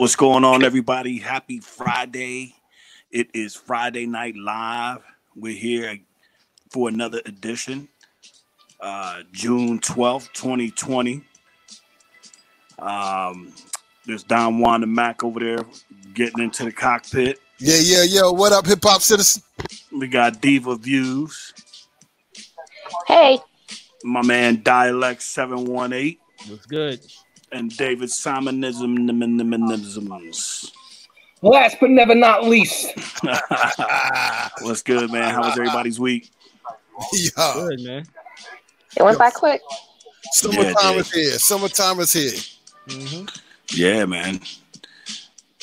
What's going on, everybody? Happy Friday. It is Friday Night Live. We're here for another edition, uh, June 12th, 2020. Um, there's Don Juan and Mac over there getting into the cockpit. Yeah, yeah, yeah. What up, hip hop citizen? We got Diva Views. Hey. My man Dialekt 718. What's good? And David Simonism. Last but never not least. What's good, man? How was everybody's week? Yeah. Good, man. It went by quick. Summertime Yeah, is here. Summertime is here. Mm-hmm. Yeah, man.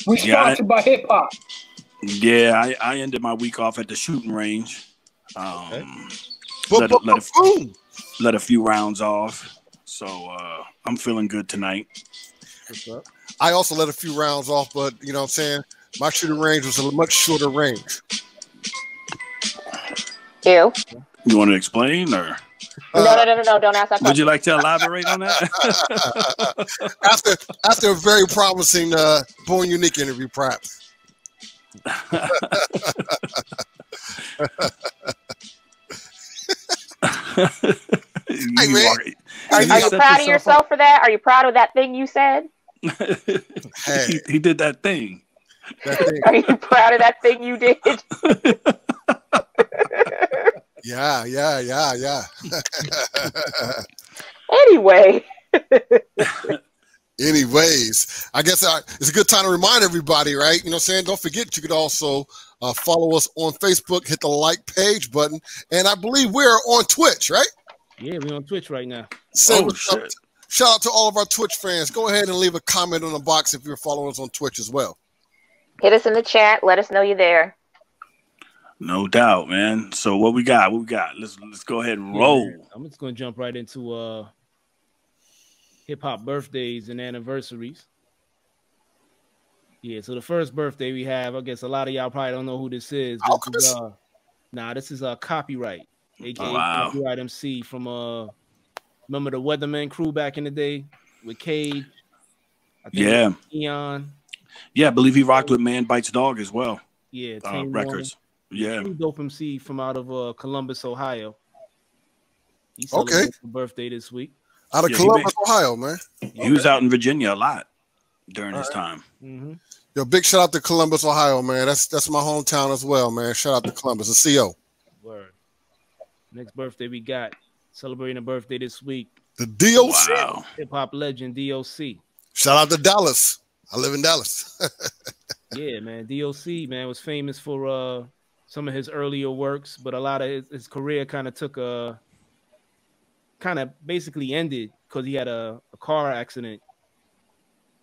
We Yeah, I- by hip hop. Yeah, I, I ended my week off at the shooting range. Um, Boom, Let let it- boom. let a few rounds off. So uh, I'm feeling good tonight. I also let a few rounds off, but you know what I'm saying? My shooting range was a much shorter range. Ew. You want to explain or no, no, no, no, no. Don't ask that would you like to elaborate on that? after after a very promising uh Born Unique interview, perhaps. You man. are- Are, you are you proud of yourself yourself for that? Are you proud of that thing you said? Hey, he, he did that thing. that thing. Are you proud of that thing you did? Yeah, yeah, yeah, yeah. anyway. Anyways, I guess uh, it's a good time to remind everybody, right? You know what I'm saying? Don't forget, you could also uh, follow us on Facebook, hit the like page button, and I believe we're on Twitch, right? Yeah, we on Twitch right now. Say Oh, what's up. shit. Shout out to all of our Twitch fans. Go ahead and leave a comment on the box if you're following us on Twitch as well. Hit us in the chat. Let us know you're there. No doubt, man. So what we got? What we got? Let's let's go ahead and Yeah, roll. I'm just gonna jump right into uh hip hop birthdays and anniversaries. Yeah, so the first birthday we have, I guess a lot of y'all probably don't know who this is. But this is, uh, nah, this is uh Copywrite, aka Oh, wow. Copywrite MC from uh remember the Weatherman crew back in the day with Cage. I think Yeah, Eon. yeah. I believe he rocked with Man Bites Dog as well. Yeah, Uh, records. Yeah. Warren. Dope MC from out of uh, Columbus, Ohio. He Okay. birthday this week. Out of Yeah, he Columbus, Ohio, man. He was out in Virginia a lot during his time. hmm Yo, big shout out to Columbus, Ohio, man. That's that's my hometown as well, man. Shout out to Columbus, the CO. Word. Next birthday we got celebrating a birthday this week. The DOC. Wow. Hip hop legend DOC. Shout out to Dallas. I live in Dallas. Yeah, man. DOC man was famous for uh some of his earlier works, but a lot of his, his career kind of took a kind of basically ended because he had a, a car accident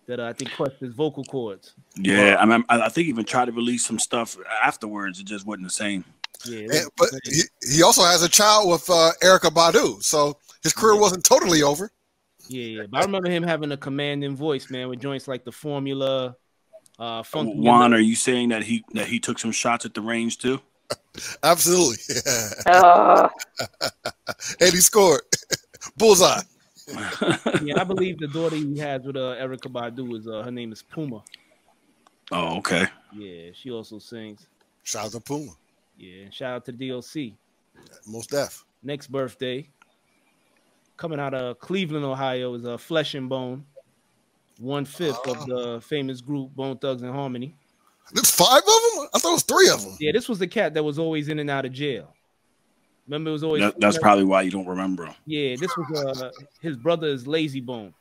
that uh, I think crushed his vocal cords. Yeah, I mean, I I think he even tried to release some stuff afterwards. It just wasn't the same. Yeah, And- but he, he also has a child with uh, Erykah Badu, so his career wasn't totally over. Yeah, yeah. But I remember him having a commanding voice, man, with joints like the Formula, uh, Funky. Juan, are you saying that he that he took some shots at the range too? Absolutely, yeah. Uh, and he scored bullseye. yeah, I believe the daughter he has with uh, Erykah Badu is uh, her name is Puma. Oh, okay. Yeah, she also sings. Shout out to Puma, Yeah, and shout out to the DOC. most deaf. Next birthday, coming out of Cleveland, Ohio, is a Flesh and Bone, one fifth of the famous group Bone Thugs and Harmony. There's five of them. I thought it was three of them. Yeah, this was the cat that was always in and out of jail. Remember, it was always That, that's probably why you don't remember him. yeah. This was uh, his brother is Layzie Bone.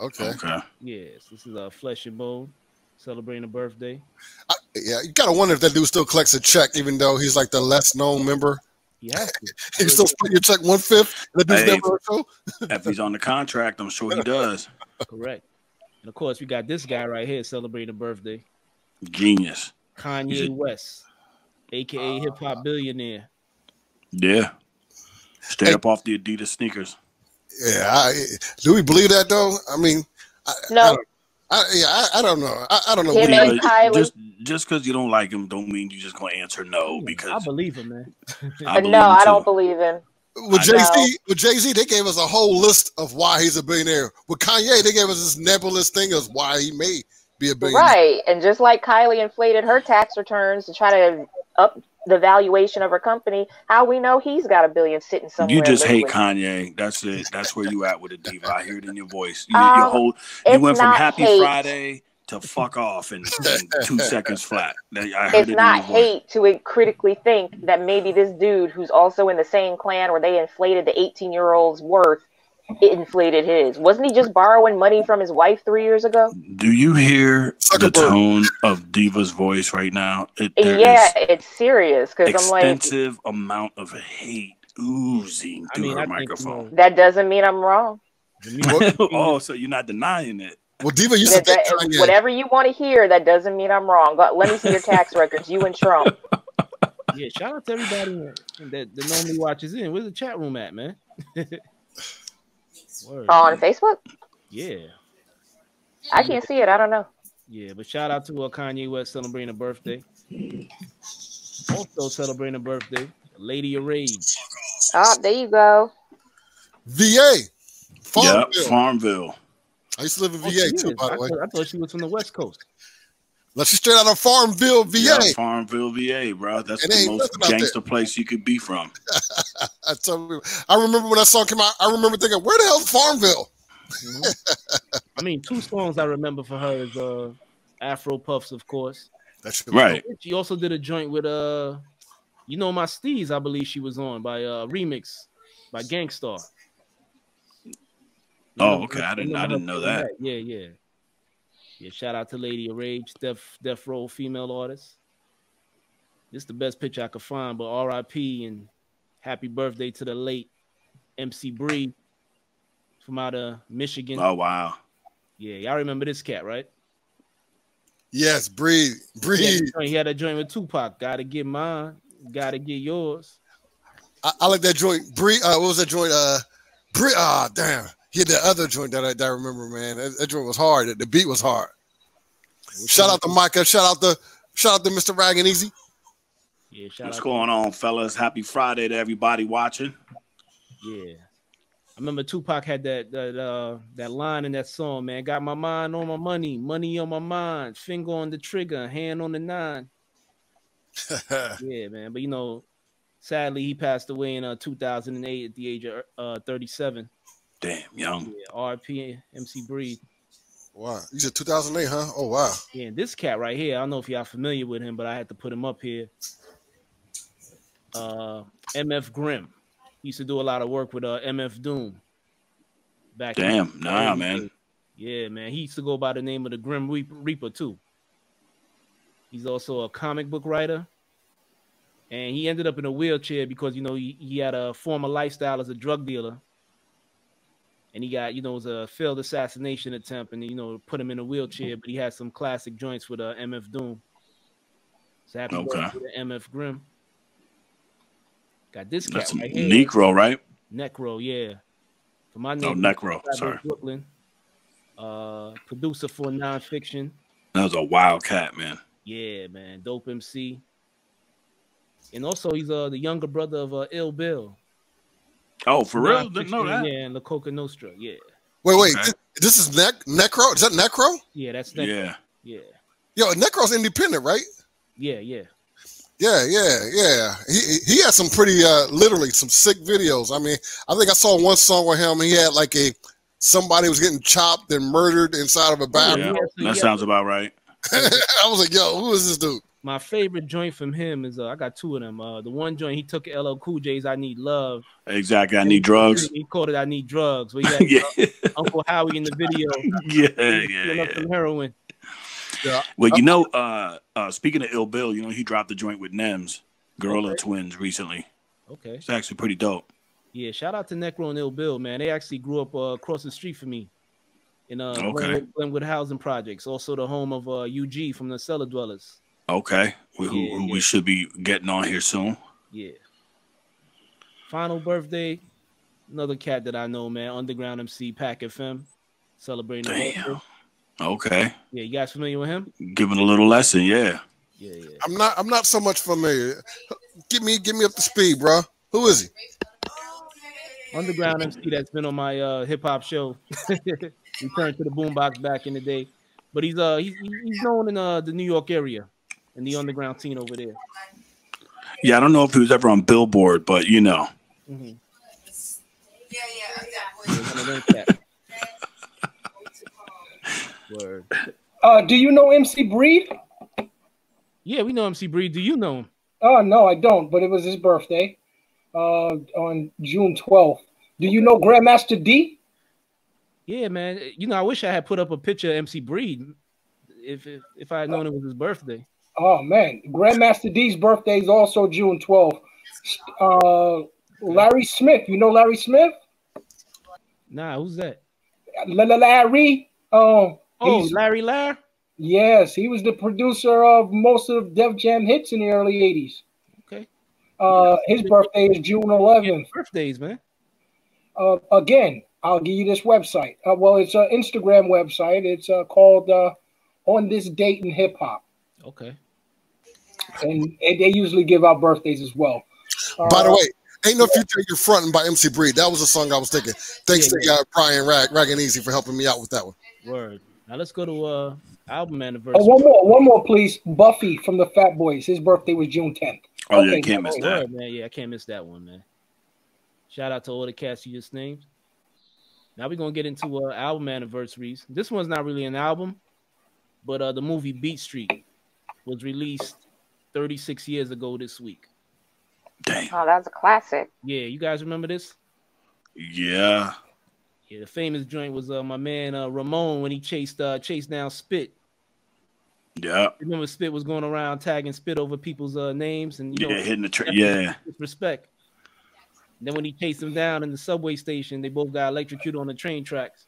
Okay, Okay. Yes, this is uh, Flesh and Bone celebrating a birthday. I, yeah. You gotta wonder if that dude still collects a check, even though he's like the less known member. Yeah, has to. He still split your check one fifth. Hey. never on the show. if he's on the contract, I'm sure he does. Correct. And of course, we got this guy right here celebrating a birthday. Genius. Kanye a- West, aka ah. hip hop billionaire. Yeah. Straight Hey. up off the Adidas sneakers. Yeah. I, do we believe that though? I mean, I, I no, don't- I, yeah, I, I don't know. I, I don't know. Him what he- and Yeah, just just because you don't like him, don't mean you just gonna answer no. Because I believe him, man. I believe no, him I don't believe him. with Jay. Z, with Jay Z, they gave us a whole list of why he's a billionaire. With Kanye, they gave us this nebulous thing of why he may be a billionaire. Right. And just like Kylie inflated her tax returns to try to up the valuation of her company, how we know he's got a billion sitting somewhere. You just hate. Kanye. That's it. That's where you at with it, diva. I hear it in your voice. You, Um, you hold. You went from Happy hate. Friday to fuck off in, in two seconds flat. It's it not your hate to critically think that maybe this dude who's also in the same clan where they inflated the 18 year old's worth it inflated his. Wasn't he just borrowing money from his wife three years ago? Do you hear the tone of Diva's voice right now? It, yeah, it's serious because I'm like, extensive amount of hate oozing I through mean, her I microphone. know, that doesn't mean I'm wrong. oh, so you're not denying it? Well, Diva used to That- that- whatever you want to hear, that doesn't mean I'm wrong. Go- let me see your tax records, you and Trump. yeah, shout out to everybody that, that normally watches in. Where's the chat room at, man? Word. On Facebook? Yeah, I can't see it. I don't know. yeah. But shout out to uh, Kanye West celebrating a birthday. Also celebrating a birthday, Lady of Rage. Oh, there you go. VA, Yeah, Farmville. Farmville. I used to live in Oh, she VA is. too, by I, the way. thought, I thought she was from the West Coast. Now she's straight out of Farmville, VA. Yeah, Farmville, VA, bro. That's It the most nothing out gangster place you could be from. I tell you, I remember when that song came out. I remember thinking, "Where the hell's Farmville?" I mean, two songs I remember for her is uh, Afro Puffs, of course. That shit was Right. She also did a joint with uh, you know my Steez, I believe she was on by uh remix by Gang Starr. Oh, okay. I didn't- I didn't know doing that. Yeah, yeah. Yeah, shout out to Lady of Rage, Death Death Row female artist. This is the best picture I could find, but RIP and happy birthday to the late MC Breed from out of Michigan. Oh wow. Yeah, y'all remember this cat, right? Yes, breathe, He had, breathe. a joint- he had a joint with Tupac. Gotta get mine, gotta get yours. I, I like that joint. Breathe. Uh, what was that joint? Uh, breathe. Ah, damn. He had that other joint that I, that I remember, man. That, that joint was hard. The beat was hard. Shout out to Micah. Shout out to shout out to Mr. Rag and Easy. Yeah, shout What's out. going on, fellas? Happy Friday to everybody watching. Yeah. I remember Tupac had that that uh that line in that song, man. Got my mind on my money, money on my mind, finger on the trigger, hand on the nine. Yeah, man. But you know, sadly he passed away in uh 2008 at the age of uh 37. Damn, young. Yeah, RP MC Breed. wow. You said 2008, huh? Oh wow. Yeah, and this cat right here, I don't know if y'all familiar with him, but I had to put him up here. Uh MF Grimm. He used to do a lot of work with uh MF Doom. Back in- Damn, nah, man. Yeah, man. He used to go by the name of the Grim Reaper too. He's also a comic book writer. And he ended up in a wheelchair because you know he, he had a former lifestyle as a drug dealer. And he got, you know, it was a failed assassination attempt, and you know, put him in a wheelchair, but he had some classic joints with uh, MF Doom. So happy Okay. MF Grimm. Got this cat That's right here. Necro, right? Necro, yeah. For my name, Necro. Sorry. Brooklyn. Uh, producer for nonfiction. That was a wild cat, man. Yeah, man, dope MC. And also, he's uh the younger brother of uh, Ill Bill. Oh, for real? Didn't know that. Yeah, and La Coka Nostra. Yeah, Wait, wait. Okay. This, this is Nec- Necro. Is that Necro? yeah, that's Necro. Yeah. Yeah, Yo, Necro's independent, right? yeah, yeah. Yeah, yeah, yeah. He he he had some pretty uh literally some sick videos. I mean, I think I saw one song with him. He had like a somebody was getting chopped and murdered inside of a bathroom. Yeah, yeah, that sounds about right. I was like, yo, who is this dude? My favorite joint from him is uh, I got two of them. Uh, the one joint he took LL Cool J's "I Need Love." Exactly. I need drugs. He called it "I Need Drugs." But he had yeah. Uncle Howie in the video. yeah, yeah, yeah. some heroin. Well, you know, uh, uh, speaking of Ill Bill, you know, he dropped the joint with Nems, Gorilla Okay. Twins, recently. Okay. It's actually pretty dope. Yeah, shout out to Necro and Ill Bill, man. They actually grew up uh, across the street from me in uh, Okay. Glenwood, Glenwood Housing Projects, also the home of uh, UG from the Cella Dwellas. Okay. Who, who, Yeah, who yeah. we should be getting on here soon. Yeah. Final birthday, another cat that I know, man. Underground MC Pack FM, celebrating. his Damn. birthday. Okay. Yeah, you guys familiar with him? Giving a little lesson. Yeah. Yeah, yeah. I'm not I'm not so much familiar. Give me give me up to speed, bro. Who is he? underground MC that's been on my uh, hip hop show. Returned to the boombox back in the day, but he's uh he's, he's known in uh the New York area, in the underground scene over there. Yeah, I don't know if he was ever on Billboard, but you know. Mhm. Word. Uh, do you know MC Breed? Yeah, we know MC Breed. Do you know him? Oh no, I don't. But it was his birthday, uh, on June twelfth. Do you know Grandmaster Dee? Yeah, man. You know, I wish I had put up a picture of MC Breed if if, if I had known it was his birthday. Oh man, Grandmaster Dee's birthday is also June twelfth. Uh, Larry Smith. You know Larry Smith? Nah, who's that? La- La- Larry. Oh, Oh, Larry Lair. yes, he was the producer of most of Def Jam hits in the early '80s. Okay. Uh, his birthday is June 11th. Birthdays, man. Uh, again, I'll give you this website. Uh, well, it's an Instagram website. It's uh, called uh, On This Date in Hip Hop, Okay. And, and they usually give out birthdays as well. By the Uh, way, ain't no future in your frontin' by MC Breed. That was a song I was thinking. Thanks Yeah, to uh, Brian Rag and Easy for helping me out with that one. Word. Now let's go to uh album oh, anniversary. one more, one more, please. Buffy from the Fat Boys. His birthday was June 10th. Oh yeah, Okay, can't miss that. Word, man. Yeah, I can't miss that one, man. Shout out to all the cats you just named. Now we're gonna get into uh, album anniversaries. This one's not really an album, but uh, the movie Beat Street was released 36 years ago this week. Damn. Oh, that's a classic. Yeah, you guys remember this? Yeah. Yeah, the famous joint was uh, my man uh, Ramon when he chased uh, chased down Spit. Yeah. Remember, Spit was going around tagging Spit over people's uh, names and you Yeah. know Hitting the tra- yeah. disrespect. Then when he chased him down in the subway station, they both got electrocuted on the train tracks.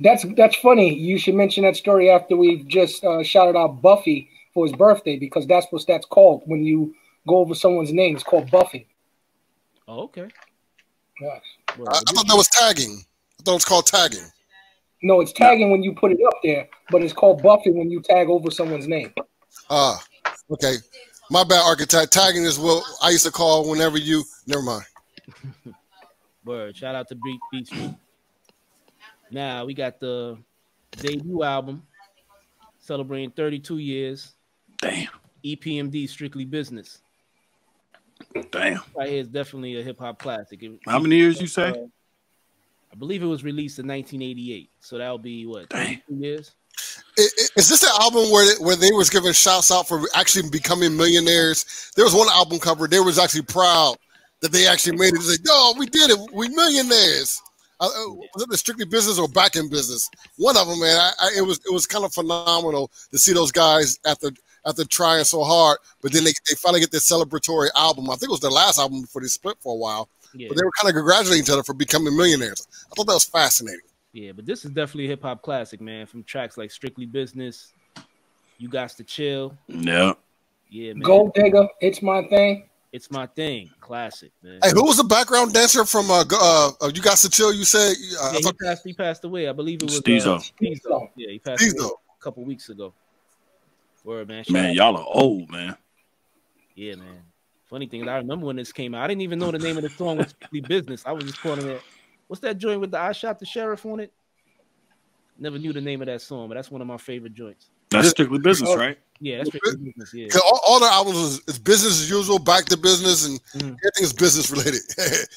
That's that's funny. You should mention that story after we've just uh, shouted out Buffy for his birthday because that's what that's called when you go over someone's name. It's called Buffy. Oh, okay. Yes. Word. I, I thought that was tagging. I thought it was called tagging. No, it's tagging when you put it up there, but it's called Buffy when you tag over someone's name. Ah, okay. My bad, Arkitek. Tagging is what I used to call whenever you. Never mind. Word. Shout out to Beat Beat Street. Now we got the debut album celebrating 32 years. Damn. EPMD Strictly Business. Damn. Right here is definitely a hip hop classic. It- How many years you say? uh, I believe it was released in 1988. So that'll be what, Dang. 32 years? I- I- Is this the album where they, where they was giving shouts out for actually becoming millionaires? There was one album cover. They was actually proud that they actually made it. They said, "Yo, we did it. We millionaires." Uh, uh, was it the strictly business or back in business? One of them, man. I, I, it was it was kind of phenomenal to see those guys after after trying so hard, but then they, they finally get this celebratory album. I think it was their last album before they split for a while. Yeah. But they were kind of congratulating each other for becoming millionaires. I thought that was fascinating. Yeah, but this is definitely a hip hop classic, man. From tracks like Strictly Business, You Got to Chill. Yeah. Yeah, man. Gold Digger, it's my thing. It's my thing. Classic, man. Hey, who was the background dancer from uh, uh, uh You Got to Chill? You said uh, Yeah, he thought- passed. He passed away. I believe it was Stezo. Uh, Stezo. Yeah, he passed Stezo. away a couple weeks ago. Word, man. Shout Man, out- y'all are old, man. Yeah, man. Funny thing is, I remember when this came out. I didn't even know the name of the song was Strictly Business. I was just calling it. What's that joint with the I Shot the Sheriff on it? Never knew the name of that song, but that's one of my favorite joints. That's strictly business, right? Yeah, that's Strictly Business. Yeah. 'cause all, all their albums is, is business as usual, back to business, and Mhm. everything is business related.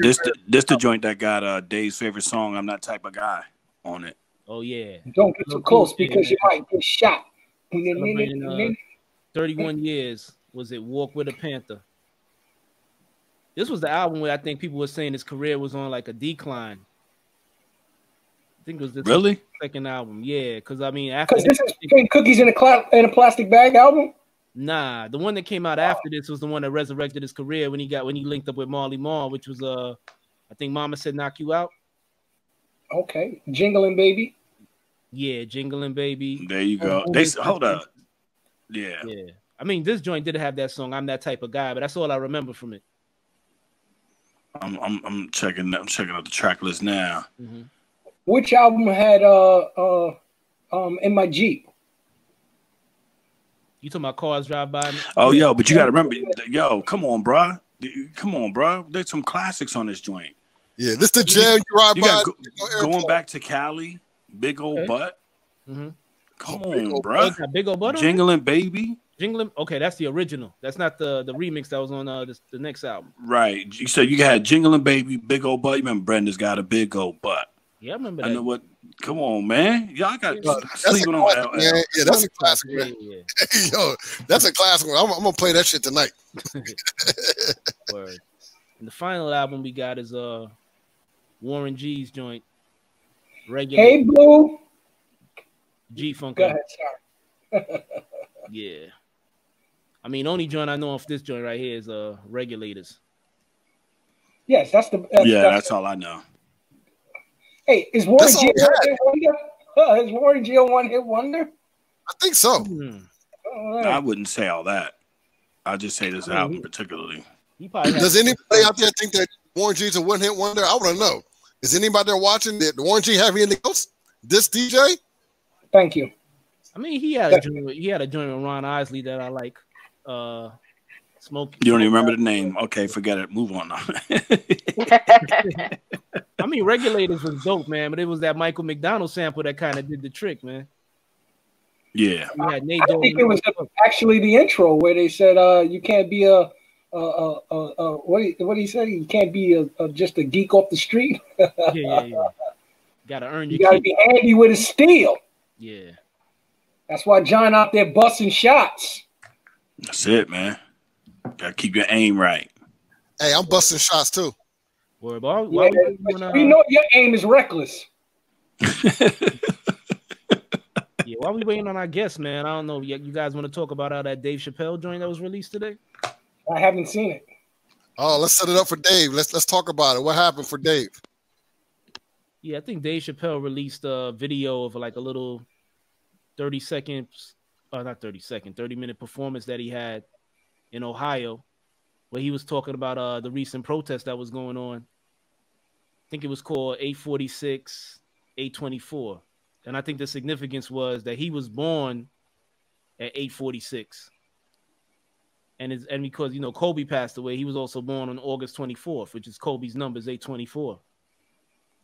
This the, this the joint that got uh Dave's favorite song. I'm that type of guy on it. Oh yeah. Don't get too close because you might get shot. Celebrating, uh, 31 years was it Walk with a Panther. This was the album where I think people were saying his career was on like a decline. I think it was the Really? second album. Yeah, because I mean after this is putting cookies in a cla- in a plastic bag album. nah, the one that came out after this was the one that resurrected his career when he got when he linked up with Marley Marl, which was uh I think Mama said knock you out. Okay, jingling baby. Yeah, jingling baby. There you go. Oh, They this- hold up. Yeah. Yeah. I mean, this joint did have that song. I'm that type of guy, but that's all I remember from it. I'm I'm I'm checking I'm checking out the track list now. Mhm. Which album had uh uh um in my Jeep? You talking about cars drive by? Me? Oh yo, but you gotta remember, yo, come on, bruh. Come on, bruh. There's some classics on this joint. Yeah, this the jam you ride You by. got go, going back to Cali, big old Okay. butt. Mm-hmm. Come on, bro. Big old butt. Jingling baby. Jingling. Okay, that's the original. That's not the the remix that was on uh this, the next album. Right. You said you had jingling baby, big old butt. You remember Brenda's got a big old butt. Yeah, I remember That. I know what. Come on, man. Y'all got that's a sleeping on classic, LL. man. Yeah, that's a classic, Yeah, man. yeah, yeah. Yo, that's a classic one. I'm, I'm gonna play that shit tonight. Word. And the final album we got is uh Warren G's joint. Regular Hey, Blue. G Funk. Go ahead. Sorry. Yeah. I mean, only joint I know off this joint right here is uh regulators. Yes, that's the. That's, Yeah, that's that's all I know. Hey, is Warren that's G a one hit wonder? Huh, is Warren G a one hit wonder? I think so. Hmm. All I wouldn't say all that. I just say this I mean, album he- particularly. He Does anybody out there think that Warren G's a one hit wonder? I want to know. Is anybody there watching? Did Warren G have anything else? This DJ? Thank you. I mean, he had a joint, with- he had a joint with Ron Isley that I like. Uh, smoke. You don't even remember the name. Okay, forget it. Move on now. I mean, regulators was dope, man, but it was that Michael McDonald sample that kind of did the trick, man. yeah. You Nate I think it was actually the intro where they said, "Uh, you can't be a, a, a, a, a what? He, what he said? You can't be a, a just a geek off the street. yeah, yeah, yeah. Gotta earn You your got to be handy with a steel. Yeah. That's why John out there busting shots. That's it, man. Gotta keep your aim right. Hey, I'm busting shots too. Word, but Yeah, why we but doing, uh, we know your aim is reckless. yeah, while we waiting on our guests, man, I don't know. You you guys want to talk about how that Dave Chappelle joint that was released today? I haven't seen it. Oh, let's set it up for Dave. Let's let's talk about it. What happened for Dave? Yeah, I think Dave Chappelle released a video of like a little 30 seconds, uh, not 30 second, 30 minute performance that he had in Ohio, where he was talking about uh the recent protest that was going on. I think it was called 846, 824. And I think the significance was that he was born at 846. And it's, and because you know Kobe passed away, he was also born on August 24th, which is Kobe's numbers 824.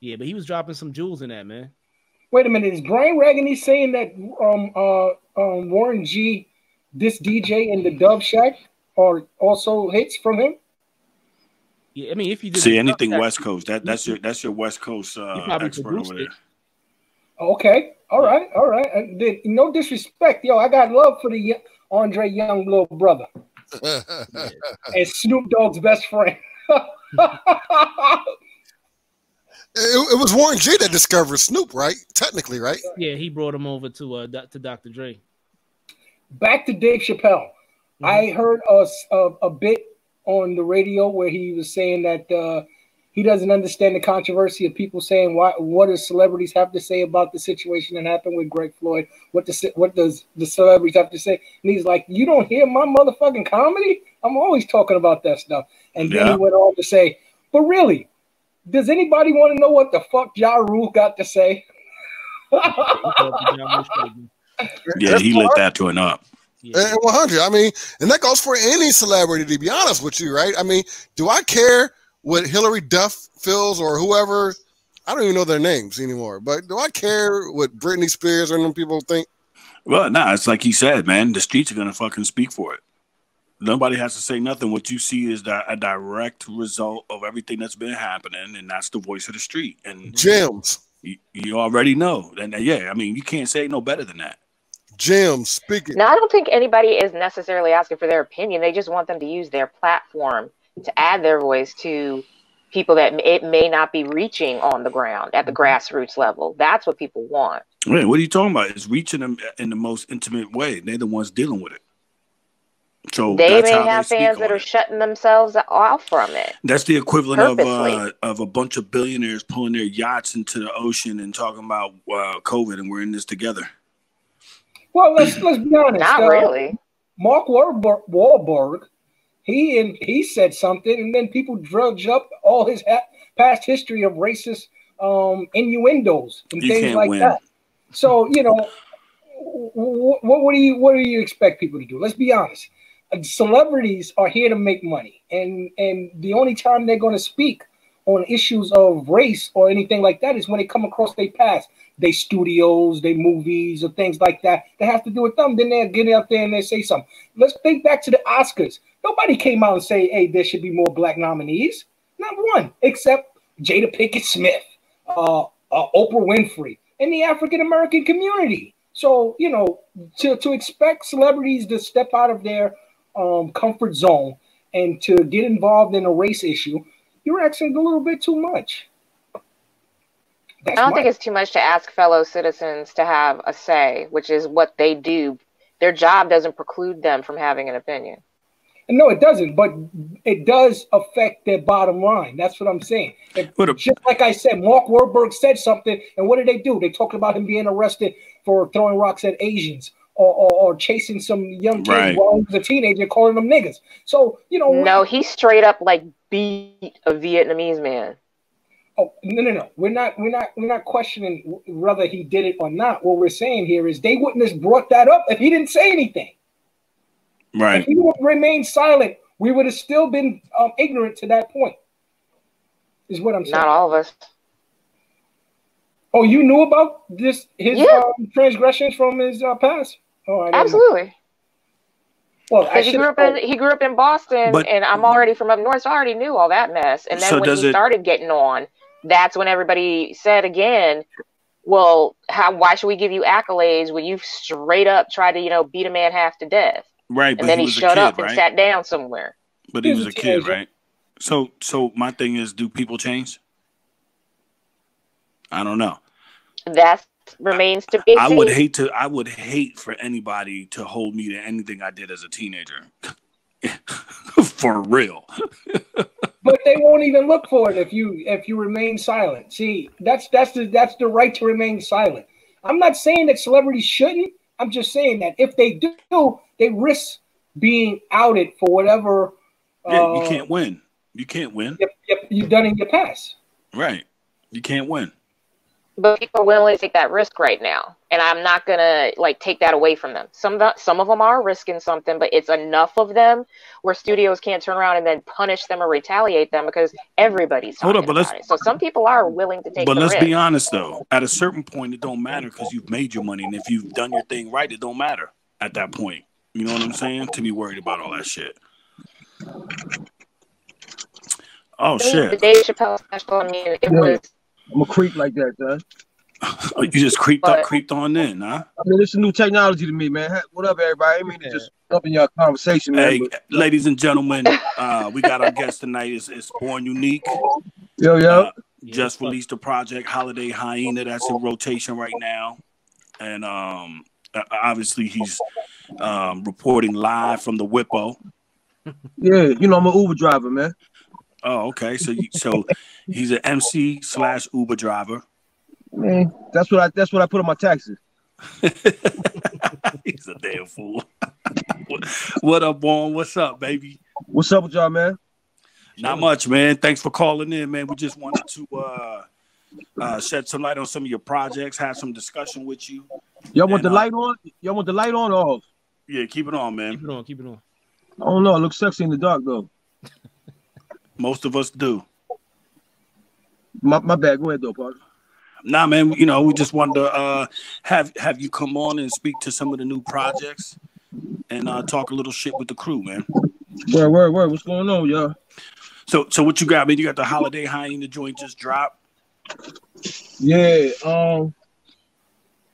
Yeah, but he was dropping some jewels in that, man. Wait a minute. Is Brian Raggany saying that um uh um Warren G, this DJ in the Dub Shack, are also hits from him? Yeah, I mean, if you did See the anything Dub Shack- West Coast? That that's your that's your West Coast He uh, probably expert produced over it. there. Okay, all right, all right. Uh, no disrespect, yo. I got love for the Andre Young little brother and Snoop Dogg's best friend. It, it was Warren G that discovered Snoop, right? Technically, right? Yeah, he brought him over to uh to Dr. Dre. Back to Dave Chappelle. I heard a bit on the radio where he was saying that uh, he doesn't understand the controversy of people saying why what do celebrities have to say about the situation that happened with Greg Floyd? What does what does the celebrities have to say? And he's like, you don't hear my motherfucking comedy? I'm always talking about that stuff. And then Yeah. he went on to say, but really, does anybody want to know what the fuck Ja Rule got to say? He brought up the John Wick thing. Yeah, he lit that joint up. Yeah. And 100. I mean, and that goes for any celebrity, to be honest with you, right? I mean, do I care what Hilary Duff feels or whoever? I don't even know their names anymore, but do I care what Britney Spears or them people think? Well, nah, it's like he said, man. The streets are gonna fucking speak for it. Nobody has to say nothing. What you see is that a direct result of everything that's been happening, and that's the voice of the street. And Gems. you, you already know. And uh, yeah, I mean, you can't say no better than that. Gems speaking. Now, I don't think anybody is necessarily asking for their opinion. They just want them to use their platform to add their voice to people that it may not be reaching on the ground at the grassroots level. That's what people want. Wait, what are you talking about? It's reaching them in the most intimate way. They're the ones dealing with it. So They that's may how have they fans that are it. shutting themselves off from it. That's the equivalent of uh, of a bunch of billionaires pulling their yachts into the ocean and talking about uh, COVID and we're in this together. Well, let's let's be honest. Not uh, really. Mark Wahlberg, Wahlberg, he and he said something, and then people drudge up all his ha- past history of racist um, innuendos and You things like win. that. So you know, what, what do you what do you expect people to do? Let's be honest. Celebrities are here to make money, and and the only time they're going to speak on issues of race or anything like that is when they come across their past, they studios, they movies, or things like that that have to do with them. Then they'll get out there and they say something. Let's think back to the Oscars. Nobody came out and say, "Hey, there should be more black nominees." Not one, except Jada Pinkett Smith, uh, uh, Oprah Winfrey, and the African American community. So you know, to to expect celebrities to step out of their um, comfort zone and to get involved in a race issue, you're asking a little bit too much. That's I don't my- think it's too much to ask fellow citizens to have a say, which is what they do. Their job doesn't preclude them from having an opinion. No, it doesn't, but it does affect their bottom line. That's what I'm saying. If- What a- just like I said, Mark Wahlberg said something, and what did they do? They talked about him being arrested for throwing rocks at Asians or, or, or chasing some young kids Right. while he was a teenager, calling them niggas. So you know, No, he straight up like beat a Vietnamese man. Oh no, no, no. We're not, we're not, we're not questioning whether he did it or not. What we're saying here is they wouldn't have brought that up if he didn't say anything. If Right. he would remain silent, we would have still been um, ignorant to that point. Is what I'm saying. Not all of us. Oh, you knew about this his Yeah. um, transgressions from his uh, past? Oh, I didn't know. Absolutely. Well, I Because he grew up in he grew up in Boston, But- and I'm already from up north, so I already knew all that mess. And then So when he it- started getting on, that's when everybody said again, "Well, how? Why should we give you accolades when you straight up tried to, you know, beat a man half to death?" Right. But And then he he, was shut kid, up and sat down somewhere. But he He was was a a kid, right? So, so my thing is, do people change? I don't know. That remains to be I seen. would hate to. I would hate for anybody to hold me to anything I did as a teenager. for real. but they won't even look for it if you if you remain silent. See, that's that's the that's the right to remain silent. I'm not saying that celebrities shouldn't. I'm just saying that if they do, they risk being outed for whatever Yeah, you uh, can't win. You can't win. you- you- you've done in your past. Right. You can't win. But people are willing to take that risk right now, and I'm not gonna like take that away from them. Some of the, some of them are risking something, but it's enough of them where studios can't turn around and then punish them or retaliate them because everybody's Hold up, but let's- it. So some people are willing to take. But the let's risk. be honest though. At a certain point, it don't matter because you've made your money, and if you've done your thing right, it don't matter at that point. You know what I'm saying? To be worried about all that shit. Oh shit The shit! Dave Chappelle special. I mean, it Yeah. was I'm a creep like that, son. Oh, you just creeped up, creeped on in, huh? I mean, it's a new technology to me, man. What up, everybody? I mean, to just jump in your conversation, man. Hey, but- ladies and gentlemen, uh, we got our guest tonight. It's, it's Born Unique. yo, yo. Uh, just released a project, Holiday Hyena. That's in rotation right now, and um, uh, obviously he's um, reporting live from the Whippo. yeah, you know, I'm an Uber driver, man. Oh, okay. So, you, so he's an MC slash Uber driver. Man, that's what I that's what I put on my taxes. he's a damn fool. what, what up, Born? What's up, baby? What's up with y'all, man? Not much, man. Thanks for calling in, man. We just wanted to uh, uh, shed some light on some of your projects, have some discussion with you. Y'all want And, the uh, light on? Y'all want the light on or off? Yeah, keep it on, man. Keep it on, keep it on. I don't know. It looks sexy in the dark though. Most of us do. My, my bad. Go ahead though, partner. Nah, man. You know, we just wanted to uh, have have you come on and speak to some of the new projects and uh, talk a little shit with the crew, man. Where, where, word. What's going on, y'all? So, so what you got, man? You got the holiday hyena joint just dropped. Yeah, um,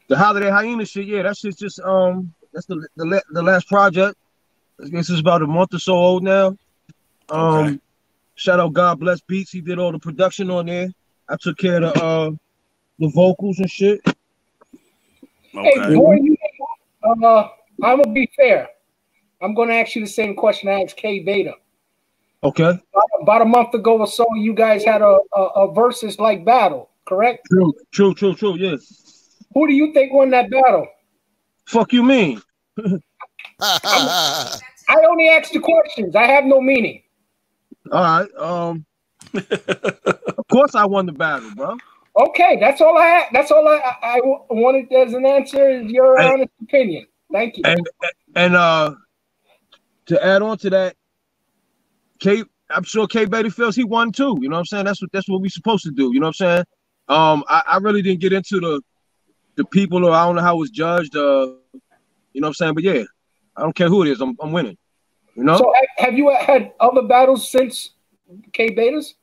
the holiday hyena shit. Yeah, that shit's just um, that's the the, the last project. I guess it's about a month or so old now. Um, Okay. Shout out God bless Beats. He did all the production on there. I took care of the uh the vocals and shit. Okay. Hey, boy, you, uh, I'm gonna be fair. I'm gonna ask you the same question I asked K Beta. Okay. About, about a month ago or so, you guys had a, a, a versus like battle, correct? True, true, true, true. Yeah. Who do you think won that battle? Fuck you mean? I only ask the questions. I have no meaning. All right. Um. of course, I won the battle, bro. Okay, that's all I. That's all I, I, I wanted as an answer. Is your Hey. honest opinion. Thank you. And and uh, to add on to that, K I'm sure K Beta feels he won too. You know what I'm saying? That's what that's what we supposed to do. You know what I'm saying? Um, I, I really didn't get into the the people or I don't know how it was judged. Uh, you know what I'm saying? But yeah, I don't care who it is. I'm I'm winning. You know? So ha- have you had other battles since K Betas?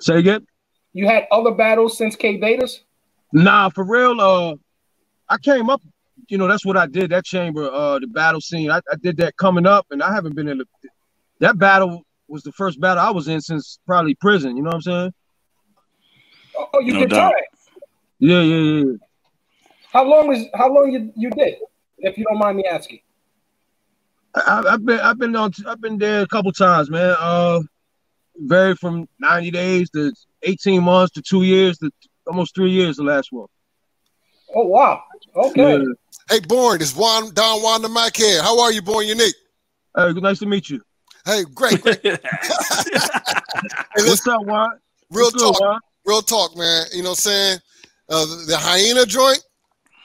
Say again? You had other battles since K Betas? Nah, for real. Uh, I came up. You know, that's what I did. That chamber, uh, the battle scene. I, I did that coming up, and I haven't been in the, that battle. Was the first battle I was in since probably prison. You know what I'm saying? Oh, oh, you No did doubt. time. Yeah, yeah, yeah. yeah. How long is how long you, you did, if you don't mind me asking? I, I've been I've been on I've been there a couple times, man. Uh, varied from 90 days to 18 months to two years to almost three years. The last one. Oh wow. Okay. Yeah. Hey, Born, it's Juan Don Juan the Mac here. How are you, Born Unique? Hey, nice to meet you. Hey, great, great. Hey, listen, What's up, Juan? real What's good, talk, Juan? real talk, man. You know what I'm saying? Uh, the, the hyena joint,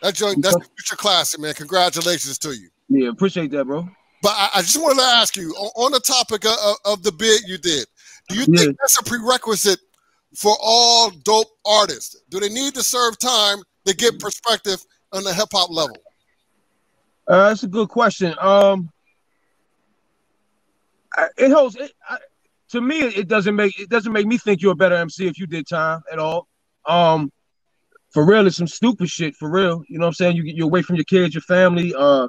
that joint, that's the future classic, man. Congratulations to you. Yeah, appreciate that, bro. But I, I just wanted to ask you on, on the topic of, of, the bid you did. Do you think that's a prerequisite for all dope artists? Do they need to serve time to get perspective on the hip hop level? Uh, that's a good question. Um, I- it holds. It, I, to me, it doesn't make it doesn't make me think you're a better MC if you did time at all. Um, for real, it's some stupid shit. For real, you know what I'm saying? You get you're away from your kids, your family. Uh,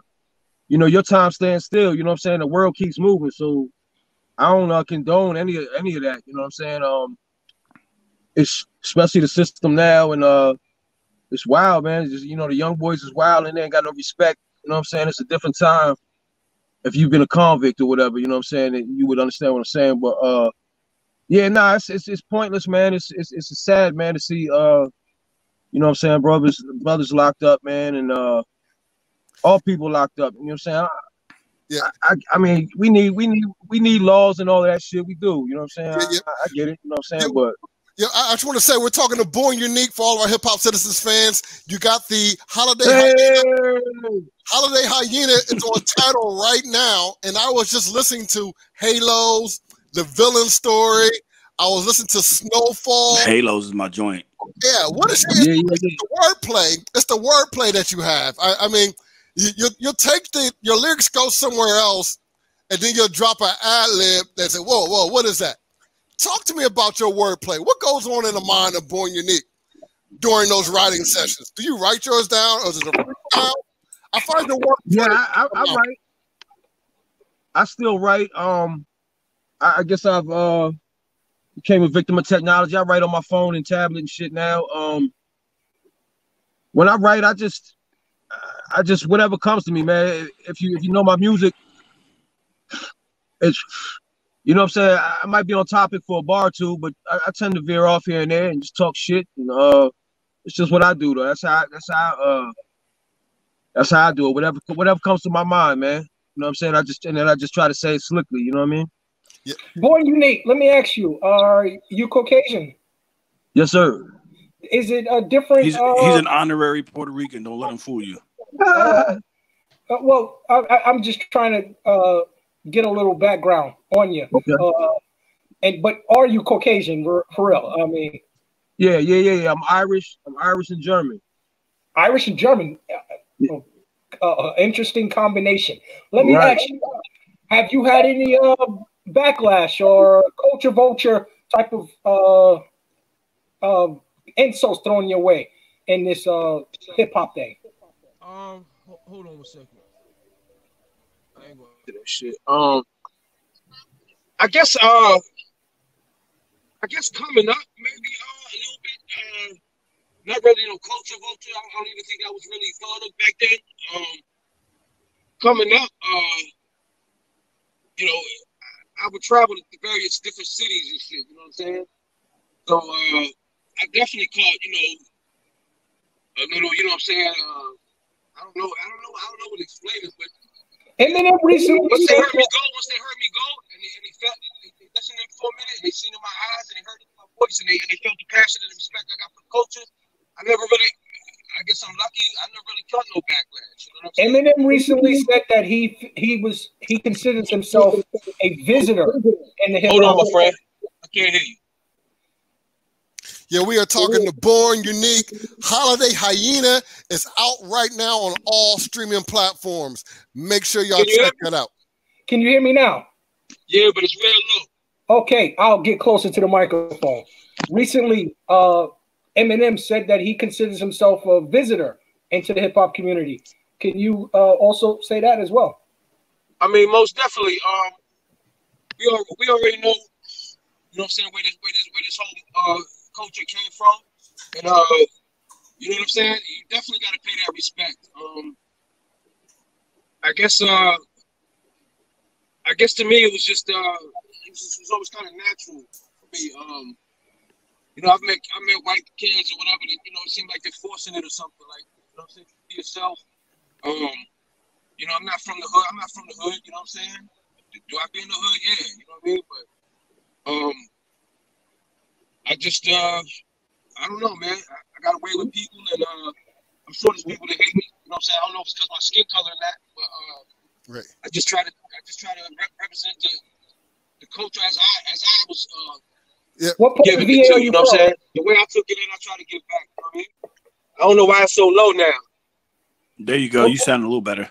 you know your time stands still. You know what I'm saying? The world keeps moving, so I don't uh, condone any of any of that. You know what I'm saying? Um, it's especially the system now, and uh, it's wild, man. It's just, you know the young boys is wild and they ain't got no respect. You know what I'm saying? It's a different time. If you've been a convict or whatever, you know what I'm saying, that you would understand what I'm saying. But uh, yeah, nah, it's it's, it's pointless, man. It's, it's it's sad, man, to see uh, you know what I'm saying, brothers brothers locked up, man, and uh, all people locked up. You know what I'm saying? I, Yeah. I, I mean, we need we need we need laws and all that shit. We do. You know what I'm saying? Yeah, yeah. I, I get it. You know what I'm saying? But Yeah, I, I just want to say we're talking to Born Unique for all of our hip hop citizens fans. You got the holiday hey, Holiday Hyena is on Tidal right now, and I was just listening to Halos, the villain story. I was listening to Snowfall. Halos is my joint. Yeah, what is yeah, it? yeah, yeah. the wordplay? It's the wordplay that you have. I, I mean, you, you you'll take the your lyrics go somewhere else, and then you'll drop an ad lib that say, "Whoa, whoa, what is that?" Talk to me about your wordplay. What goes on in the mind of Born Unique during those writing sessions? Do you write yours down, or is it a freestyle? I find the word. Yeah, I, I, I write. I still write. Um, I, I guess I've uh became a victim of technology. I write on my phone and tablet and shit now. Um, when I write, I just, I just whatever comes to me, man. If you if you know my music, it's, you know what I'm saying. I, I might be on topic for a bar or two, but I, I tend to veer off here and there and just talk shit. And uh, it's just what I do, though. That's how. That's how. Uh, that's how I do it. Whatever whatever comes to my mind, man. You know what I'm saying? I just and then I just try to say it slickly, you know what I mean? Yeah. Born unique. Let me ask you: Are you Caucasian? Yes, sir. Is it a different? He's uh, he's an honorary Puerto Rican. Don't let him fool you. Uh, well, I, I'm just trying to uh, get a little background on you. Okay. Uh, and but are you Caucasian for, for real? I mean, Yeah, yeah, yeah, yeah. I'm Irish. I'm Irish and German. Irish and German. Uh, uh, interesting combination. Let me Right. ask you: Have you had any uh, backlash or culture vulture type of uh, uh, insults thrown your way in this uh, hip hop thing? Um, hold on one second. I ain't going to that shit. Um, I guess uh, I guess coming up maybe uh, a little bit uh, not really no culture vulture. I, don't even think I was really thought of back then. Um, coming up, uh, you know, I would travel to various different cities and shit. You know what I'm saying? So uh, I definitely caught you know a little. You know what I'm saying? Uh, I don't know. I don't know. I don't know what to explain it, but And Eminem recently once they heard me go, once they heard me go, and they, and they felt, they, they listened to me for a minute, and they seen in my eyes, and they heard it in my voice, and they, and they felt the passion and the respect I got for the culture. I never really, I guess I'm lucky. I never really felt no backlash. You know what I'm saying? Eminem recently said that he he was he considers himself a visitor in the hip Hold on, my friend. I can't hear you. Yeah, we are talking to Born Unique. Holiday Hyena is out right now on all streaming platforms. Make sure y'all Can you hear check that out. Can you hear me now? Yeah, but it's real low. Okay, I'll get closer to the microphone. Recently, uh, Eminem said that he considers himself a visitor into the hip hop community. Can you uh, also say that as well? I mean, most definitely. Um, we al- we already know, you know what I'm saying, where this where this where this whole uh culture came from, and uh, you know what I'm saying. You definitely got to pay that respect. Um, I guess uh, I guess to me it was just uh, it was, it was always kind of natural for me. Um, you know, I've met I met white kids or whatever. That, you know, it seemed like they're forcing it or something. Like, you know, what I'm saying, be yourself. Um, you know, I'm not from the hood. I'm not from the hood. You know what I'm saying? Do, do I be in the hood? Yeah. You know what I mean? But um, I just uh, I don't know, man. I, I got away with people, and uh, I'm sure there's people that hate me. You know what I'm saying? I don't know if it's because my skin color or not, but uh, Right. I just try to I just try to rep- represent the the culture as I as I was uh, yeah. What part of giving VA it to. are You you know what I'm saying? The way I took it in, I try to give back. You know what I mean? I don't know why it's so low now. There you go. You sound a little better.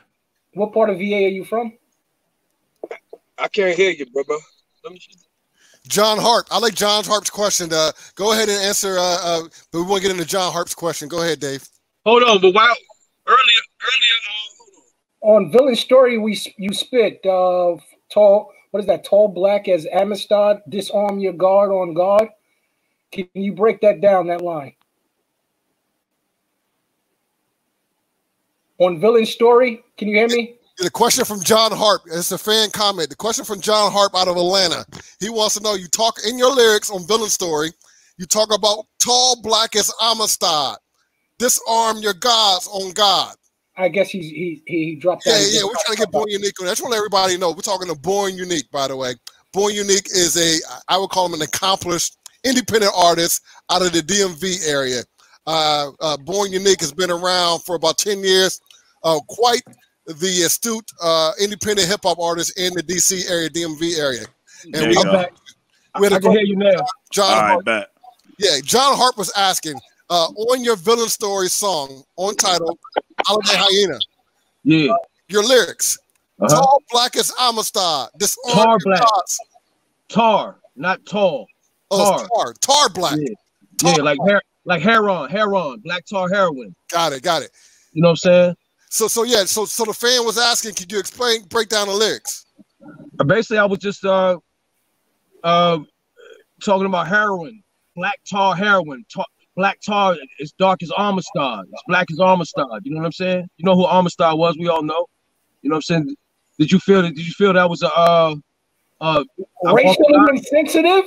What part of VA are you from? I can't hear you, brother. Let me. John Harp. I like John Harp's question. Uh, go ahead and answer. Uh, uh, but we want to get into John Harp's question. Go ahead, Dave. Hold on, but why earlier earlier? Uh, hold on. On Villain Story, we you spit uh, tall. What is that? Tall black as Amistad. Disarm your guard on guard. Can you break that down? That line. On Villain Story, can you hear me? The question from John Harp. It's a fan comment. The question from John Harp out of Atlanta. He wants to know you talk in your lyrics on Villain Story. You talk about tall black as Amistad. Disarm your gods on God. I guess he's he he dropped Yeah, that. yeah, we're trying to get Born Unique on. I just want everybody to know we're talking to Born Unique, by the way. Born Unique is a, I would call him an accomplished independent artist out of the DMV area. Uh, uh, Born Unique has been around for about 10 years. Uh, quite the astute uh, independent hip hop artist in the DC area, DMV area. And There we, you I'm go. back. we had I a can hear you now. John All Harp bet. yeah, John Harp was asking uh, on your villain story song on title Holiday Hyena, Yeah. your lyrics. Uh-huh. Tall black as Amistad. Disarm Tar black. gods. Tar, not tall. Oh, Tar. tar. Tar black. Yeah. Tar Yeah, like hair, like heroin, heroin, black tar heroin. Got it, got it. You know what I'm saying? So so yeah, so so the fan was asking, could you explain break down the lyrics? Uh, Basically, I was just uh uh talking about heroin, black tar heroin. Tar, black tar is dark as Amistad. It's black as Amistad. You know what I'm saying? You know who Amistad was? We all know. You know what I'm saying? Did you feel that? Did you feel that was a uh uh Racially insensitive.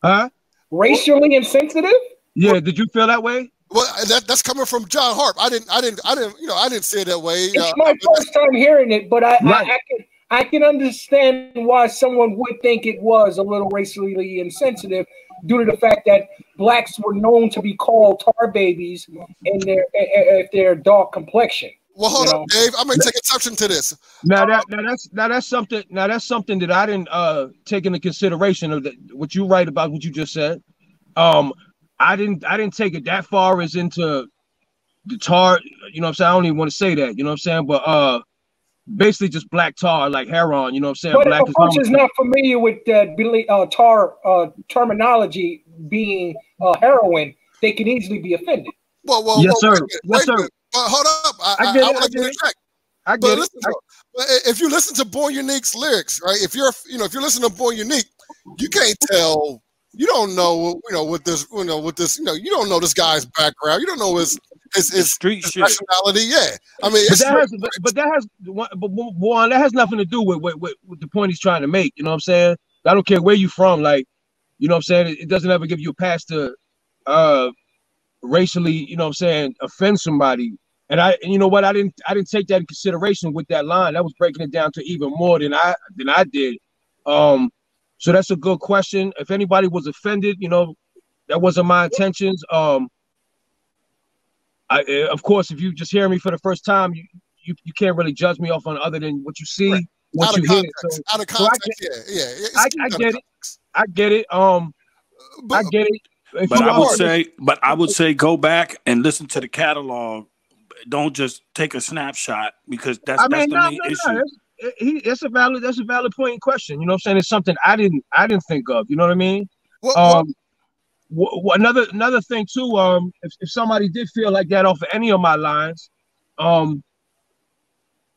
huh? Racially insensitive. Yeah. Did you feel that way? Well, that, that's coming from John Harp. I didn't, I didn't, I didn't, you know, I didn't say it that way. It's Uh, my first time hearing it, but I, Right. I, I can I can understand why someone would think it was a little racially insensitive due to the fact that blacks were known to be called tar babies in their if their dark complexion. well, hold you up, know. Dave. I'm gonna take exception to this. Now that now that's now that's something now that's something that I didn't uh take into consideration of the, what you write about what you just said. Um, I didn't I didn't take it that far as into the tar. You know what I'm saying? I don't even want to say that. You know what I'm saying? But uh, basically just black tar like heroin. You know what I'm saying? But black if a person's not familiar with that belie- uh, tar uh, terminology being uh, heroin, they can easily be offended. Well, well, Yes, well, sir. wait, Yes, wait, sir. But hold up. I, I I, get I it, want I to get it. interject. I But get it. listen, but if you listen to Born Unique's lyrics, right? If you're, you know, if you're listening to Born Unique, you can't tell. You don't know, you know, with this, you know, with this, you know, you don't know this guy's background. You don't know his his, his, street his shit. nationality. Yeah, I mean, But that has, but, but that has, one- but one that has nothing to do with, with, with, with the point he's trying to make. You know what I'm saying? I don't care where you from. Like, you know what I'm saying? It, it doesn't ever give you a pass to, uh, racially, you know what I'm saying, offend somebody. And I, and you know what? I didn't, I didn't take that in consideration with that line. That was breaking it down to even more than I, than I did. Um, so that's a good question. If anybody was offended, you know, that wasn't my intentions. Um, I, uh, of course, if you just hear me for the first time, you, you you can't really judge me off on other than what you see, Right. what out you of hear. context. So out of so I context, yeah, yeah. I, I get it. context. I get it. Um, But, I get it. If But I would are- say, but I would say, go back and listen to the catalog. Don't just take a snapshot because that's I that's the no, main no, issue. no. That's, it- he, that's a valid. That's a valid point in question. You know what I'm saying? It's something I didn't. I didn't think of. You know what I mean? what, what- Um, wh- wh- another another thing too. Um, if, if somebody did feel like that off of any of my lines, um,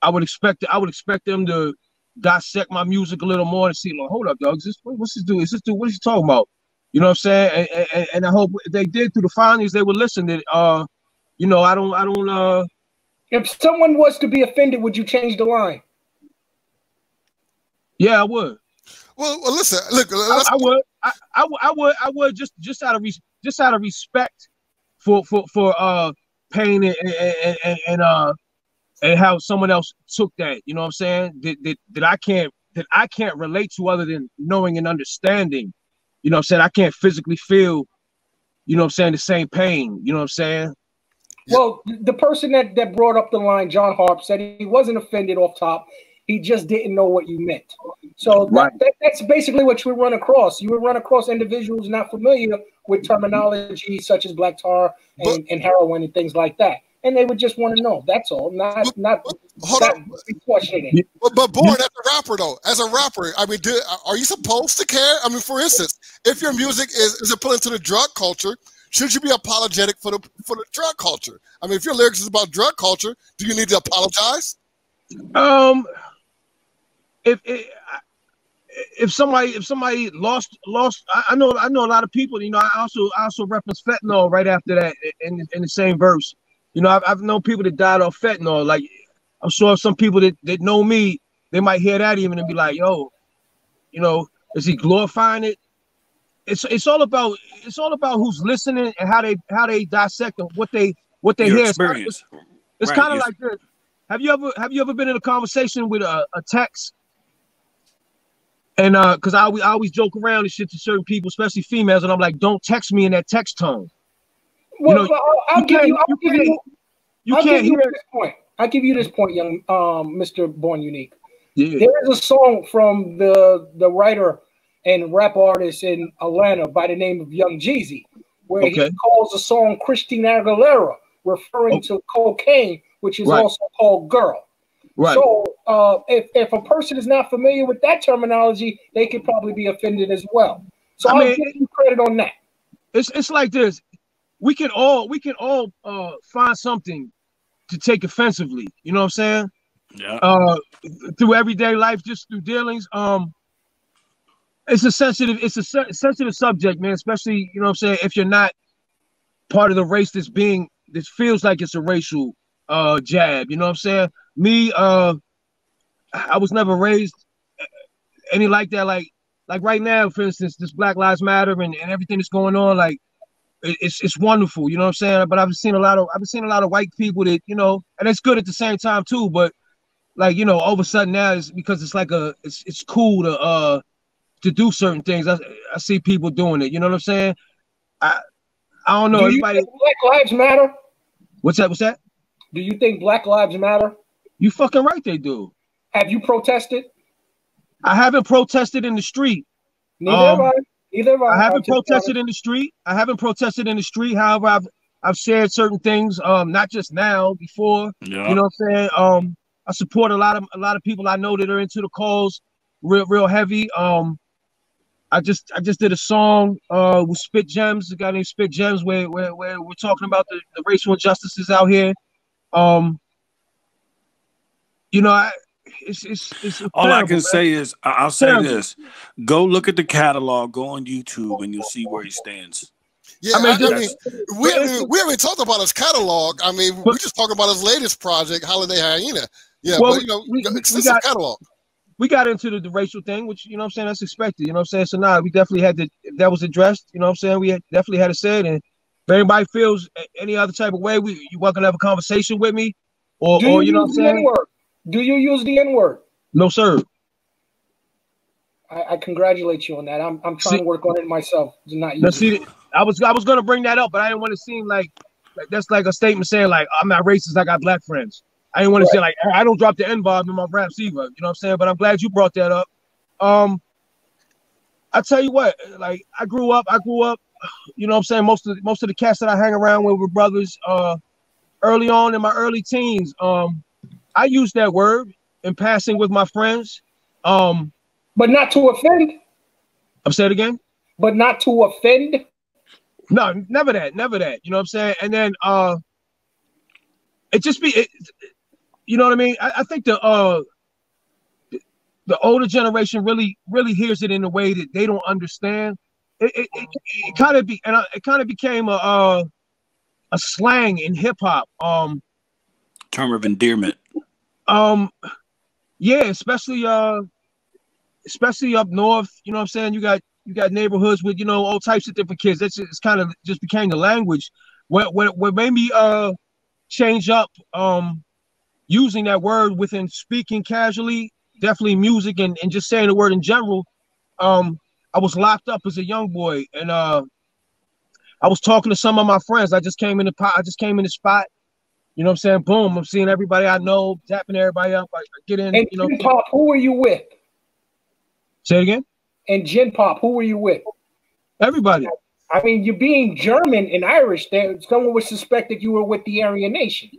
I would expect I would expect them to dissect my music a little more and see. Like, hold up, dog. Is this what- what's this dude? Is this dude? What is he talking about? You know what I'm saying? And, and, and I hope they did through the findings, they would listen. That uh, you know, I don't, I don't. Uh, If someone was to be offended, would you change the line? Yeah, I would. well, well, listen, look, I, let's, I would. I, I, would- I would. I would just just out of res- just out of respect for for for uh pain and and, and, and uh and how someone else took that. You know what I'm saying? That that, that I can't that I can't relate to other than knowing and understanding. You know what I'm saying? I can't physically feel. You know what I'm saying? The same pain. You know what I'm saying? Well, the person that, that brought up the line, John Harp, said he wasn't offended off top. He just didn't know what you meant. So Right. that, that's basically what you would run across. You would run across individuals not familiar with terminology such as black tar and, and heroin and things like that. And they would just want to know. That's all. Not not, hold not on. questioning it. But, but born as a rapper though, as a rapper, I mean, do, are you supposed to care? I mean, for instance, if your music is, is appealing to the drug culture, should you be apologetic for the for the drug culture? I mean, if your lyrics is about drug culture, do you need to apologize? Um, if if, if somebody if somebody lost lost, I, I know I know a lot of people. You know, I also I also reference fentanyl right after that in in the same verse. You know, I've, I've known people that died off fentanyl. Like I'm sure some people that that know me, they might hear that even and be like, "Yo, you know, is he glorifying it?" It's it's all about it's all about who's listening and how they how they dissect and what they what they Your hear. It's experience. it's Right, kind of yes. like this. Have you ever have you ever been in a conversation with a, a text? And uh, because I always I always joke around and shit to certain people, especially females, and I'm like, don't text me in that text tone. Well, know, well, I'll, I'll you give you. I'll you give you. You I'll can't give you this point. I'll give you this point, young um, Mr. Born Unique. Yeah. There is a song from the the writer and rap artist in Atlanta by the name of Young Jeezy, where Okay. he calls the song Christina Aguilera, referring to cocaine, which is Right. also called girl. Right. So, uh, if if a person is not familiar with that terminology, they could probably be offended as well. So I I will mean, give you credit on that. it's it's like this. We can all we can all uh find something to take offensively. You know what I'm saying? Yeah. uh through everyday life just through dealings um it's a sensitive it's a se- sensitive subject man especially you know what i'm saying if you're not part of the race that's being this feels like it's a racial uh jab you know what i'm saying me uh i was never raised any like that like like right now for instance this black lives matter and, and everything that's going on like it's it's wonderful you know what i'm saying but i've seen a lot of i've seen a lot of white people that you know and it's good at the same time too but like you know, all of a sudden now it's because it's like a it's it's cool to uh to do certain things. I, I see people doing it. You know what I'm saying? I I don't know. Do you Everybody, think Black Lives Matter? what's that? What's that? Do you think Black Lives Matter? You fucking right, they do. Have you protested? I haven't protested in the street. Neither Um, have I. Neither have I. I haven't to be honest. protested in the street. I haven't protested in the street. However, I've I've shared certain things. Um, not just now, before. Yeah. You know what I'm saying? Um, I support a lot of a lot of people I know that are into the cause real real heavy. Um, I just I just did a song uh with Spit Gems, a guy named Spit Gems, where where, where we're talking about the, the racial injustices out here. Um, you know, I it's it's, it's All I can man. say is, I- I'll say Terrible. this: go look at the catalog, go on YouTube, and you'll see where he stands. Yeah, I I mean, mean, we, but haven't, we haven't talked about his catalog. I mean, we just talking about his latest project, Holiday Hyena. Yeah, Well, but you know, we- we- we extensive got- catalog. we got into the, the racial thing, which you know what I'm saying, that's expected. You know what I'm saying? So now we definitely had to that was addressed, you know what I'm saying? We had, definitely had to say it. And if anybody feels any other type of way, we you welcome to have a conversation with me. Or, Do or you you know what I'm saying? N word? Do you use the N word? No, sir. I, I congratulate you on that. I'm I'm trying See- to work on it myself. To not use see, I was I was gonna bring that up, but I didn't want to seem like like that's like a statement saying like I'm not racist. I got black friends. I didn't want to say like I don't drop the N bomb in my raps either. You know what I'm saying? But I'm glad you brought that up. Um, I tell you what, like I grew up, I grew up. You know what I'm saying? Most of most of the cats that I hang around with were brothers. Uh, early on in my early teens, um, I use that word in passing with my friends. Um, but not to offend. I'm saying it again. But not to offend. No, never that, never that. You know what I'm saying? And then uh, it just be, it, you know what I mean? I, I think the uh, the older generation really, really hears it in a way that they don't understand. It, it, it, it kind of be, and it kind of became a uh, a slang in hip hop. Um, term of endearment. Um, yeah, especially uh, especially up north. You know what I'm saying? You got you got neighborhoods with you know all types of different kids. That's it's kind of just became the language. What what what made me uh change up um using that word within speaking casually, definitely music and, and just saying the word in general. Um, I was locked up as a young boy and uh I was talking to some of my friends. I just came in the pot, I just came in the spot. You know what I'm saying? Boom, I'm seeing everybody I know, tapping everybody up. I get in, and you know. Gen Pop, who were you with? Say it again. And Gen Pop, who were you with? Everybody. I mean, you're being German and Irish, there someone would suspect that you were with the Aryan Nation.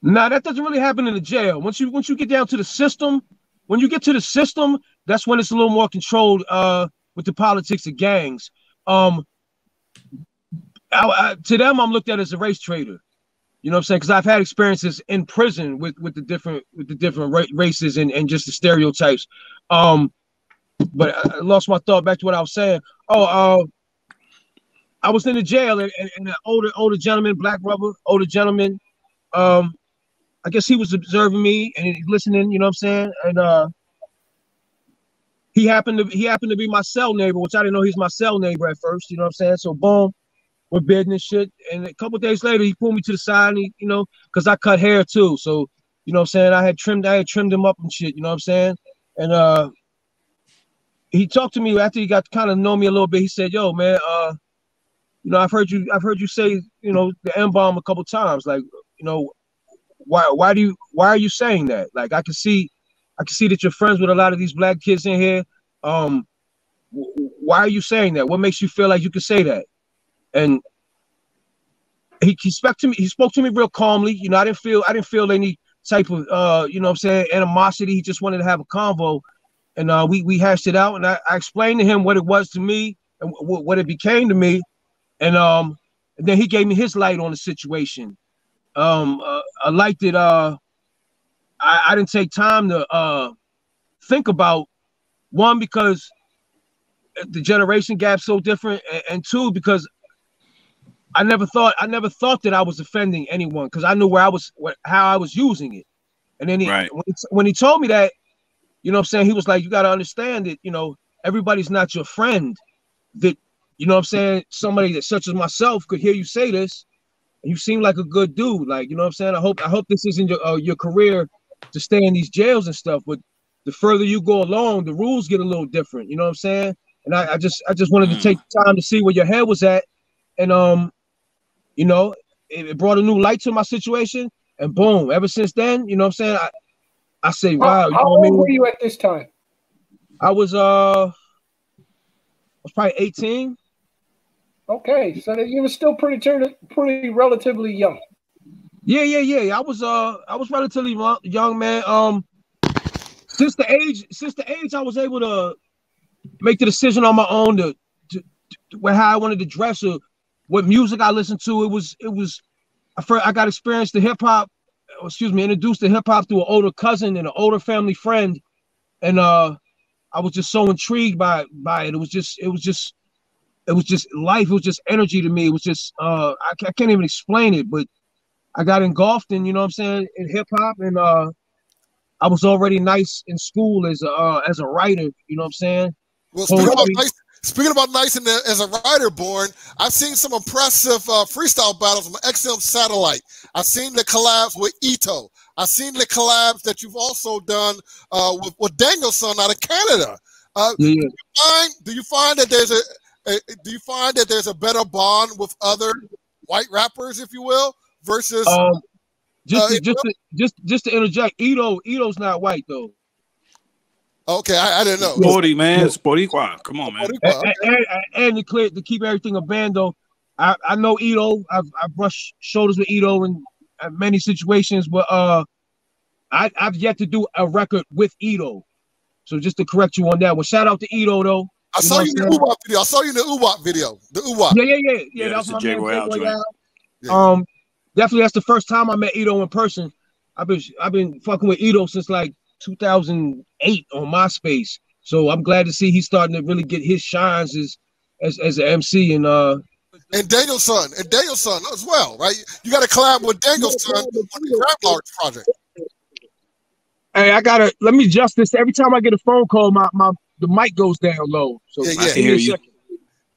No, nah, that doesn't really happen in the jail. Once you once you get down to the system, when you get to the system, that's when it's a little more controlled uh, with the politics of gangs. Um, I, I, to them, I'm looked at as a race traitor. You know what I'm saying? Because I've had experiences in prison with with the different with the different ra- races and, and just the stereotypes. Um, but I lost my thought back to what I was saying. Oh, uh, I was in the jail and, and, and an older older gentleman, black brother, older gentleman. Um, I guess he was observing me and he's listening. You know what I'm saying? And uh, he happened to he happened to be my cell neighbor, which I didn't know he's my cell neighbor at first. You know what I'm saying? So boom, we're bidding and shit. And a couple days later, he pulled me to the side, and he, you know, because I cut hair too. So you know what I'm saying? I had trimmed I had trimmed him up and shit. You know what I'm saying? And uh, he talked to me after he got kind of know me a little bit. He said, "Yo, man, uh, you know, I've heard you, I've heard you say, you know, the M bomb a couple times. Like, you know, why, why do you, why are you saying that? Like, I can see, I can see that you're friends with a lot of these black kids in here. Um, why are you saying that? What makes you feel like you can say that? And he, he spoke to me, he spoke to me real calmly. You know, I didn't feel, I didn't feel any type of, uh, you know, I'm saying animosity. He just wanted to have a convo and uh, we we hashed it out, and I, I, explained to him what it was to me and w- what it became to me, and um, and then he gave me his light on the situation. Um, uh, a light that uh, I, I didn't take time to uh think about. One because the generation gap's so different, and, and two because I never thought I never thought that I was offending anyone because I knew where I was how I was using it, and then he, right. when, he, when he told me that you know what I'm saying? He was like, you got to understand that, you know, everybody's not your friend. That, you know what I'm saying? Somebody that such as myself could hear you say this. And you seem like a good dude. Like, you know what I'm saying? I hope I hope this isn't your uh, your career to stay in these jails and stuff. But the further you go along, the rules get a little different. You know what I'm saying? And I, I just I just wanted to take time to see where your head was at. And um, you know, it, it brought a new light to my situation. And boom, ever since then, you know what I'm saying? I, I say, wow. How, how old I mean? were you at this time? I was uh, I was probably 18. Okay, so you were still pretty pretty relatively young. Yeah, yeah, yeah. I was uh, I was relatively young, man. Um, since the age, since the age, I was able to make the decision on my own to, to, to how I wanted to dress or what music I listened to. It was, it was. I first, I got experience the hip hop excuse me, introduced to hip hop through an older cousin and an older family friend, and uh, I was just so intrigued by by it. It was just, it was just, it was just life. It was just energy to me. It was just, uh, I, I can't even explain it, but I got engulfed in, you know, what I'm saying, in hip hop, and uh, I was already nice in school as a uh, as a writer. You know what I'm saying? Well, speaking about nice, Speaking about nice the, as a writer born, I've seen some impressive uh, freestyle battles from XM Satellite. I've seen the collabs with Ito. I've seen the collabs that you've also done uh, with, with Daniel Son out of Canada. Uh, yeah. do, you find, do you find that there's a, a, do you find that there's a better bond with other white rappers, if you will, versus Um, just Uh, to, just to, just just to interject, Ito Ito's not white though. Okay, I, I didn't know. Sporty man, sporty qua. Come on, man. Okay. And, and, and, and to clear to keep everything a bando, I, I know Ito. I've I've brushed shoulders with Ito in many situations, but uh, I I've yet to do a record with Ito. So just to correct you on that, well, shout out to Ito though. I You saw you in the what I'm Uwap video. I saw you in the Uwap video. The Uwap. Yeah, yeah, yeah, yeah. Yeah, that's my the J. man, Royale J. joint. Royale. Yeah. Um, definitely that's the first time I met Ito in person. I've been I've been fucking with Ito since like 2008 on MySpace. So I'm glad to see he's starting to really get his shines as as as an MC and uh And Daniel Son, and Daniel Son as well, right? You got to collab with Daniel Son on the Grab Large project. Hey, I gotta let me adjust this. Every time I get a phone call, my, my the mic goes down low. So Yeah, yeah. me a Hear you.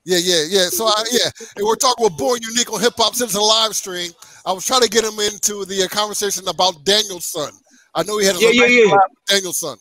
Yeah, yeah, yeah. So I, yeah, and we're talking with Born Unique on Hip Hop Citizen live stream. I was trying to get him into the uh, conversation about Daniel Son. I know he had a Yeah, yeah, nice yeah. collab with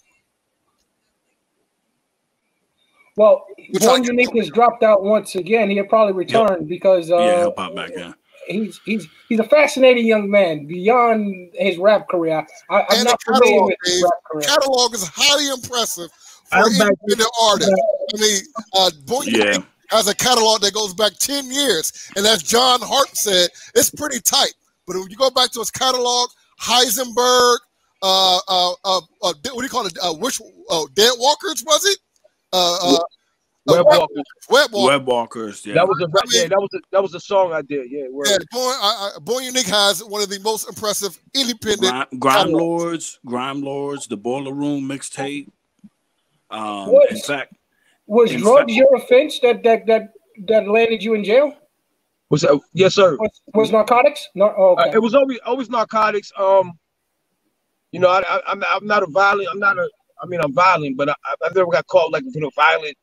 Well, Which Born I- Unique was dropped out once again. He'll probably return because uh, Yeah, he'll pop back in. he's he's he's a fascinating young man beyond his rap career. I, I'm And not the familiar catalog, with his Dave, rap career. Catalog is highly impressive for I'm an independent artist. I mean, uh, Born Yeah. Has a catalog that goes back 10 years. And as John Harp said, it's pretty tight. But when you go back to his catalog, Heisenberg, uh, uh, uh, uh, what do you call it? Uh, which, uh, Dead Walkers, was it? Uh, uh, Web Web, Walkers. Web Walkers. Web walkers. Yeah. That was a I mean- yeah, that was a that was a song I did. Yeah, word. Yeah, Born, uh, uh, Born Unique has one of the most impressive independent. Grime, Grime. Lords, Grime Lords, the Boiler Room mixtape. Um, What? in fact, Was in drugs fact- your offense that that that that landed you in jail? Was that, yes, sir. Was, was narcotics? No. Oh, Uh, it was always always narcotics. Um, you know, I, I, I'm I'm not a violent. I'm not a. I mean, I'm violent, but I, I've never got caught like you know violent.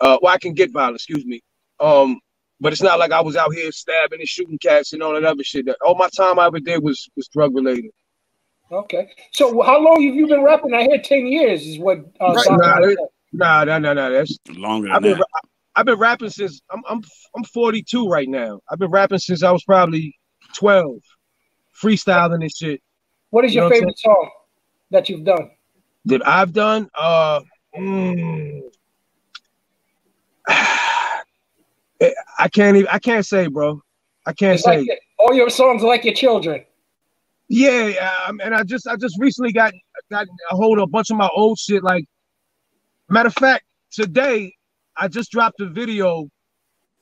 Uh, well, I can get violent. Excuse me. Um, but it's not like I was out here stabbing and shooting cats and all that other shit. That all my time I ever did was was drug related. okay. So how long have you been rapping? I hear ten years is what. Uh, Right. Doc Nah, said. Nah, nah, nah, nah. That's longer I've than been that. ra- I've been rapping since I'm I'm I'm 42 right now. I've been rapping since I was probably 12, freestyling and shit. What is You your know favorite song that you've done? that I've done. Uh, mm, I can't even. I can't say, bro. I can't It's say. like all your songs are like your children. Yeah, um, and I just I just recently got got a hold of a bunch of my old shit. Like, matter of fact, today I just dropped a video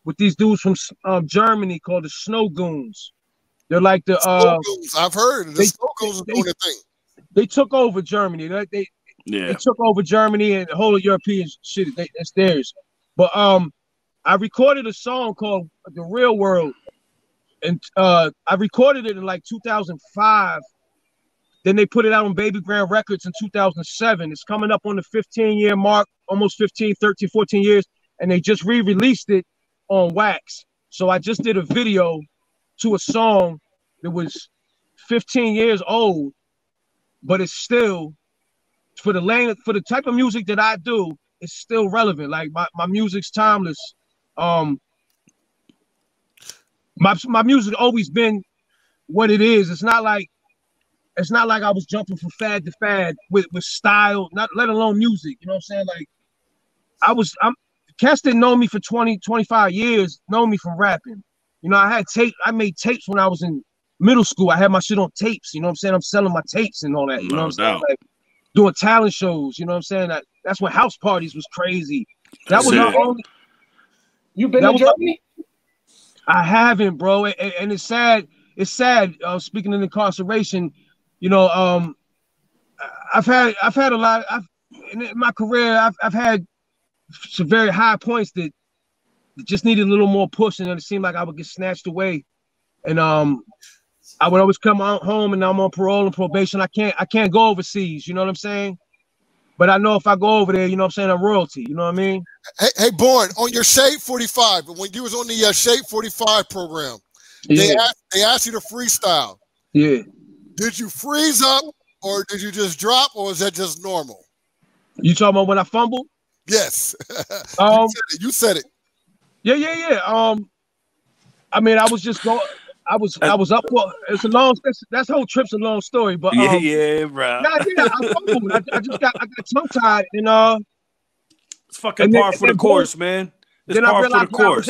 with these dudes from um, Germany called the Snow Goons. They're like the uh, I've heard. The they- Snow Goons they- doing their thing. they took over Germany. They they, Yeah. they took over Germany and the whole European shit. They, that's theirs. But um, I recorded a song called "The Real World," and uh, I recorded it in like 2005. Then they put it out on Babygrande Records in 2007. It's coming up on the 15 year mark, almost 15, 13, 14 years, and they just re-released it on Wax. So I just did a video to a song that was 15 years old, but it's still for the lane for the type of music that I do, it's still relevant. Like my, my music's timeless. Um my my music always been what it is. It's not like it's not like I was jumping from fad to fad with, with style, not let alone music. You know what I'm saying? Like I was I'm cats didn't know me for 20, 25 years, know me from rapping. You know, I had tape, I made tapes when I was in middle school. I had my shit on tapes, you know what I'm saying? I'm selling my tapes and all that. You know No what I'm saying? doubt. Like doing talent shows, you know what I'm saying? That that's when house parties was crazy. That That's was my it. only You've been That in was- Germany? I haven't, bro, and, and it's sad. It's sad. Uh, speaking of incarceration, you know, um, I've had I've had a lot. I've in my career, I've I've had some very high points that just needed a little more push, and it seemed like I would get snatched away. And um, I would always come out home, and I'm on parole and probation. I can't I can't go overseas. You know what I'm saying? But I know if I go over there, you know what I'm saying, I'm royalty. You know what I mean? Hey, hey, Born, on your Shade 45, when you was on the uh, Shade 45 program, they, asked, they asked you to freestyle. yeah. Did you freeze up or did you just drop or is that just normal? You talking about when I fumbled? Yes. Um, you, said it. you said it. Yeah, yeah, yeah. Um, I mean, I was just going. I was I was up for it's a long that's, that's whole trip's a long story, but um, yeah, yeah, bro. Nah, yeah, I, fumbled. I, I just got I got tongue tied and uh It's fucking And par for the then course, man. It's then I par for the realized I course.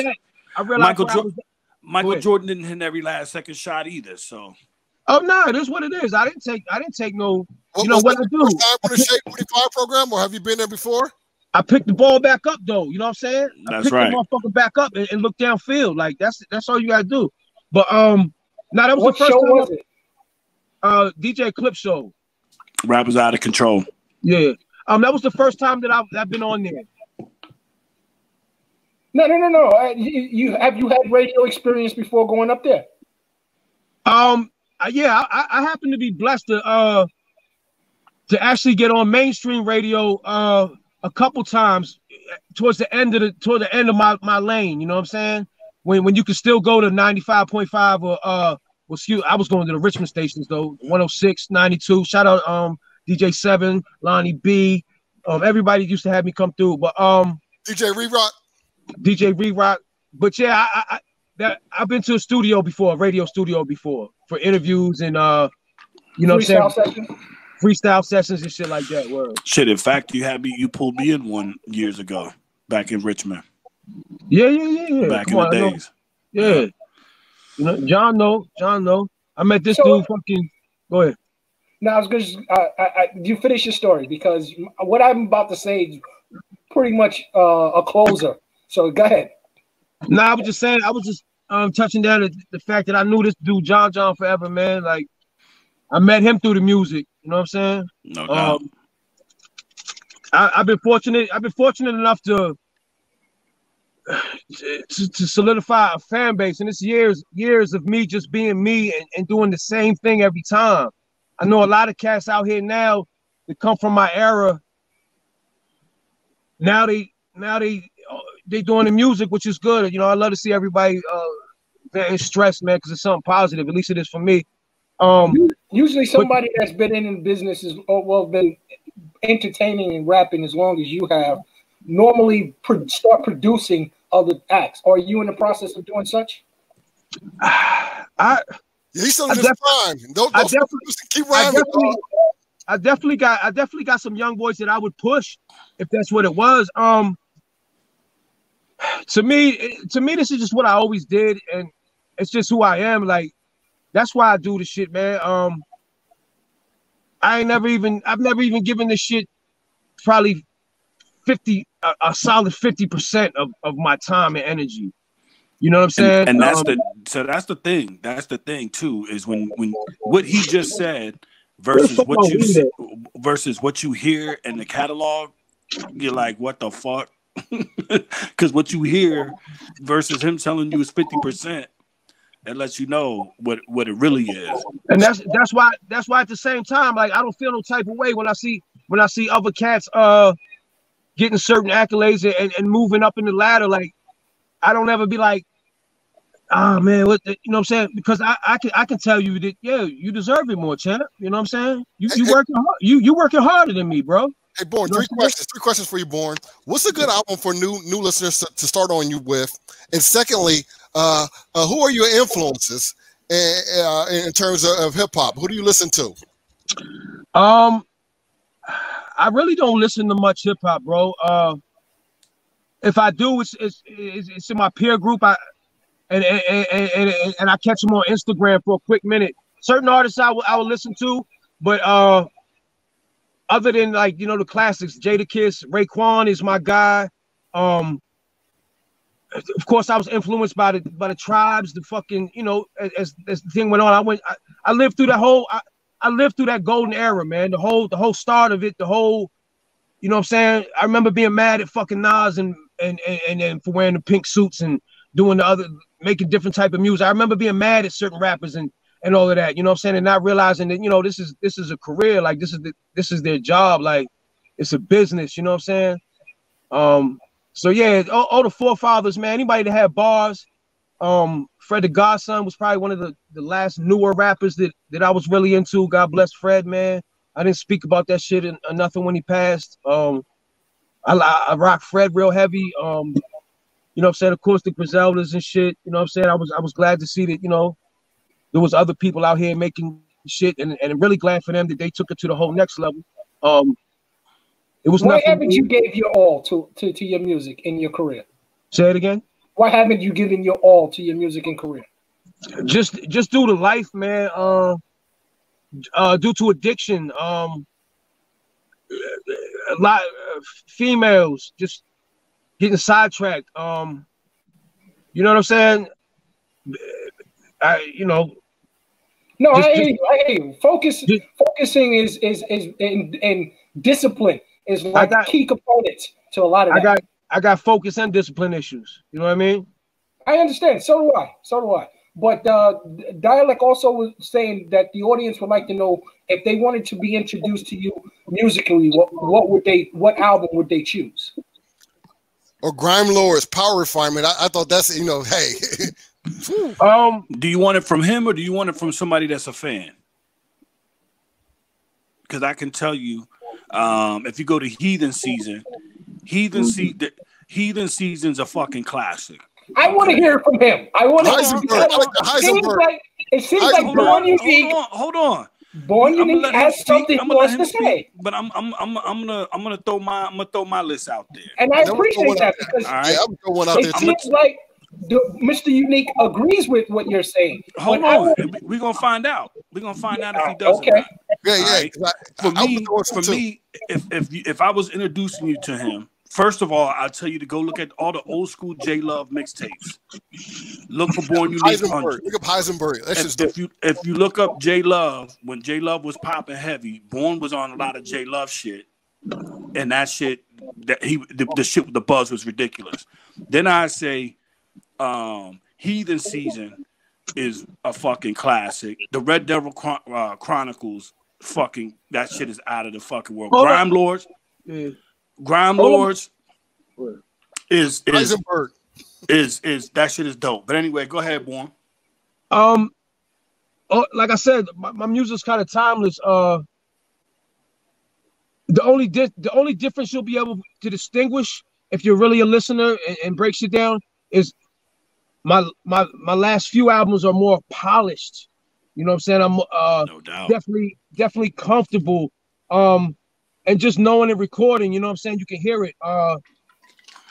I realized Michael where I Jo- was. Michael. Jordan didn't hit every last second shot either. So Oh no, that's what it is. I didn't take I didn't take no What, you know was what that I your do? first time on the Shade 45 program, or have you been there before? I picked the ball back up though. You know what I'm saying? I That's picked right. the motherfucker back up and, and look downfield. Like that's that's all you gotta do. But um now that was What the first show time was it? uh DJ Clip Show. rappers out of control. Yeah. Um that was the first time that I've, I've been on there. No, no, no, no. Uh, You, you have you had radio experience before going up there? Um, yeah, I, I happen to be blessed to uh to actually get on mainstream radio uh a couple times towards the end of the toward the end of my, my lane. You know what I'm saying? When when you can still go to 95.5 or uh well, excuse I was going to the Richmond stations though 106, 92. Shout out um DJ Seven, Lonnie B. Um, everybody used to have me come through, but um DJ Re-Rock? DJ Re-Rock. But yeah, I, I, I that I've been to a studio before, a radio studio before for interviews and uh, you know, what I'm saying session. Freestyle sessions and shit like that. Word. Shit, in fact, you had me you pulled me in one years ago back in Richmond. Yeah, yeah, yeah, yeah. back Come in on, the I know. days. Yeah. You know, John know, John know. I met this So- dude fucking. Go ahead. Now I was going to. Uh, I, I, you finish your story because what I'm about to say is pretty much uh, a closer. So go ahead. No, I was just saying. I was just um touching down the, the fact that I knew this dude John John forever, man. Like I met him through the music. You know what I'm saying? No doubt. Um, I, I've been fortunate. I've been fortunate enough to, to to solidify a fan base, and it's years years of me just being me and, and doing the same thing every time. I know a lot of cats out here now that come from my era. Now they now they they doing the music, which is good. You know, I love to see everybody uh stressed, man, because it's something positive. At least it is for me. Um, Usually, somebody that's been in the business is oh, well been entertaining and rapping as long as you have. Normally, pro- start producing other acts. Are you in the process of doing such? I Yeah, he's still in I def- prime. Don't, I don't stop definitely- producing. keep I rhyming. definitely, I definitely got, I definitely got some young boys that I would push if that's what it was. Um, to me, to me, this is just what I always did, and it's just who I am. Like, that's why I do the shit, man. Um, I ain't never even, I've never even given this shit probably fifty, a, a solid fifty percent of of my time and energy. You know what I'm saying? and, and that's Um, the so that's the thing. That's the thing too is when when what he just said versus what you versus what you hear in the catalog, you're like, what the fuck? Because what you hear versus him telling you is fifty percent, it lets you know what what it really is. and that's that's why that's why at the same time like i don't feel no type of way when i see when i see other cats uh getting certain accolades and, and moving up in the ladder. Like i don't ever be like ah man what the, you know what i'm saying? Because i i can i can tell you that yeah you deserve it more champ. You know what i'm saying? You you working hard you you working harder than me bro Hey, Born, three what I'm saying? questions. Three questions for you, Born. What's a good album for new new listeners to, to start on you with? And secondly, uh, uh, who are your influences in, uh, in terms of, of hip hop? Who do you listen to? Um, I really don't listen to much hip hop, bro. Uh, if I do, it's it's it's, it's in my peer group. I and and, and and and I catch them on Instagram for a quick minute. Certain artists I will I will listen to, but uh, other than like you know the classics, Jadakiss, Raekwon is my guy. Um, of course, I was influenced by the by the tribes. The fucking you know as as the thing went on, I went I, I lived through that whole. I, I lived through that golden era, man. The whole the whole start of it, the whole, you know what I'm saying? I remember being mad at fucking Nas and and, and, and for wearing the pink suits and doing the other making different type of music. I remember being mad at certain rappers and and all of that, you know what I'm saying? And not realizing that, you know, this is this is a career, like this is the, this is their job, like it's a business, you know what I'm saying? Um so yeah, all, all the forefathers, man, anybody that had bars, um, Fred the Godson was probably one of the, the last newer rappers that, that I was really into. God bless Fred, man. I didn't speak about that shit or nothing when he passed. Um, I, I, rock Fred real heavy. Um, You know I'm saying? Of course, the Griseldas and shit. You know what I'm saying? I was I was glad to see that, you know, there was other people out here making shit and, and really glad for them that they took it to the whole next level. Um it was Why haven't you gave your all to, to, to your music in your career? Say it again. Why haven't you given your all to your music and career? Just just due to life, man. Uh, uh due to addiction. Um a lot of females just getting sidetracked. Um, you know what I'm saying? I, you know, No, Just- I, hear you, I hear you. Focus, Just- focusing is is is and, and discipline is like got- key components to a lot of I that. got I got focus and discipline issues. You know what I mean? I understand. So do I. So do I. But uh, Dialekt also was saying that the audience would like to know if they wanted to be introduced to you musically, what what would they, what album would they choose? Or Grime Lords, Power Refinement. I, I thought that's you know, hey, Um, Do you want it from him or do you want it from somebody that's a fan? Because I can tell you, um, if you go to Heathen Season, Heathen Se- the- Heathen Season's a fucking classic. I want to hear from him. I want to. Heisenberg. I like the It seems Heisenberg. like it seems like Heisenberg. Born hold Unique. on, hold on. Born I'ma Unique has something he I'ma let wants him to speak, say, But I'm I'm I'm I'm gonna I'm gonna throw my I'm gonna throw my list out there. and I Then we'll throw appreciate that because All right. yeah, I'm throwing out it there too. seems like the, Mr. Unique agrees with what you're saying. Hold But on, we're gonna find out. We're gonna find out if he does Okay. Yeah, yeah. Alright. 'cause I, For I, I me, was throwing some for too. me, if if you, if I was introducing you to him, first of all, I'll tell you to go look at all the old school J Love mixtapes. Look for Born Unique Heisenberg. Look up Heisenberg. That's If, just if you if you look up J Love, when J Love was popping heavy, Born was on a lot of J Love shit, and that shit that he the, the shit with the buzz was ridiculous. Then I say, um, Heathen Season is a fucking classic. The Red Devil Chron- uh, Chronicles, fucking that shit is out of the fucking world. Hold on. Grime Lords, yeah. Grime Hold on. Lords is is Heisenberg. is is that shit is dope. But anyway, go ahead, Born. Um, oh, like I said, my, my music's kind of timeless. Uh, the only di- the only difference you'll be able to distinguish if you're really a listener and, and breaks it down is my my my last few albums are more polished. You know what I'm saying? I'm uh No definitely definitely comfortable. Um, and just knowing and recording, you know what I'm saying? You can hear it. Uh,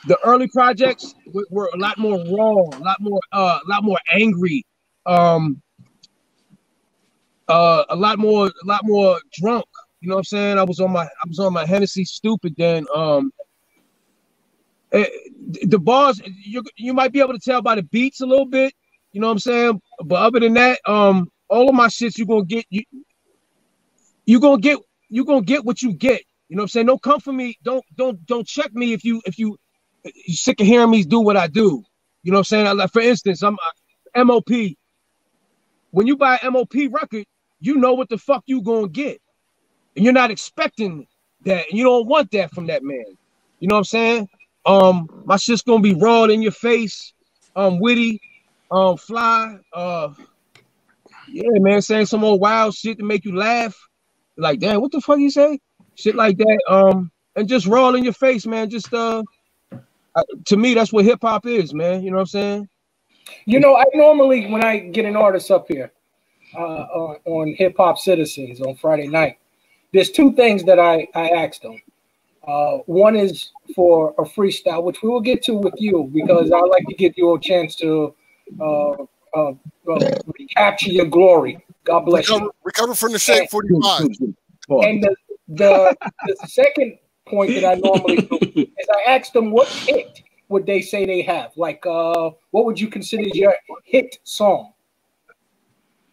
the early projects were, were a lot more raw, a lot more uh, a lot more angry. Um, uh, a lot more, a lot more drunk. You know what I'm saying? I was on my, I was on my Hennessy stupid then. Um, the bars, you you might be able to tell by the beats a little bit. You know what I'm saying? But other than that, um, all of my shits you gonna get you. You gonna get you gonna get what you get. You know what I'm saying? Don't come for me. Don't don't don't check me if you if you you sick of hearing me do what I do. You know what I'm saying? Like for instance, I'm uh, MOP. When you buy MOP record, you know what the fuck you gonna get, and you're not expecting that, and you don't want that from that man. You know what I'm saying? Um, my shit's gonna be raw in your face, um, witty, um, fly, uh, yeah, man, saying some old wild shit to make you laugh. Like, damn, what the fuck you say? Shit like that. Um, and just raw in your face, man. Just uh, uh, to me, that's what hip hop is, man. You know what I'm saying? You know, I normally when I get an artist up here uh, on, on Hip Hop Citizens on Friday night, there's two things that I I asked them. Uh, one is for a freestyle, which we will get to with you because I like to give you a chance to uh, uh, uh, recapture your glory. God bless you. Recover, recover from the Shade 45. And the, the the second point that I normally do is I ask them what hit would they say they have? Like, uh, what would you consider your hit song?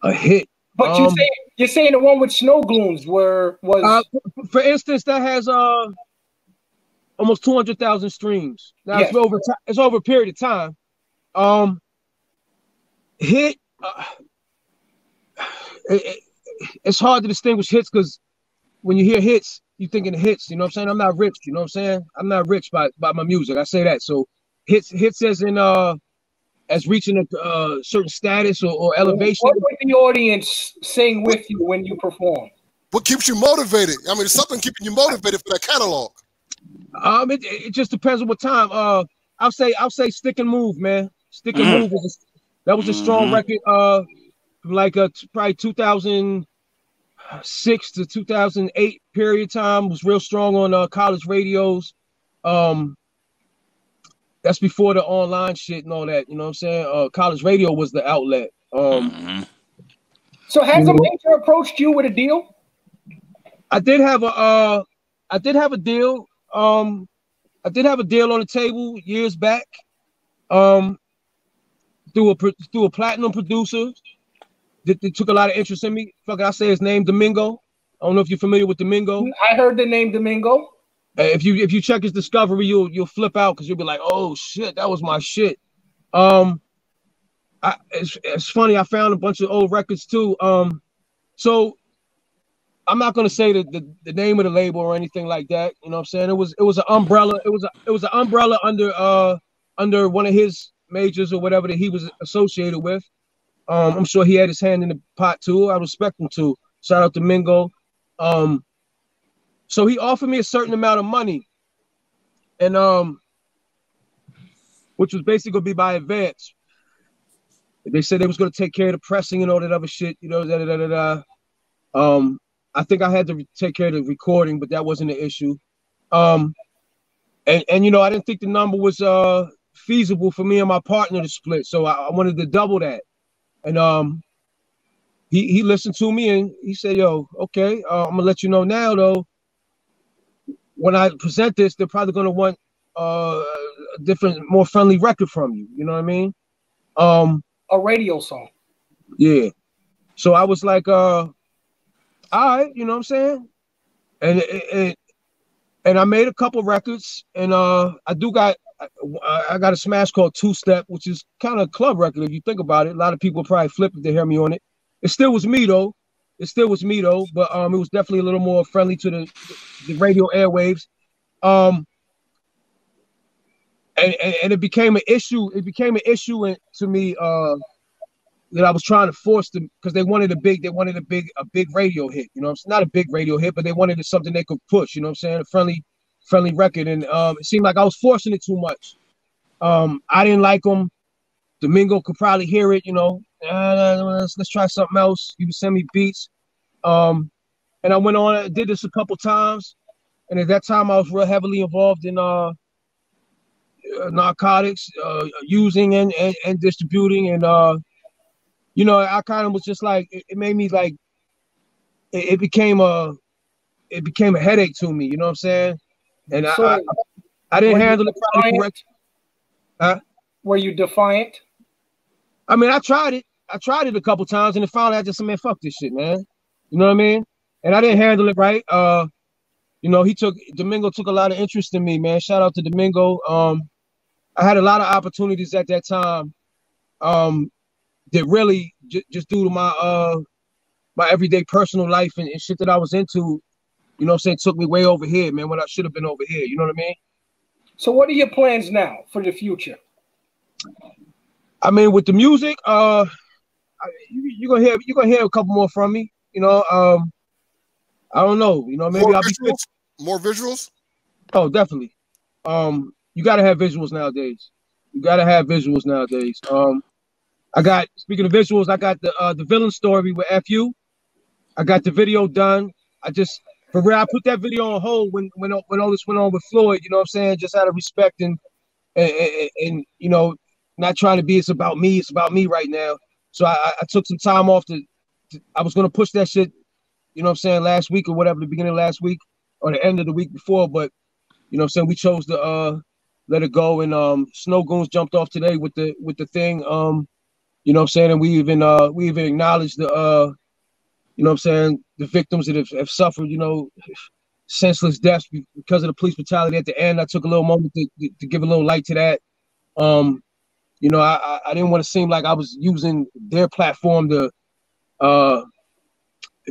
A hit. But you Um, say you're saying the one with Snow Goons were was Uh, for instance, that has uh almost two hundred thousand streams. Now it's over. ti- It's over a period of time. Um, hit. Uh, it- it- it's hard to distinguish hits because when you hear hits, you thinking of hits. You know what I'm saying? I'm not rich. You know what I'm saying? I'm not rich by by my music. I say that. So hits hits as in uh as reaching a uh, certain status or, or elevation. what would the audience sing with you when you perform? What keeps you motivated? I mean, there's something keeping you motivated for that catalog. Um, it, it just depends on what time. Uh, I'll say I'll say stick and move, man. Stick and Mhm. move was that was a strong Mhm. record. Uh, from like uh t- probably 2006 to 2008 period time was real strong on uh college radios. Um, that's before the online shit and all that. You know what I'm saying? Uh, college radio was the outlet. Um, Mhm. So has a major approached you with a deal? I did have a uh I did have a deal. Um I did have a deal on the table years back. Um through a through a platinum producer that, that took a lot of interest in me. Fuck I say his name Domingo. I don't know if you're familiar with Domingo. I heard the name Domingo. Uh, if you if you check his discovery, you'll you'll flip out because you'll be like, oh shit, that was my shit. Um, I it's, it's funny. I found a bunch of old records too. Um, so I'm not gonna say the, the the name of the label or anything like that. You know what I'm saying? It was it was an umbrella. It was a it was an umbrella under uh under one of his majors or whatever that he was associated with. Um, I'm sure he had his hand in the pot too. I respect him too. Shout out to Mingo. Um, so he offered me a certain amount of money, and um, which was basically gonna be by advance. They said they was gonna take care of the pressing and all that other shit, you know, da da da da. da. Um, I think I had to take care of the recording, but that wasn't an issue. Um, and and you know, I didn't think the number was uh feasible for me and my partner to split, so I, I wanted to double that. And um, he he listened to me and he said, "Yo, okay, uh, I'm gonna let you know now though. When I present this, they're probably gonna want uh, a different, more friendly record from you. You know what I mean? Um, A radio song. yeah. So I was like, uh, all right, you know what I'm saying? And it, it, and I made a couple records, and uh, I do got I, got a smash called Two Step, which is kind of a club record if you think about it. A lot of people probably flip if they hear me on it. It still was me though. It still was me though, but um, it was definitely a little more friendly to the the radio airwaves. Um, and, and, and it became an issue. It became an issue in, to me uh, that I was trying to force them because they wanted a big, they wanted a big, a big radio hit. You know, it's not a big radio hit, but they wanted something they could push. You know, what I'm saying a friendly, friendly record, and um, it seemed like I was forcing it too much. Um, I didn't like them. Domingo could probably hear it. You know, uh, let's, let's try something else. He would send me beats. Um, and I went on, I did this a couple times, and at that time I was real heavily involved in uh, uh, narcotics, uh, using and, and, and distributing, and uh, you know, I kind of was just like it, it made me like it, it became a it became a headache to me. You know what I'm saying? And I, So, I, I didn't handle it defiant? correct. Huh? Were you defiant? I mean, I tried it. I tried it a couple times, and then finally I just said, man, fuck this shit, man. You know what I mean? And I didn't handle it right. Uh, you know, he took Domingo took a lot of interest in me, man. Shout out to Domingo. Um, I had a lot of opportunities at that time. Um, that really j- just due to my uh my everyday personal life and, and shit that I was into, you know what I'm saying, took me way over here, man, when I should have been over here. You know what I mean? So what are your plans now for the future? I mean, with the music, uh, I, you, you're gonna hear you're gonna hear a couple more from me. You know, um, I don't know. You know, maybe more I'll be. More visuals. Oh, definitely. Um, you gotta have visuals nowadays. You gotta have visuals nowadays. Um, I got speaking of visuals, I got the uh the villain story with Fu. I got the video done. I just for real, I put that video on hold when when when all this went on with Floyd. You know what I'm saying? Just out of respect and and, and, and you know, not trying to be it's about me. It's about me right now. So I, I- took some time off to, to. I was gonna push that shit. You know what I'm saying? Last week or whatever, the beginning of last week or the end of the week before, but you know what I'm saying? We chose to uh let it go and um Snow Goons jumped off today with the with the thing. Um, you know what I'm saying? And we even uh we even acknowledged the uh you know what I'm saying, the victims that have, have suffered, you know, senseless deaths because of the police brutality at the end. I took a little moment to, to, give a little light to that. Um, you know, I, I, I didn't want to seem like I was using their platform to uh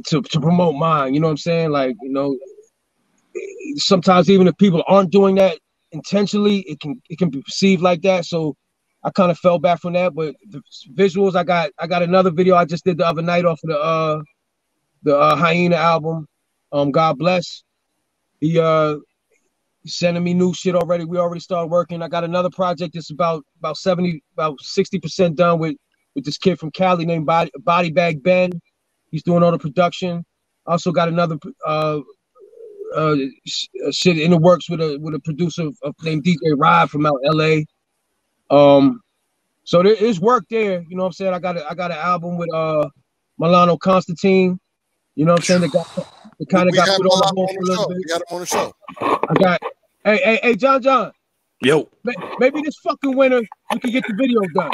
to, to promote mine, you know what I'm saying? Like, you know, sometimes even if people aren't doing that intentionally, it can it can be perceived like that. So I kind of fell back from that. But the visuals, I got I got another video I just did the other night off of the uh the uh, Hyena album. Um, God bless. He uh sending me new shit already. We already started working. I got another project that's about about 70, about 60% done with with this kid from Cali named Body, Body Bag Ben. He's doing all the production. Also got another uh uh uh, shit in the works with a with a producer of, named DJ Rod from out LA. Um so there is work there, you know what I'm saying? I got a, I got an album with uh Milano Constantine. You know what I'm saying? They got they kind of We got put him on the on the for a little show. bit. We got him on the show. I got hey hey hey John John. Yo, Maybe this fucking winter we can get the video done.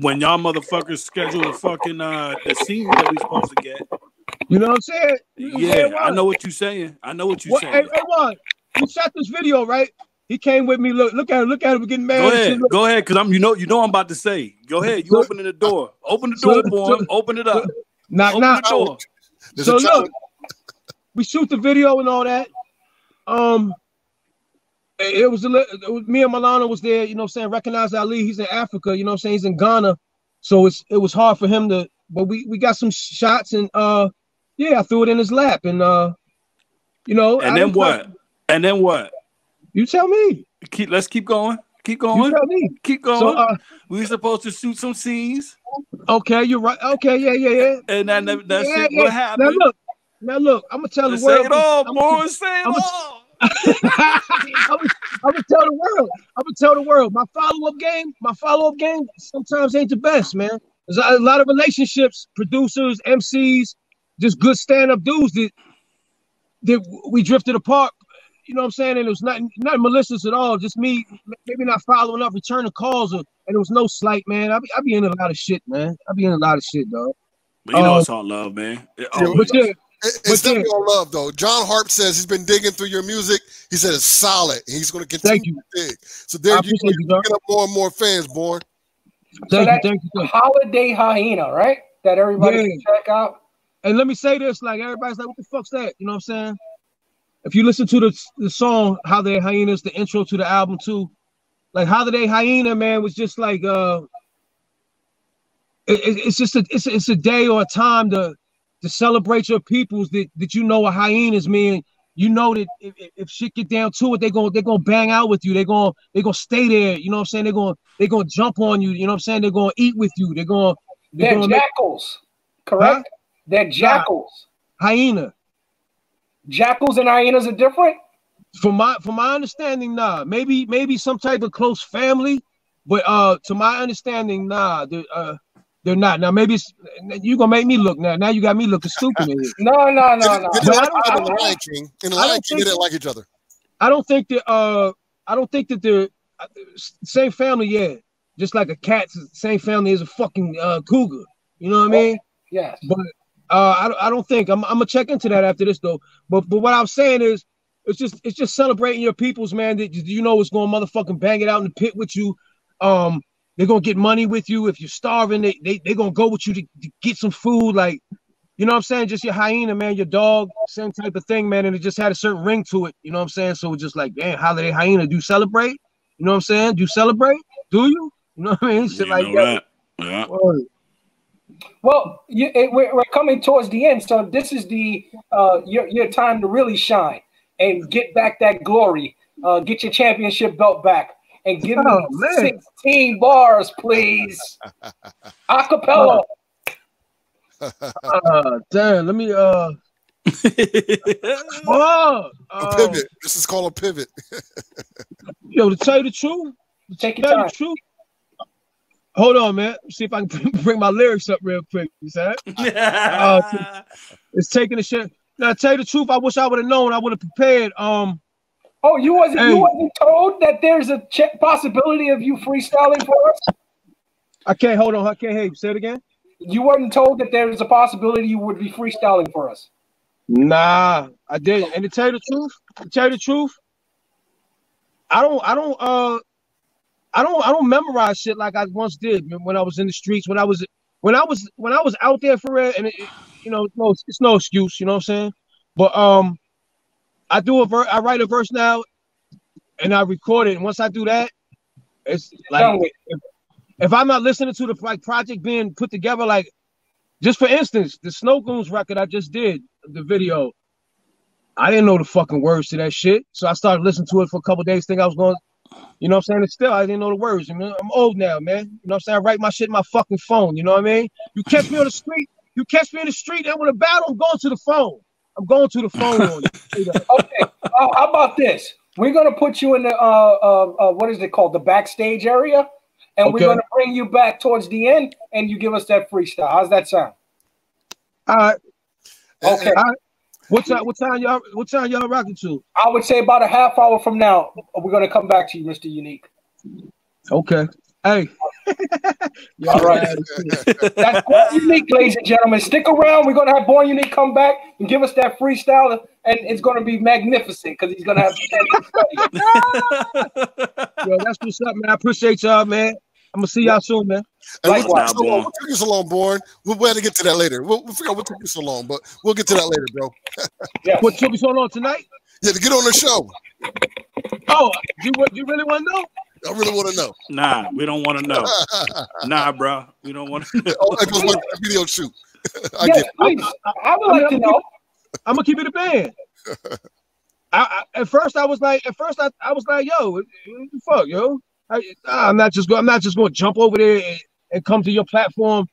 when y'all motherfuckers schedule the fucking uh the scenes that we supposed to get. You know what I'm saying? You know what I'm Yeah, saying? I know what you're saying. I know what you're What, hey, saying. hey, Juan, you shot this video, right? He came with me. Look, look at him. Look at him. We're getting mad. Go ahead, Look, go ahead, cause I'm you know you know I'm about to say. Go ahead, you So- opening the door. Open the door for him. Open it up. knock, knock. the door. So look, we shoot the video and all that. Um, it it was, a, it was me and Milano was there. You know, what I'm saying recognize Ali. He's in Africa. You know, what I'm saying he's in Ghana. So it's it was hard for him to. But we we got some shots and uh, yeah, I threw it in his lap and uh, you know. And I then didn't- what? And then what? You tell me. Keep let's keep going. Keep going. You tell me. Keep going. So uh, we were supposed to shoot some scenes, okay, you're right. Okay, yeah, yeah, yeah. and that, that Yeah, yeah. what Now happened. look, now look. I'm gonna tell the Let's world. say it all, I'm gonna- boys. Say it I'm all. I'm gonna tell the world. I'm gonna tell the world. My follow up game, my follow up game, sometimes ain't the best, man. There's a lot of relationships, producers, MCs, just good stand up dudes that that we drifted apart. You know what I'm saying? And it was not not malicious at all. Just me, maybe not following up, returning calls, or, and it was no slight, man. I be I be in a lot of shit, man. I be in a lot of shit, dog. But you know Um, it's all love, man. It Yeah, But yeah, It- It's But then- definitely all love, though. John Harp says he's been digging through your music. He said it's solid. and He's going to continue Thank you. to dig. So there I you appreciate go. you, dog. Get up more and more fans, boy. Thank you, that- thank you, thank you. Holiday Hyena, right? That everybody Yeah. can check out. And let me say this, like everybody's like, what the fuck's that? You know what I'm saying? If you listen to the the song Holiday Hyenas, the intro to the album too, like Holiday Hyena, man, was just like uh it- it- it's just a it's a, it's a day or a time to to celebrate your peoples that that you know are hyenas, man. You know that if, if- shit get down to it, they're gonna they're gonna bang out with you. They're gonna they're gonna stay there. You know what I'm saying? They're gonna they're gonna jump on you. You know what I'm saying? They're gonna eat with you. They're gonna they're They're gonna make jackals, correct? They're jackals. hyena. Jackals and hyenas are different. from my from my understanding, nah. Maybe maybe some type of close family, but uh, to my understanding, nah. They're uh, they're not. Now maybe it's, you gonna make me look now. Now you got me looking stupid. No, no, no, no. they didn't I don't- each I other in the don't- Lion King. In the Lion King, they didn't like each other. I don't think that uh, I don't think that they're uh, same family. Yeah, just like a cat, same family as a fucking uh, cougar. You know what I mean? Yes. But uh, I, don't- I don't think I'm, I'm gonna check into that after this though. But but what I'm saying is, it's just it's just celebrating your peoples, man. That you know it's gonna motherfucking bang it out in the pit with you. Um, they're gonna get money with you if you're starving. They they they gonna go with you to, to get some food, like you know what I'm saying. Just your hyena, man, your dog, same type of thing, man. And it just had a certain ring to it. You know what I'm saying? So it's just like, damn, holiday hyena. Do you celebrate? You know what I'm saying? Do you celebrate? Do you? You know what I mean? Shit You like that. that. Yeah. Word. Well, you, it, we're, we're coming towards the end, so this is the uh, your your time to really shine and get back that glory. Uh, get your championship belt back and give me Oh, man. 16 bars, please. Acapella. Uh, damn. Let me uh. Oh, A uh, pivot. This is called a pivot. yo, to tell you the truth, Take to your tell you time. the truth. Hold on, man. See if I can bring my lyrics up real quick. You see that? It's taking a shit. Now, to tell you the truth, I wish I would have known. I would have prepared. Um, Oh, you wasn't Hey. you wasn't told that there's a ch- possibility of you freestyling for us? I can't hold on. I can't hear you. Say it again. You weren't told that there was a possibility you would be freestyling for us. Nah, I didn't. And to tell you the truth, to tell you the truth, I don't, I don't, uh, I don't, I don't memorize shit like I once did when I was in the streets. When I was, when I was, when I was out there for real, and it, it- you know, it's no, it's no excuse. You know what I'm saying? But um, I do a verse. I write a verse now, and I record it. And once I do that, it's like if, if I'm not listening to the like project being put together, like just for instance, the Snow Goons record I just did, the video. I didn't know the fucking words to that shit. So I started listening to it for a couple days, think I was going, you know what I'm saying? And still I didn't know the words. I mean, I'm old now, man. You know what I'm saying? I write my shit in my fucking phone, you know what I mean? You catch me on the street, you catch me in the street and with a battle, I'm going to the phone. I'm going to the phone on you. Okay, uh, how about this? We're gonna put you in the uh, uh, uh what is it called, the backstage area, and Okay. we're gonna bring you back towards the end, and you give us that freestyle. How's that sound? All right. Okay, All right. What time what time y'all what time y'all rocking to? I would say about a half hour from now, we're gonna come back to you, Mr. Unique. Okay. Hey. All right. That's Born Unique, ladies and gentlemen. Stick around. We're gonna have Born Unique come back and give us that freestyle, and it's gonna be magnificent because he's gonna have. Yo, that's what's up, man. I appreciate y'all, man. I'm gonna see y'all soon, man. And what Likewise. took you so long? What took you so long, Born? We'll, we'll have to get to that later. We'll, we'll figure out what took you so long, but we'll get to that later, bro. Yes. What took me so long tonight? Yeah, to get on the show. Oh, you what you really want to know? I really want to know. Nah, we don't want to know. Nah, bro, we don't want to know. oh, that goes back to video shoot. I Yes, get please. I would I mean, like to I'm know. I'm gonna keep it a band. I, I, at first I was like, at first I, I was like, yo, what the fuck, yo. I, I'm not just going. I'm not just going to jump over there and, and come to your platform.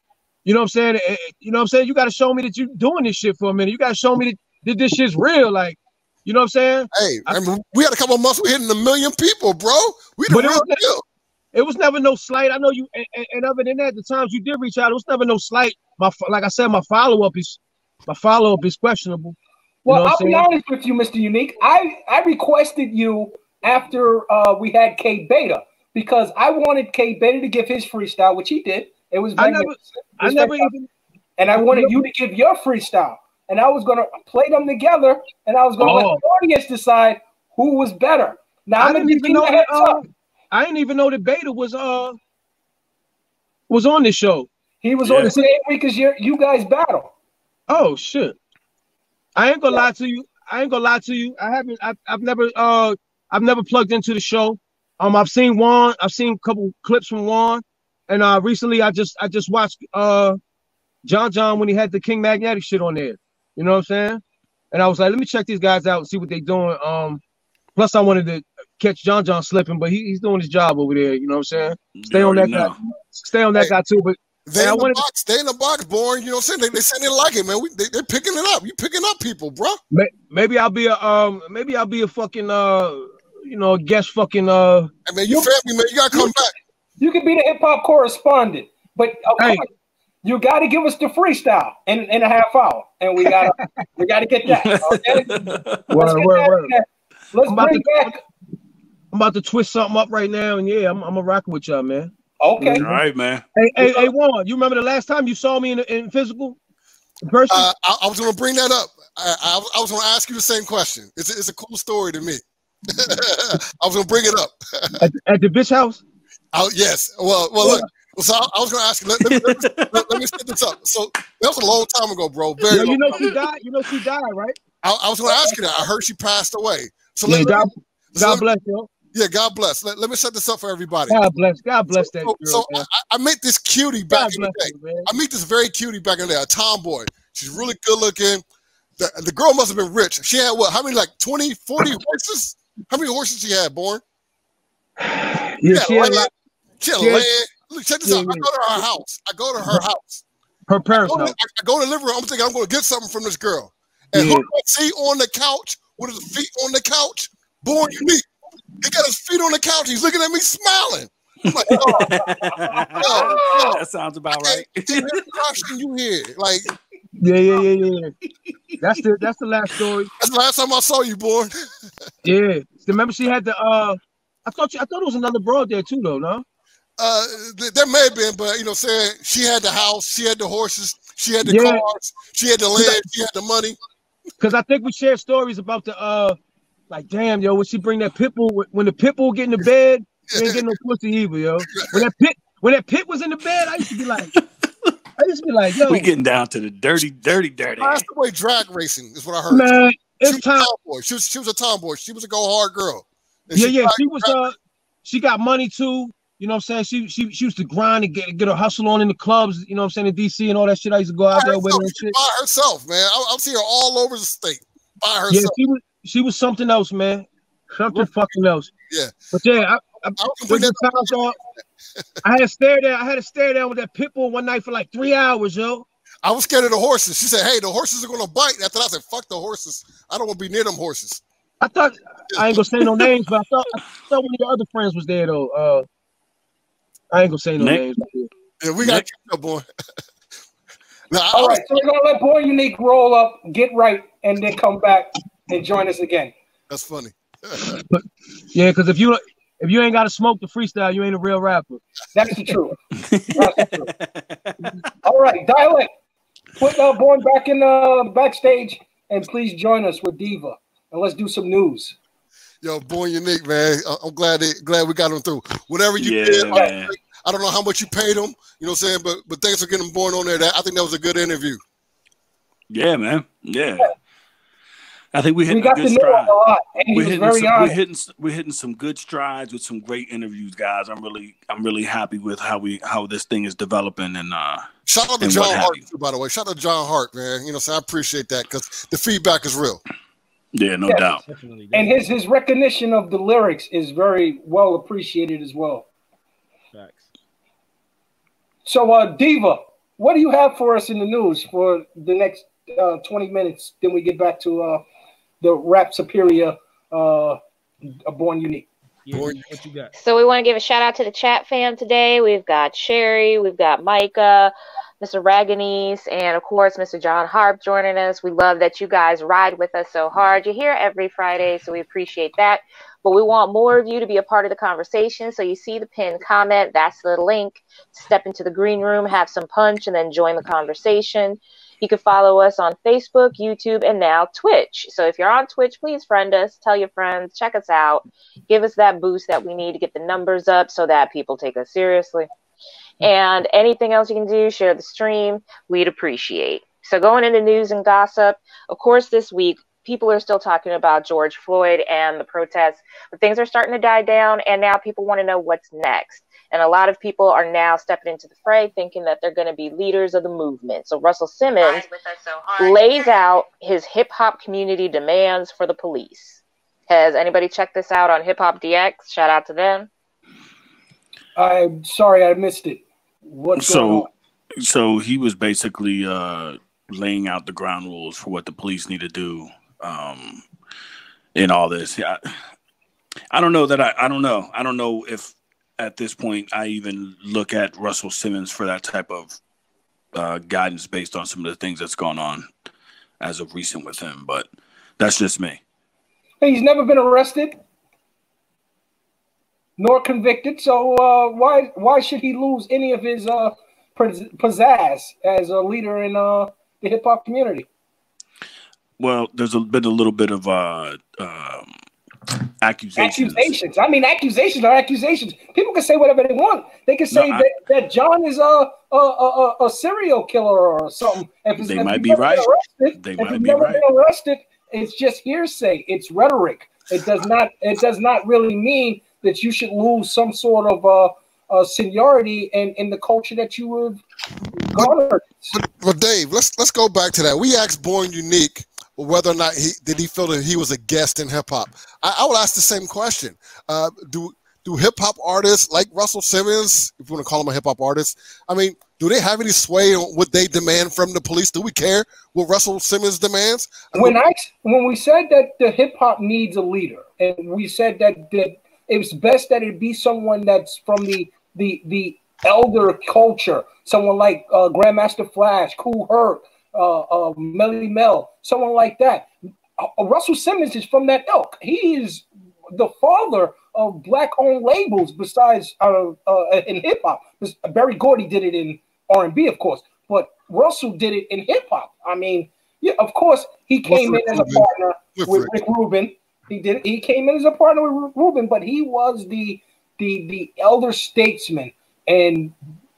You know what I'm saying? Eh, You know what I'm saying? You got to show me that you're doing this shit for a minute. You got to show me that, that this shit's real. Like, you know what I'm saying? Hey, I- I mean, we had a couple of months. We hitting a million people, bro. We the But it real was- deal. It was never no slight. I know you, and, and- and other than that, the times you did reach out, it was never no slight. My like I said, my follow up is my follow up is questionable. You Well, know I'll I'm be honest with you, Mr. Unique. I I requested you after uh, we had K Beta because I wanted K Beta to give his freestyle, which he did. It was I never- I never even. and I wanted you to give your freestyle, and I was gonna play them together, and I was gonna let Oh. the audience decide who was better. Now I I'm gonna didn't even know that. Uh, I didn't even know that Beta was uh was on this show. He was Yeah. on the same week as your you guys battle. Oh shit! I ain't gonna lie to you. I ain't gonna lie to you. I haven't. I, I've never. Uh, I've never plugged into the show. Um, I've seen Juan. I've seen a couple clips from Juan, and uh, recently I just I just watched uh, John John when he had the King Magnetic shit on there. You know what I'm saying? And I was like, let me check these guys out and see what they're doing. Um, plus I wanted to catch John John slipping, but he, he's doing his job over there. You know what I'm saying? Stay You on that already guy. Stay on that Hey. guy too. But They Hey, in the wanted- box. They in the box, born. You know what I'm saying? They, they saying they like it, man. We, they, they're picking it up. You picking up people, bro. Maybe I'll be a um maybe I'll be a fucking uh you know guest fucking uh I mean, you family, man. You gotta come back. You can be the hip hop correspondent, but of Hey. course, you got to give us the freestyle in, in a half hour, and we got to we got to get that. Okay? Let's word, get word, that word. in. Let's I'm about bring back. I'm about to twist something up right now and yeah I'm I'm a rock with y'all man. Okay, All right, man. Hey hey hey Juan, you remember the last time you saw me in in physical in person? Uh, I, I was gonna bring that up. I, I, was- I was gonna ask you the same question. It's it's a cool story to me. I was gonna bring it up. at, at the bitch house? Oh yes. Well, well, look. So I, I was gonna ask you. Let, let, me, let, me, let, me set this up. So that was a long time ago, bro. Very. Yeah, you know she died. You know she died, right? I, I was gonna ask you that. I heard she passed away. So Yeah, let, God, so God bless you. yeah, God bless. Let, let me set this up for everybody. God bless. God bless that girl. so. I, I met this cutie back God in the day. you. I meet this very cutie back in the day, a tomboy. She's really good looking. The, the girl must have been rich. She had what? How many, like 20, 40 horses? How many horses she had, born? Yeah, She she had a lot. She had she had- Look, check this Yeah, out. I go to her house. I go to her house. Her I parents' go to, house. I, I go to the living room. I'm thinking I'm going to get something from this girl. And Yeah. do I see on the couch with his feet on the couch? Born unique. He got his feet on the couch. He's looking at me smiling. I'm like, oh, oh, oh. that sounds about right. crushing you here. Like, Yeah, yeah, yeah, yeah. yeah. That's the that's the last story. that's the last time I saw you, boy. Yeah. Remember she had the uh I thought you, I thought it was another broad there too though, no? Uh, th- there may have been, but you know, saying she had the house, she had the horses, she had the Yeah. cars, she had the land, she had the money. Because I think we shared stories about the uh like damn yo when she bring that pit bull when the pit bull get in the bed, you ain't getting no pussy either, yo. When that pit when that pit was in the bed, I used to be like I used to be like, yo, we getting down to the dirty, dirty, dirty. That's the way drag racing is what I heard. man, she it's was a time. tomboy. She was she was a tomboy. She was a go hard girl. And Yeah, yeah. She was uh she got money too. You know what I'm saying? She she she used to grind and get get her hustle on in the clubs, you know what I'm saying, in DC and all that shit. I used to go out by there with her herself, and shit. by herself, man. I, I'll see her all over the state. by herself. Yeah, herself. she was she was something else, man. Something fucking else. Yeah. But yeah, I, I, I gonna there's bring been that I had to stare there. I had to stare down with that pit bull one night for like three hours, yo. I was scared of the horses. She said, "Hey, the horses are gonna bite." After that, I said, "Fuck the horses. I don't want to be near them horses." I thought I ain't gonna say no names, but I thought I thought one of your other friends was there though. Uh, I ain't gonna say no Nick? names. Yeah, we got Nick? keep up, boy. now, I, All was- right, so we're gonna let Boy Unique roll up, get right, and then come back and join us again. that's funny. Yeah, because if you if you ain't got to smoke the freestyle, you ain't a real rapper. That's the truth. That's the truth. All right, dial it. Put uh, Born back in the backstage, and please join us with Diva, and let's do some news. Yo, born unique, man. I- I'm glad they, glad we got him through. Whatever you Yeah, did, I, man. I don't know how much you paid him. You know what I'm saying? But but thanks for getting born on there. That I think that was a good interview. Yeah, man. Yeah. I think we hit We a got good to know him stride. a lot, and he We're was hitting, very some, we're hitting we're hitting some good strides with some great interviews, guys. I'm really I'm really happy with how we how this thing is developing and uh Shout out to John Harp, too, by the way. Shout out to John Harp, man. You know, what I'm saying? I appreciate that because the feedback is real. yeah, no Yes. doubt. Definitely. And his his recognition of the lyrics is very well appreciated as well. Facts. So, uh, Diva, what do you have for us in the news for the next uh, 20 minutes? Then we get back to uh, the Rap Superior uh, Born Unique. Yeah, what you got? So we want to give a shout out to the chat fam today. We've got Sherry, we've got Micah, Mr. Raganese, and of course Mr. John Harp joining us. We love that you guys ride with us so hard. You're here every Friday, so we appreciate that. But we want more of you to be a part of the conversation. So you see the pinned comment, that's the link. Step into the green room, have some punch, and then join the conversation. You can follow us on Facebook, YouTube, and now Twitch. So if you're on Twitch, please friend us, tell your friends, check us out give us that boost that we need to get the numbers up so that people take us seriously. And anything else you can do, share the stream, we'd appreciate. So, going into news and gossip, of course, this week, people are still talking about George Floyd and the protests, but things are starting to die down, and now people want to know what's next. And a lot of people are now stepping into the fray thinking that they're going to be leaders of the movement. So, Russell Simmons lays out his hip hop community demands for the police. Has anybody checked this out on Hip Hop DX? Shout out to them. I'm sorry I missed it. What's going So on? so he was basically uh laying out the ground rules for what the police need to do um in all this. Yeah. I don't know that I I don't know. I don't know if at this point I even look at Russell Simmons for that type of uh guidance based on some of the things that's gone on as of recent with him, but that's just me. He's never been arrested nor convicted. So uh, why why should he lose any of his uh, pizzazz as a leader in uh, the hip hop community? Well, there's a, been a little bit of uh um accusations. Accusations. I mean, accusations are accusations. People can say whatever they want. They can say No, I- that, that John is a a, a, a- a serial killer or something. If They if might be right. Arrested, They might be never right. been arrested, it's just hearsay. It's rhetoric. It does not. It does not really mean that you should lose some sort of uh, uh, seniority in, in the culture that you have garnered. But, but Dave, let's let's go back to that. We asked Born Unique whether or not he did he feel that he was a guest in hip hop. I, I would ask the same question. Uh, do do hip hop artists like Russell Simmons, if you want to call him a hip hop artist, I mean, do they have any sway on what they demand from the police? Do we care what Russell Simmons demands? when I when we said that the hip hop needs a leader, and we said that that it's best that it be someone that's from the the the elder culture, someone like uh, Grandmaster Flash, Kool Herc, uh, uh, Melle Mel, someone like that. Uh, Russell Simmons is from that ilk. He is the father of black-owned labels. Besides, uh, uh, in hip hop, Berry Gordy did it in R and B, of course, but Russell did it in hip hop. I mean, yeah, of course, he came in as a partner With with Rick. Rubin. He did. He came in as a partner with Rubin, but he was the the the elder statesman and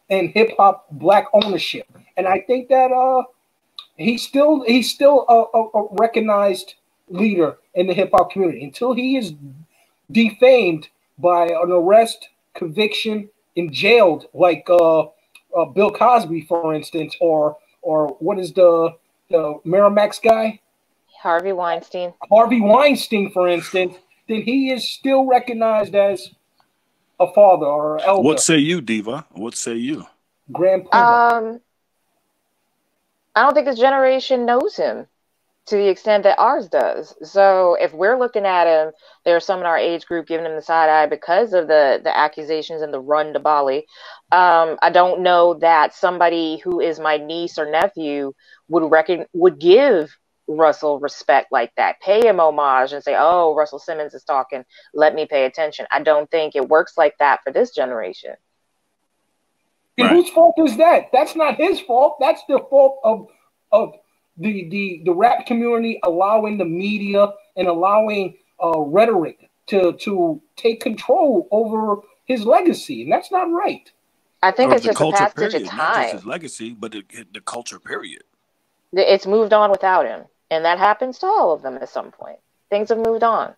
and hip hop black ownership. And I think that uh he's still he's still a, a, a recognized leader in the hip hop community until he is defamed by an arrest, conviction, and jailed like uh, uh Bill Cosby, for instance, or or what is the the Miramax guy? Harvey Weinstein. Harvey Weinstein, for instance, then he is still recognized as a father or elder. What say you, Diva? What say you? grandpa? Um, I don't think this generation knows him to the extent that ours does. So if we're looking at him, there are some in our age group giving him the side eye because of the the accusations and the run to Bali. Um, I don't know that somebody who is my niece or nephew would reckon would give Russell respect like that, pay him homage, and say, "Oh, Russell Simmons is talking. Let me pay attention." I don't think it works like that for this generation. And Right. whose fault is that? That's not his fault. That's the fault of of the the the rap community allowing the media and allowing uh, rhetoric to to take control over his legacy, and that's not right. I think Or it's the just a culture passage period, of not just time. his legacy, but the, the culture period. It's moved on without him, and that happens to all of them at some point. Things have moved on.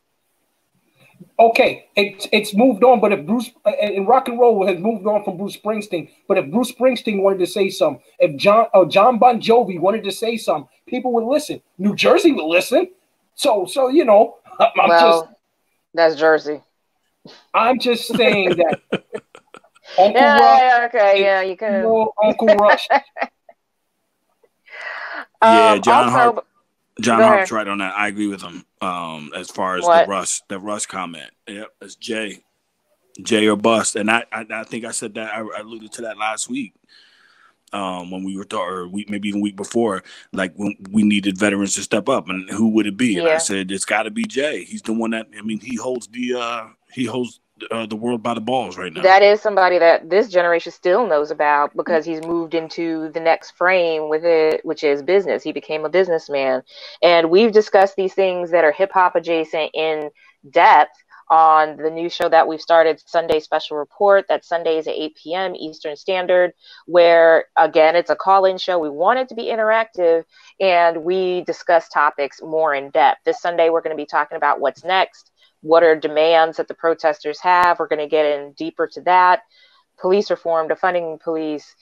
Okay, it's it's moved on, but if Bruce uh, and rock and roll has moved on from Bruce Springsteen, but if Bruce Springsteen wanted to say something, if John uh, John Bon Jovi wanted to say something, people would listen. New Jersey would listen. So so you know, I'm just that's Jersey. I'm just saying that Uncle Yeah, Rush, yeah, okay, yeah, you you can. know, Uncle Rush. Yeah, Um, John also, Harp- John Go Harp's right on that. I agree with him. Um, as far as What? the Russ, the Russ comment. Yep, it's Jay, Jay or bust. And I, I, I think I said that. I, I alluded to that last week. Um, when we were talking, or week, maybe even week before, like when we needed veterans to step up, and who would it be? And I said it's got to be Jay. He's the one that I mean, he holds the uh, he holds uh, the world by the balls right now. That is somebody that this generation still knows about because he's moved into the next frame with it, which is business. He became a businessman. And we've discussed these things that are hip hop adjacent in depth on the new show that we've started, Sunday Special Report. That Sunday is at 8 p.m. Eastern Standard, where again, it's a call in show. We want it to be interactive and we discuss topics more in depth. This Sunday, we're going to be talking about what's next what are demands that the protesters have. We're going to get in deeper to that. Police reform, defunding police,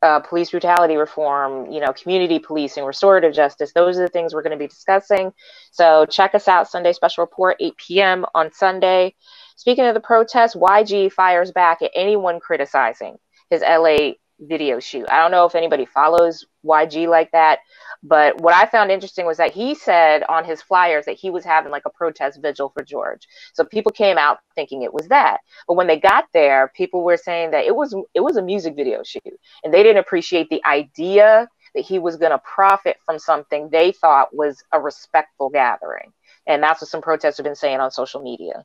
uh, police brutality reform, you know, community policing, restorative justice. Those are the things we're going to be discussing. So check us out, Sunday Special Report, 8 p.m. on Sunday. Speaking of the protests, YG fires back at anyone criticizing his LA video shoot. I don't know if anybody follows YG like that, but what I found interesting was that he said on his flyers that he was having like a protest vigil for George. So people came out thinking it was that. But when they got there, people were saying that it was it was a music video shoot and they didn't appreciate the idea that he was going to profit from something they thought was a respectful gathering. And that's what some protesters have been saying on social media.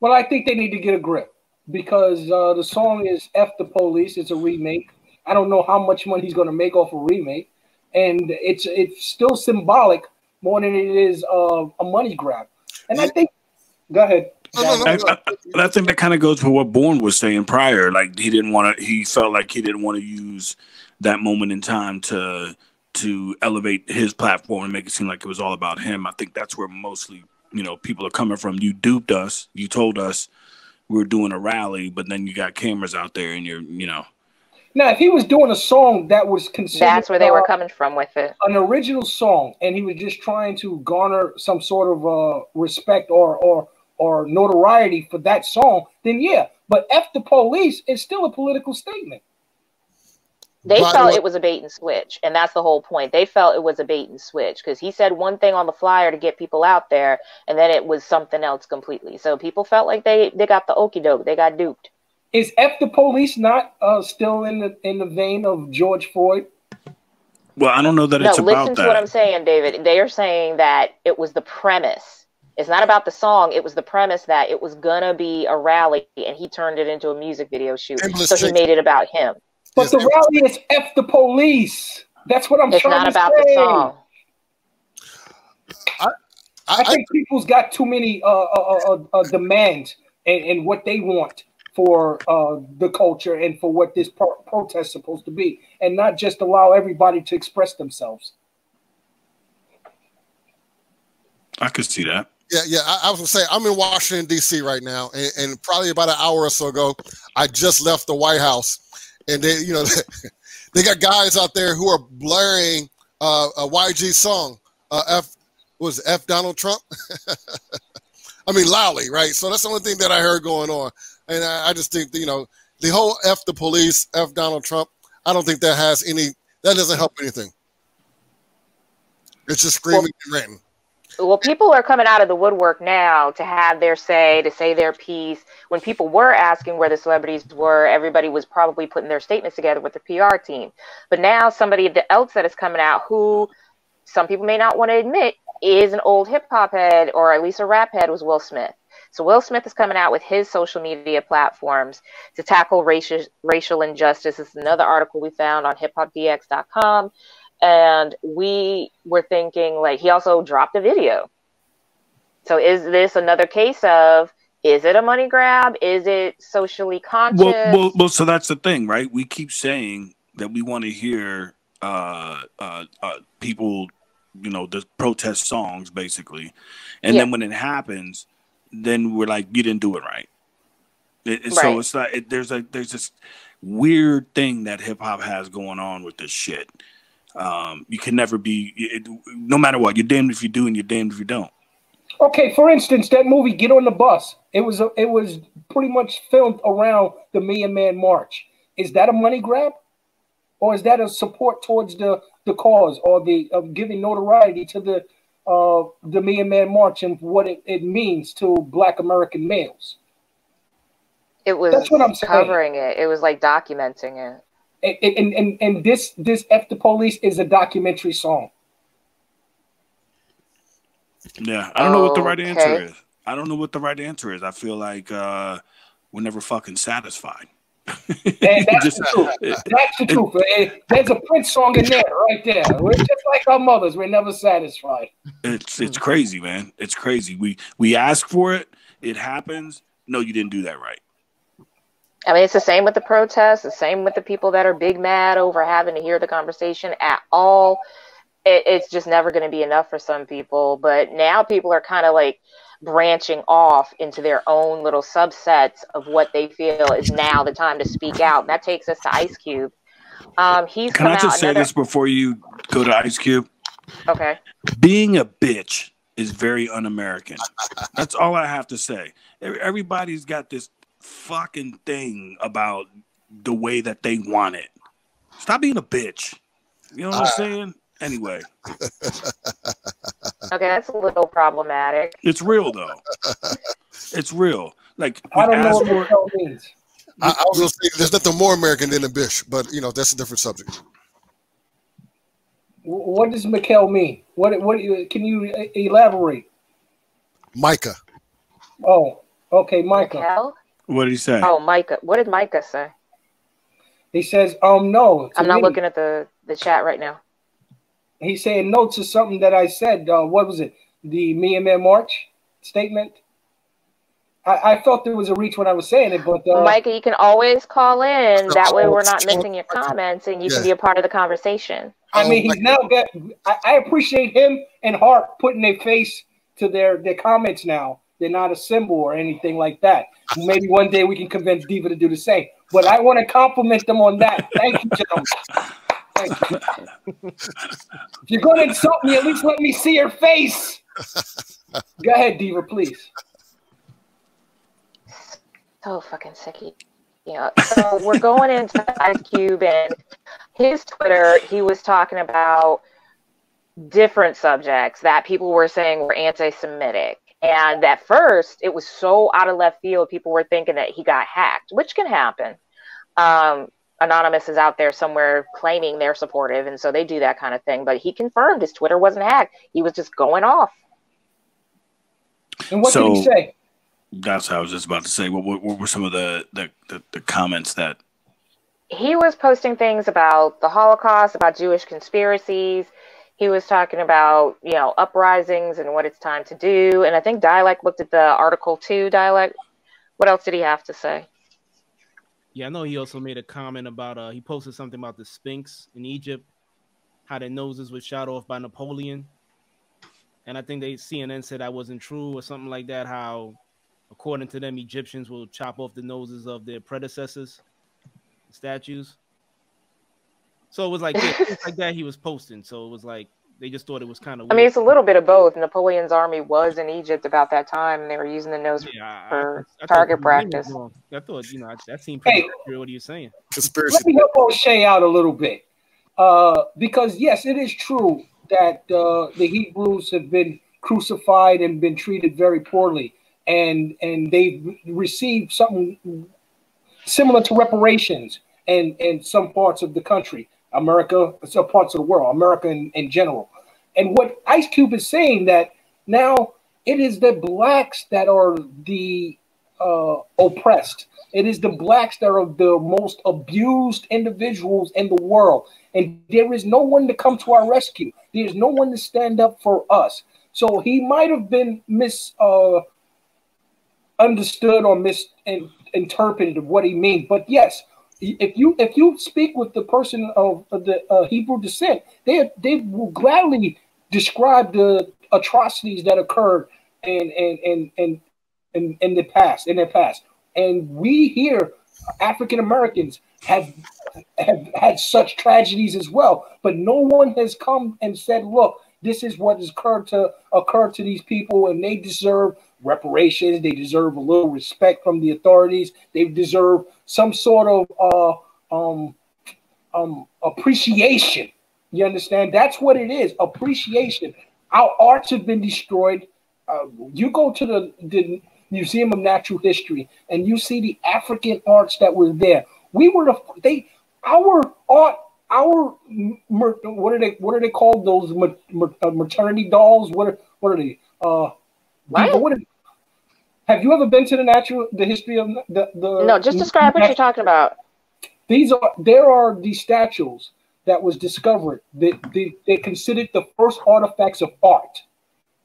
Well, I think they need to get a grip because uh, the song is "F the Police." It's a remake. I don't know how much money he's going to make off a remake, and it's it's still symbolic more than it is uh, a money grab. And I think, go ahead. I, I, I think that kind of goes to what Born was saying prior. Like he didn't want to. He felt like he didn't want to use that moment in time to to elevate his platform and make it seem like it was all about him. I think that's where mostly you know people are coming from. You duped us. You told us we were doing a rally, but then you got cameras out there, and you're you know. Now, if he was doing a song that was considered That's where they were uh, coming from with it. an original song, and he was just trying to garner some sort of uh, respect or or or notoriety for that song, then yeah. But "F the Police" is still a political statement. They By the felt way- it was a bait and switch, and that's the whole point. They felt it was a bait and switch because he said one thing on the flyer to get people out there, and then it was something else completely. So people felt like they they got the okey doke, they got duped. Is "F the Police" not uh, still in the in the vein of George Floyd? Well, I don't know that No, it's listen about to what I'm saying, David. They are saying that it was the premise. It's not about the song. It was the premise that it was gonna be a rally, and he turned it into a music video shoot. So he made it about him. But the rally is "F the Police." That's what I'm It's trying not about the song. I, I I, think people's got too many uh, uh, uh, uh, demands and, and what they want for uh, the culture and for what this pro- protest is supposed to be, and not just allow everybody to express themselves. I could see that. Yeah, yeah. I, I was gonna say I'm in Washington D.C. right now, and, and probably about an hour or so ago, I just left the White House, and they, you know, they got guys out there who are blaring uh, a YG song uh, F was F Donald Trump. I mean loudly, right? So that's the only thing that I heard going on, and I, I just think you know the whole F the police, F Donald Trump. I don't think that has any. That doesn't help anything. It's just screaming and ranting. Well, people are coming out of the woodwork now to have their say, to say their piece. When people were asking where the celebrities were, everybody was probably putting their statements together with the PR team. But now somebody else that is coming out who some people may not want to admit is an old hip hop head or at least a rap head was Will Smith. So Will Smith is coming out with his social media platforms to tackle racial racial injustice. This is another article we found on hiphopdx.com and we were thinking like he also dropped a video so is this another case of is it a money grab is it socially conscious Well, well, well, so that's the thing, right? We keep saying that we want to hear uh, uh, uh, people, you know, the protest songs, basically, and Yeah. then when it happens, then we're like, you didn't do it right. It, Right. So it's like it, there's a there's this weird thing that hip hop has going on with this shit. Um, you can never be, it, no matter what. You're damned if you do, and you're damned if you don't. Okay, for instance, that movie "Get on the Bus." It was a, it was pretty much filmed around the Million Man March. Is that a money grab, or is that a support towards the the cause, or the of giving notoriety to the uh the Million Man March and what it, it means to Black American males? it was That's what I'm saying. covering it it was like documenting it And and and, and this this F the Police is a documentary song. Yeah, I don't know what the right answer is. I don't know what the right answer is. I feel like uh, we're never fucking satisfied. And that's Just- the truth. That's the truth. Eh, There's a Prince song in there, right there. We're just like our mothers. We're never satisfied. It's it's crazy, man. It's crazy. We we ask for it, it happens. No, you didn't do that right. I mean, it's the same with the protests, the same with the people that are big mad over having to hear the conversation at all. It, it's just never going to be enough for some people. But now people are kind of like branching off into their own little subsets of what they feel is now the time to speak out. And that takes us to Ice Cube. Um, he's Can I just say another- this before you go to Ice Cube? Okay. Being a bitch is very un-American. That's all I have to say. Everybody's got this fucking thing about the way that they want it. Stop being a bitch. You know what I'm ah. saying? Anyway, Okay, that's a little problematic. it's real though. It's real. Like I don't know what for Michelle means. I, I was gonna say there's nothing more American than a bitch, but you know that's a different subject. What does Mikkel mean? What what can you elaborate? Micah, Oh, okay, Micah. Hell? What did he say? Oh, Micah. What did Micah say? He says, um, no. I'm not me. looking at the, the chat right now. He's saying no to something that I said. Uh, what was it? The Me and Man March statement. I, I felt there was a reach when I was saying it, but uh, Micah, you can always call in. That way, we're not missing your comments, and you Yeah. can be a part of the conversation. I mean, he's now got. I, I appreciate him and Harp putting their face to their their comments now. They're not a symbol or anything like that. Maybe one day we can convince Diva to do the same. But I want to compliment them on that. Thank you, gentlemen. Thank you. If you're going to insult me, at least let me see your face. Go ahead, Diva, please. So fucking sicky. Yeah. So we're going into Ice Cube and his Twitter. He was talking about different subjects that people were saying were anti-Semitic. And at first, it was so out of left field, people were thinking that he got hacked, which can happen. Um, Anonymous is out there somewhere claiming they're supportive, and so they do that kind of thing. But he confirmed his Twitter wasn't hacked; he was just going off. And what did he say? That's what I was just about to say. What, what, what were some of the, the, the, the comments that he was posting things about the Holocaust, about Jewish conspiracies. He was talking about, you know, uprisings and what it's time to do. And I think Dialekt looked at the article too. Dialekt. What else did he have to say? Yeah, I know he also made a comment about uh he posted something about the Sphinx in Egypt, how their noses were shot off by Napoleon. And I think they CNN said that wasn't true or something like that, how according to them Egyptians will chop off the noses of their predecessors, statues. So it was like yeah, like that he was posting. So it was like they just thought it was kind of. I mean, it's a little bit of both. Napoleon's army was in Egypt about that time, and they were using the nose yeah, for I, I target practice. I thought you know that seemed pretty Hey. accurate. What are you saying? Conspiracy. Let me help O'Shea out a little bit. Uh, because yes, it is true that uh, the Hebrews have been crucified and been treated very poorly, and and they've received something similar to reparations in in some parts of the country, America, some parts of the world, America in, in general. And what Ice Cube is saying that now it is the blacks that are the uh, oppressed. It is the blacks that are the most abused individuals in the world. And there is no one to come to our rescue. There's no one to stand up for us. So he might have been misunderstood uh, or misinterpreted of what he means. But yes, if you if you speak with the person of, the uh, Hebrew descent, they they will gladly describe the atrocities that occurred in in in in, in, in the past in their past. And we here, African Americans, have have had such tragedies as well. But no one has come and said, "Look, this is what has occurred to occurred to these people, and they deserve reparations. They deserve a little respect from the authorities. They deserve some sort of uh, um, um, appreciation." You understand? That's what it is. Appreciation. Our arts have been destroyed. Uh, you go to the, the Museum of Natural History and you see the African arts that were there. We were the they our art our what are they what are they called those uh, maternity dolls? What are what are they? Uh, What? what are- have you ever been to the natural the history of the the No, just describe what you're talking about. these are there are these statues that was discovered that they, they considered the first artifacts of art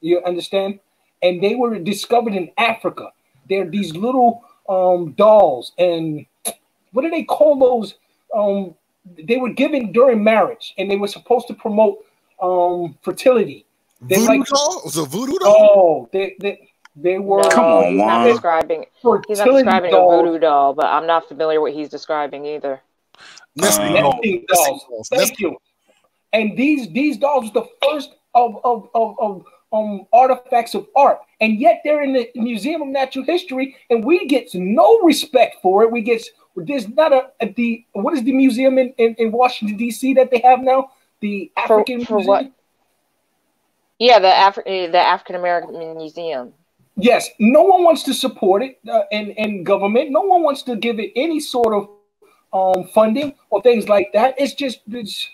you understand and they were discovered in africa they're these little um dolls and what do they call those um they were given during marriage and they were supposed to promote um fertility they Voodoo like doll? Was it voodoo doll? oh they they, they were No, Come on, he's not Juan. describing. He's not describing dolls. a voodoo doll, but I'm not familiar what he's describing either. Nesting Uh, dolls. Nesting Nesting dolls. dolls. Thank Nesting- you. And these these dolls are the first of of of, of um artifacts of art, and yet they're in the Museum of Natural History, and we get no respect for it. We get there's not a, a the what is the museum in, in, in Washington D.C. that they have now? The African for Museum? what? Yeah, the Afri- the African American Museum. Yes, no one wants to support it uh, in in government. No one wants to give it any sort of um funding or things like that. It's just it's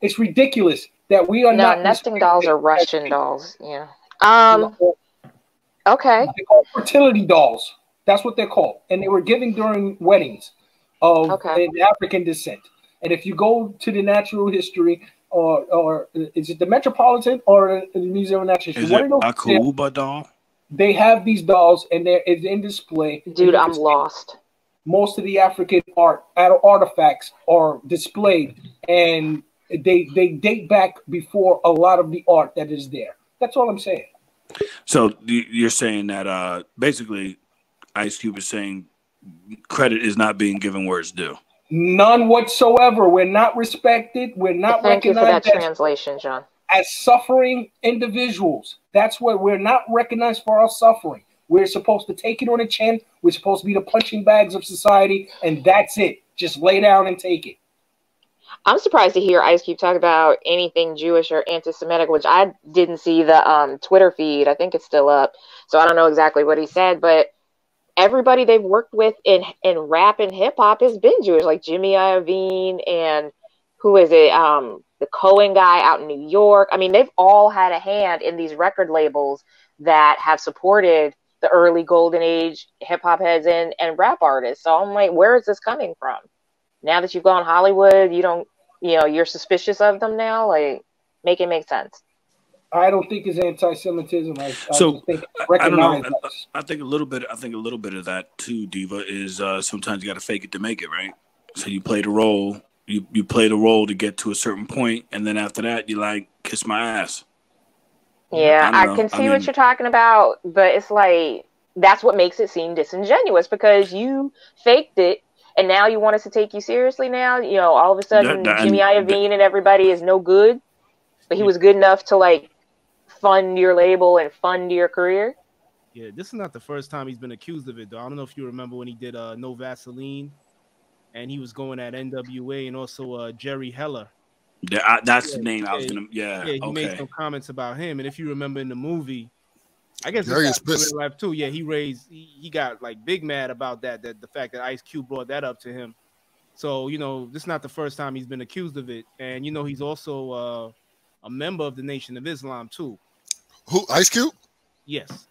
it's ridiculous that we are No, not nesting dolls are respected Russian dolls. Yeah. Um. Okay. Fertility dolls. That's what they're called, and they were given during weddings of Okay. African descent. And if you go to the natural history, or or is it the Metropolitan or the Museum of Natural History? Is One it of those, Akuaba doll? they have these dolls, and they're it's in display. Dude, you I'm see lost. Most of the African art artifacts are displayed, and they they date back before a lot of the art that is there. That's all I'm saying. So you- you're saying that uh, basically, Ice Cube is saying credit is not being given where it's due. None whatsoever. We're not respected. We're not Thank you for that as, translation, John. as suffering individuals. That's what we're not recognized for our suffering. We're supposed to take it on the chin. We're supposed to be the punching bags of society, and that's it. Just lay down and take it. I'm surprised to hear Ice Cube talk about anything Jewish or anti-Semitic, which I didn't see the um, Twitter feed. I think it's still up, so I don't know exactly what he said. But everybody they've worked with in in rap and hip hop has been Jewish, like Jimmy Iovine and who is it? Um, the Cohen guy out in New York. I mean, they've all had a hand in these record labels that have supported the early golden age hip hop heads and and rap artists. So I'm like, where is this coming from? now that you've gone Hollywood, you don't, you know, you're suspicious of them now. Like, make it make sense. I don't think it's anti-Semitism. I, I So, just think I- I don't know. recognize us. I think a little bit. I think a little bit of that too, Diva. Is uh, sometimes you got to fake it to make it, right? So you play the role. You you play the role to get to a certain point, and then after that, you like kiss my ass. Yeah, I I, can see I mean- what you're talking about, but it's like that's what makes it seem disingenuous because you faked it and now you want us to take you seriously now. You know, all of a sudden That- that- Jimmy and- Iovine and everybody is no good. but he was good enough to like fund your label and fund your career. Yeah, this is not the first time he's been accused of it, though. I don't know if you remember when he did uh, No Vaseline, and he was going at NWA and also uh, Jerry Heller. Yeah, I, that's the Yeah, name I was gonna. Yeah. Yeah, he made some comments about him, and if you remember in the movie, I guess Jerry it's is pissed. life too. Yeah, he raised, he, he got like big mad about that. That the fact that Ice Cube brought that up to him. So you know, this is not the first time he's been accused of it, and you know, he's also uh, a member of the Nation of Islam too. Who? Ice Cube? Yes,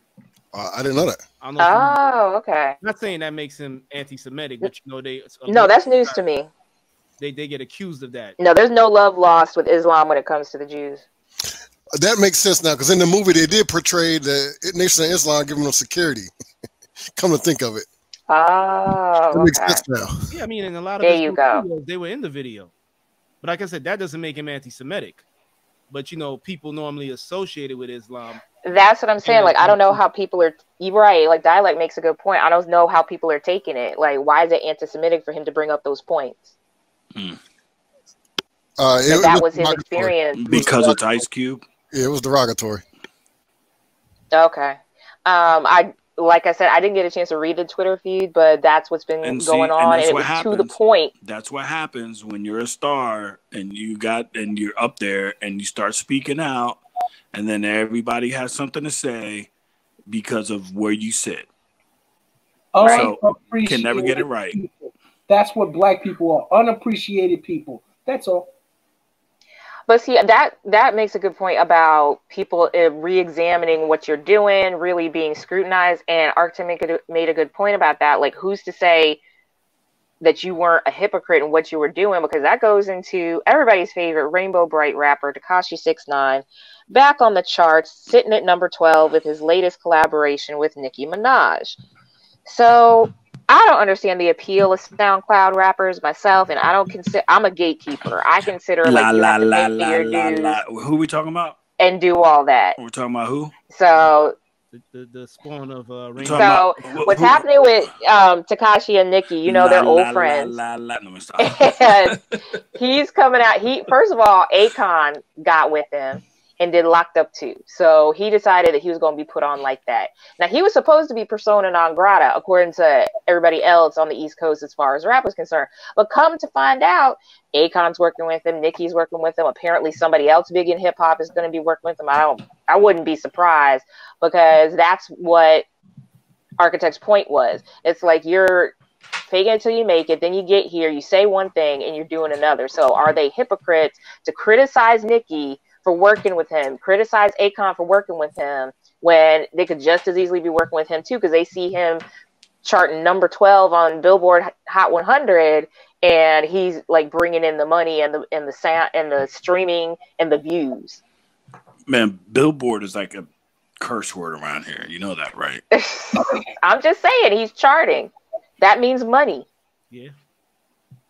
Uh, I didn't know that. I don't know. if you- Oh, okay. I'm not saying that makes him anti-Semitic, but you know, they No, that's news to me. they they get accused of that. No, there's no love lost with Islam when it comes to the Jews. That makes sense now because in the movie they did portray the Nation of Islam giving them security. Come to think of it, Oh, that makes okay. sense now. Yeah, I mean, in a lot of There you go. videos, they were in the video. But like I said, that doesn't make him anti-Semitic. But you know, people normally associated with Islam. That's what I'm saying. Like, I don't know how people are. You're right. Like, Dialekt makes a good point. I don't know how people are taking it. Like, why is it anti-Semitic for him to bring up those points? Uh, That, it, that it was his experience. because it's Ice Cube. Yeah, it was derogatory. Okay. Um, I like I said, I didn't get a chance to read the Twitter feed, but that's what's been And going and on, and, that's it what was to the point. That's what happens when you're a star and you got and you're up there and you start speaking out, and then everybody has something to say because of where you sit. Oh, so, Can never get it right. people. That's what black people are. Unappreciated people. That's all. But see, that that makes a good point about people uh, re-examining what you're doing, really being scrutinized. And Arkitek make a, made a good point about that. Like, who's to say that you weren't a hypocrite in what you were doing? Because that goes into everybody's favorite Rainbow Brite rapper Tekashi Six Nine, back on the charts, sitting at number twelve with his latest collaboration with Nicki Minaj. So I don't understand the appeal of SoundCloud rappers myself, and I don't consider. I'm a gatekeeper. I consider like La you la have to la pay la la la. Who we talking about? and do all that. We're talking about who? So, The, the, the spawn of uh, We're Rainbow. talking so about- who- what's who- happening with um, Tekashi and Nicki? You know, La they're old la friends. La, la, Let me stop. and he's coming out. He first of all, Akon got with him and did Locked Up too. So he decided that he was going to be put on like that. Now he was supposed to be persona non grata according to everybody else on the East Coast as far as rap was concerned. But come to find out, Akon's working with him, Nicki's working with him. Apparently, somebody else big in hip hop is going to be working with him. I don't. I wouldn't be surprised because that's what Arkitek's point was. It's like you're fake it until you make it. Then you get here, you say one thing, and you're doing another. So are they hypocrites to criticize Nicki for working with him, criticize Akon for working with him when they could just as easily be working with him too because they see him charting number 12 on Billboard Hot 100 and he's like bringing in the money and the and the sound and the streaming and the views. Man, billboard is like a curse word around here. You know that, right? I'm just saying he's charting. That means money. Yeah.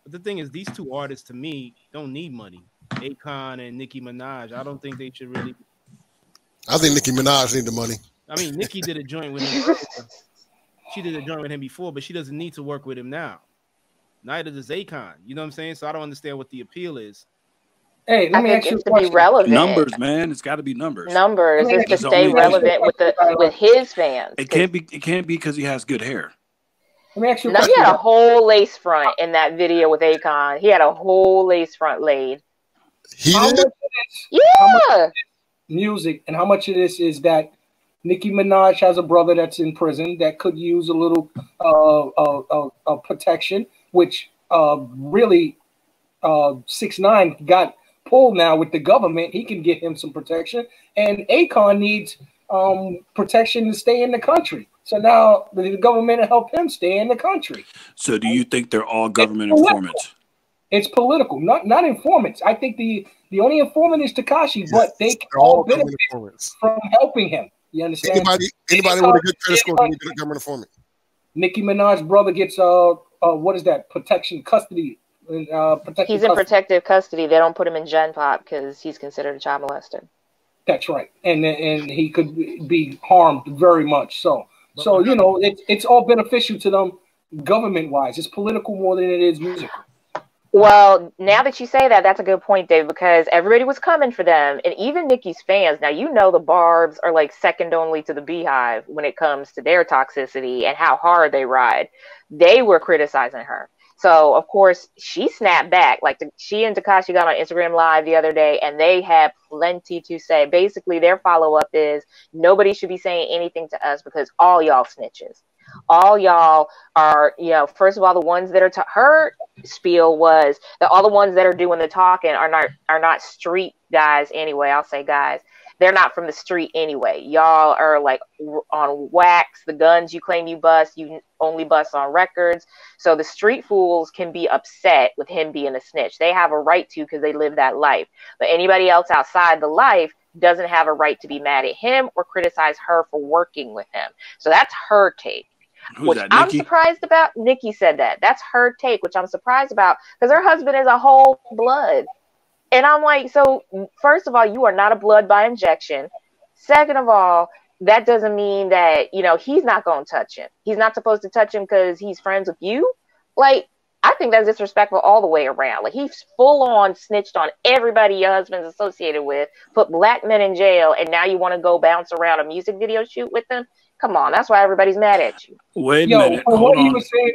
But the thing is, these two artists to me don't need money. Akon and Nicki Minaj. I don't think they should really. I think Nicki Minaj need the money. I mean, Nicki did a joint with him. She did a joint with him before, but she doesn't need to work with him now. Neither does Akon. You know what I'm saying? So I don't understand what the appeal is. Hey, let I me think ask you to be relevant. Numbers, man. It's got to be numbers. Numbers is to stay relevant with the with his fans. It can't be. It can't be because he has good hair. Let me ask you a No, he had a whole lace front in that video with Akon. He had a whole lace front laid. He How much did. of this How Yeah. music and how much of this is that Nicki Minaj has a brother that's in prison that could use a little uh, uh, uh, uh, protection, which uh, really uh, six nine got pulled now with the government. He can get him some protection, and Akon needs um, protection to stay in the country. So now the government will help him stay in the country. So, do you think they're all government informants? It's political, not not informants. I think the the only informant is Tekashi, but they can They're all all benefit informants. from helping him. You understand? Anybody, anybody with a good credit score can get a government informant. Nicki Minaj's brother gets uh, uh what is that protection custody uh protected He's in custody. protective custody. They don't put him in Gen Pop because he's considered a child molester. That's right, and and he could be harmed very much. So so you know it's it's all beneficial to them government wise. It's political more than it is musical. Well, now that you say that, that's a good point, Dave, because everybody was coming for them. And even Nicki's fans, now you know the Barbs are like second only to the BeyHive when it comes to their toxicity and how hard they ride. They were criticizing her. So, of course, she snapped back. Like the, she and Tekashi got on Instagram Live the other day and they had plenty to say. Basically, their follow up is nobody should be saying anything to us because all y'all snitches all y'all are, you know, first of all, the ones that are ta- her spiel was that all the ones that are doing the talking are not are not street guys anyway. I'll say guys. They're not from the street anyway. Y'all are like on wax. The guns you claim you bust, you only bust on records. So the street fools can be upset with him being a snitch. They have a right to because they live that life. But anybody else outside the life doesn't have a right to be mad at him or criticize her for working with him. So that's her take. Who's which that, I'm surprised about. Nicki said that. That's her take, which I'm surprised about because her husband is a whole blood. And I'm like, so first of all, you are not a blood by injection. Second of all, that doesn't mean that, you know, he's not going to touch him. He's not supposed to touch him because he's friends with you. Like, I think that's disrespectful all the way around. Like, he's full on snitched on everybody your husband's associated with, put black men in jail, and now you want to go bounce around a music video shoot with them? Come on, that's why everybody's mad at you. Wait a Yo, minute. Hold what on. was saying,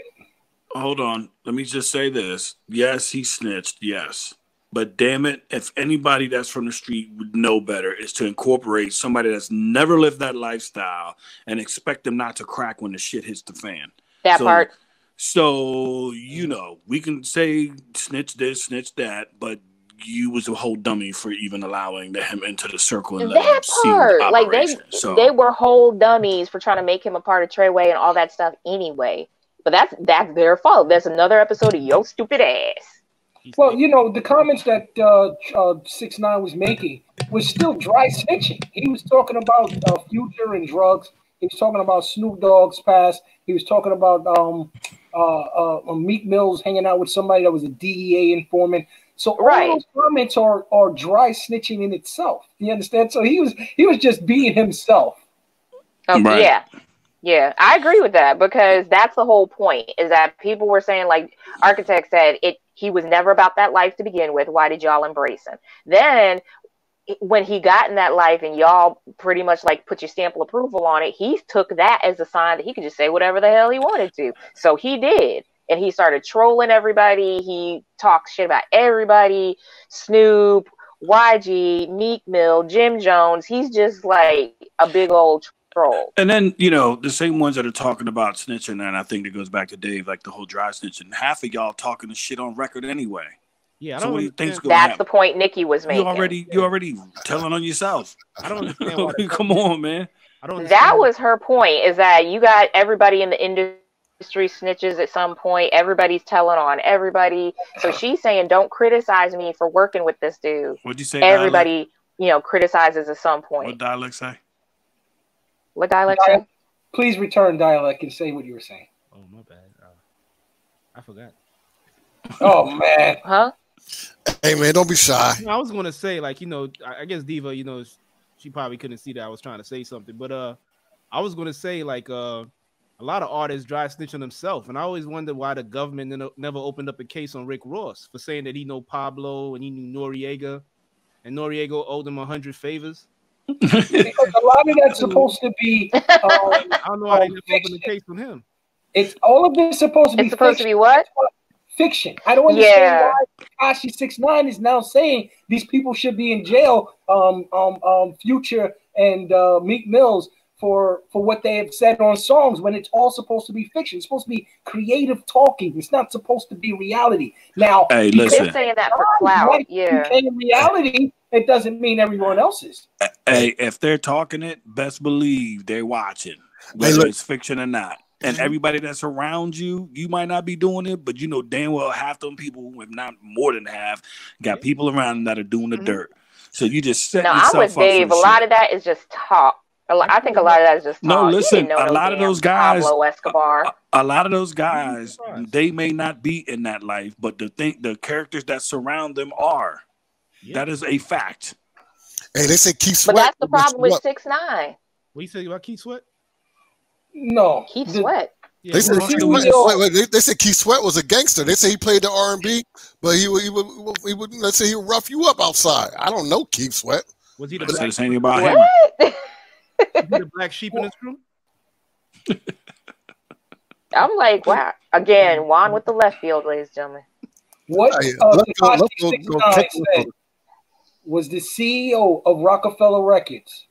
Hold on. Let me just say this. Yes, he snitched. Yes. But damn it, if anybody that's from the street would know better, is to incorporate somebody that's never lived that lifestyle and expect them not to crack when the shit hits the fan. That So- part. So, you know, we can say snitch this, snitch that, but you was a whole dummy for even allowing him into the circle and that see the part, like they so, they were whole dummies for trying to make him a part of Treyway and all that stuff anyway. But that's that's their fault. That's another episode of yo stupid ass. well, you know, the comments that uh, uh, Six Nine was making was still dry snitching. He was talking about uh, Future and drugs. He was talking about Snoop Dogg's past. He was talking about um, uh, uh, Meek Mills hanging out with somebody that was a DEA informant. So all Right. those comments are are dry snitching in itself. You understand? So he was he was just being himself. Oh, Right. Yeah. Yeah, I agree with that because that's the whole point is that people were saying like Arkitek said it he was never about that life to begin with. Why did y'all embrace him? Then when he got in that life and y'all pretty much like put your stamp of approval on it, he took that as a sign that he could just say whatever the hell he wanted to. So he did. And he started trolling everybody. He talked shit about everybody. Snoop, YG, Meek Mill, Jim Jones. He's just like a big old troll. And then, you know, the same ones that are talking about snitching, and I think that goes back to Dave, like the whole dry snitching. Half of y'all talking the shit on record anyway. Yeah, I So don't what do you think's going That's happen? the point Nicki was making. You already, you already telling on yourself. I don't understand Come on, man. I don't that was her point is that you got everybody in the industry snitches at some point everybody's telling on everybody so she's saying don't criticize me for working with this dude What'd you say? Dialekt? everybody you know criticizes at some point. What point Dialekt say? what Dialekt say? Please return Dialekt and say what you were saying. Oh my bad. Uh, I forgot. Oh man. huh Hey man, don't be shy. I was gonna say, like, you know, I, I guess Diva, you know, she probably couldn't see that I was trying to say something, but uh, I was gonna say like uh, a lot of artists dry snitch on themselves, and I always wonder why the government never opened up a case on Rick Ross for saying that he know Pablo and he knew Noriega, and Noriega owed him a hundred favors. Because a lot of that's supposed to be um, I don't know why they never opened fiction. a case on him. it's all of this supposed to be it's supposed to fiction. be what fiction. I don't understand Yeah. why Kashi Six Nine is now saying these people should be in jail. Um, um, um, Future and uh, Meek Mills for for what they have said on songs when it's all supposed to be fiction. It's supposed to be creative talking. It's not supposed to be reality. Now, Hey, they're listen. saying that for clout Right, yeah in reality, it doesn't mean everyone else is. Hey, if they're talking it, best believe they're watching, whether look- it's fiction or not. And everybody that's around you, you might not be doing it, but you know damn well half them people, if not more than half, got people around them that are doing the Mhm. dirt. So you just set no i'm yourself with up dave a the lot of that is just talk A lo- I think a lot of that is just No, talk. You listen, a lot of those guys- Pablo Escobar. a lot of those guys, surprised. they may not be in that life, but the thing, the characters that surround them are. Yeah. That is a fact. Hey, they say Keith Sweat. But Sweat. that's the problem with six nine. What you say about Keith Sweat? No, Keith the- Sweat. Yeah, They said well, Keith Sweat, wait, wait, they, they said Keith Sweat was a gangster. They say he played the R and B, but he would he would he would let's say he would rough you up outside. I don't know Keith Sweat. was he the I said black, the same thing about him. What? was he the black sheep in this room? I'm like, wow. Again, Juan with the left field, ladies and gentlemen. What uh, let's go- let's Tekashi go- go said was the CEO of Roc-A-Fella Records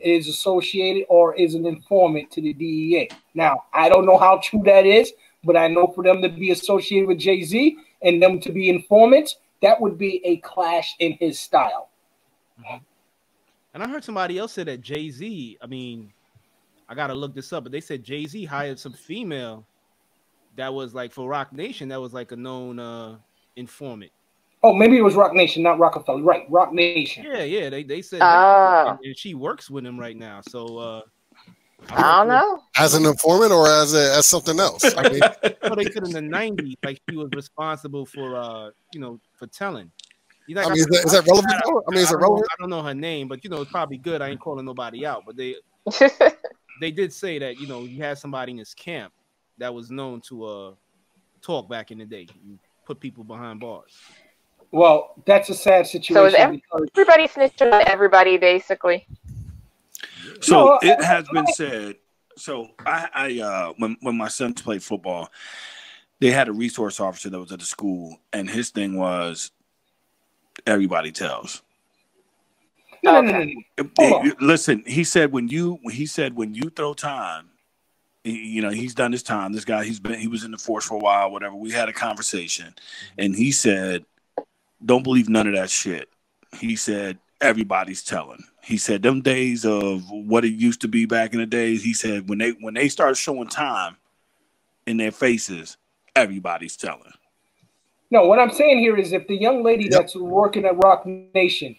is associated or is an informant to the DEA. Now, I don't know how true that is, but I know for them to be associated with Jay Z and them to be informants, that would be a clash in his style. And I heard somebody else say that Jay Z. I mean, I gotta look this up, but they said Jay Z hired some female that was like for Roc Nation. That was like a known uh informant. Oh, maybe it was Roc Nation, not Roc-A-Fella. Right, Roc Nation. Yeah, yeah. They they said that, Ah. and, and she works with him right now. So uh I don't know. As an informant or as a, as something else. I mean, Well, they said in the '90s, like she was responsible for, uh, you know, for telling. You I mean, is that, is that relevant? though? I mean, is it don't know- relevant? I don't know her name, but you know, it's probably good. I ain't calling nobody out, but they they did say that you know you had somebody in his camp that was known to uh talk back in the day, and put people behind bars. Well, that's a sad situation. ev- because everybody snitching on everybody, basically. So it has been said. So I, I uh, when when my sons played football, they had a resource officer that was at the school, and his thing was everybody tells. no, no, no, no, no. Hold listen, he said when you he said when you throw time, you know he's done his time. This guy he's been he was in the force for a while, whatever. We had a conversation, and he said, "Don't believe none of that shit." He said everybody's telling. He said them days of what it used to be back in the days. He said when they when they start showing time in their faces, everybody's telling. No, what I'm saying here is if the young lady Yep. that's working at Roc Nation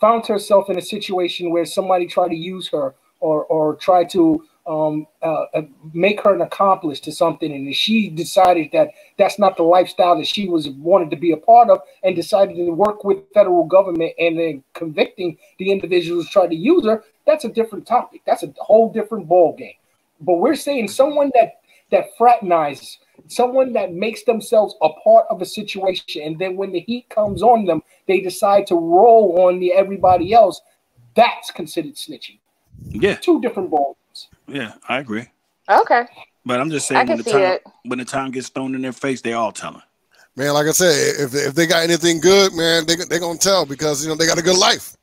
found herself in a situation where somebody tried to use her or or try to um, uh, uh, make her an accomplice to something, and she decided that that's not the lifestyle that she was wanted to be a part of, and decided to work with federal government and then convicting the individuals who tried to use her, that's a different topic. That's a whole different ball game. But we're saying someone that that fraternizes, someone that makes themselves a part of a situation, and then when the heat comes on them, they decide to roll on the everybody else. That's considered snitching. Yeah, Two different balls. yeah, I agree. Okay. But I'm just saying when the time it. when the time gets thrown in their face, they all telling. Man, like I said, if if they got anything good, man, they they gonna tell because you know they got a good life.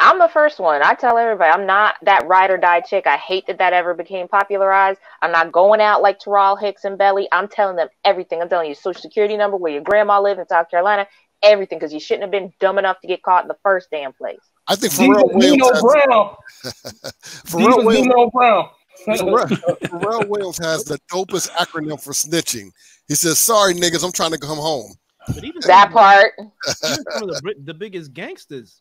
I'm the first one. I tell everybody I'm not that ride or die chick. I hate that that ever became popularized. I'm not going out like Terrell Hicks and Belly. I'm telling them everything. I'm telling you social security number, where your grandma lived in South Carolina, everything, because you shouldn't have been dumb enough to get caught in the first damn place. I think Nino, Pharrell Williams Nino has, Brown. Pharrell Divas Williams, Nino Brown. Pharrell, Pharrell Williams has the dopest acronym for snitching. He says, "Sorry, niggas, I'm trying to come home." But even That some, part, even some of the bri- the biggest gangsters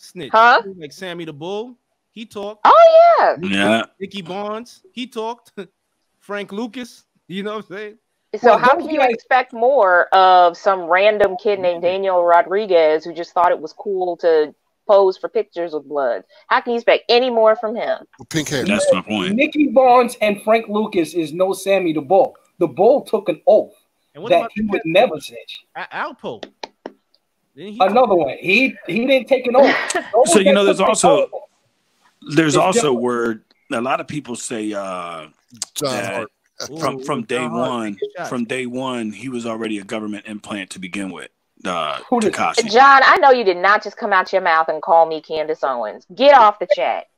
snitch. Huh? Like Sammy the Bull, he talked. oh yeah. Yeah, Nicky Barnes, he talked. Frank Lucas, you know what I'm saying? So Well, how can you guys- expect more of some random kid named Daniel Rodriguez who just thought it was cool to pose for pictures with blood? How can you expect any more from him? Pink hair. that's my point. Nicky Barnes and Frank Lucas is no Sammy the Bull. The Bull took an oath And what that about he would never snitch. Al- Alpo? Didn't he Another one. He he didn't take an oath. No So, you know, there's also- oath. There's It's also different. word. A lot of people say uh, John that Harp. from from day John one, from day one, he was already a government implant to begin with. Uh, Who did- Tekashi. John, I know you did not just come out your mouth and call me Candace Owens. Get off the chat.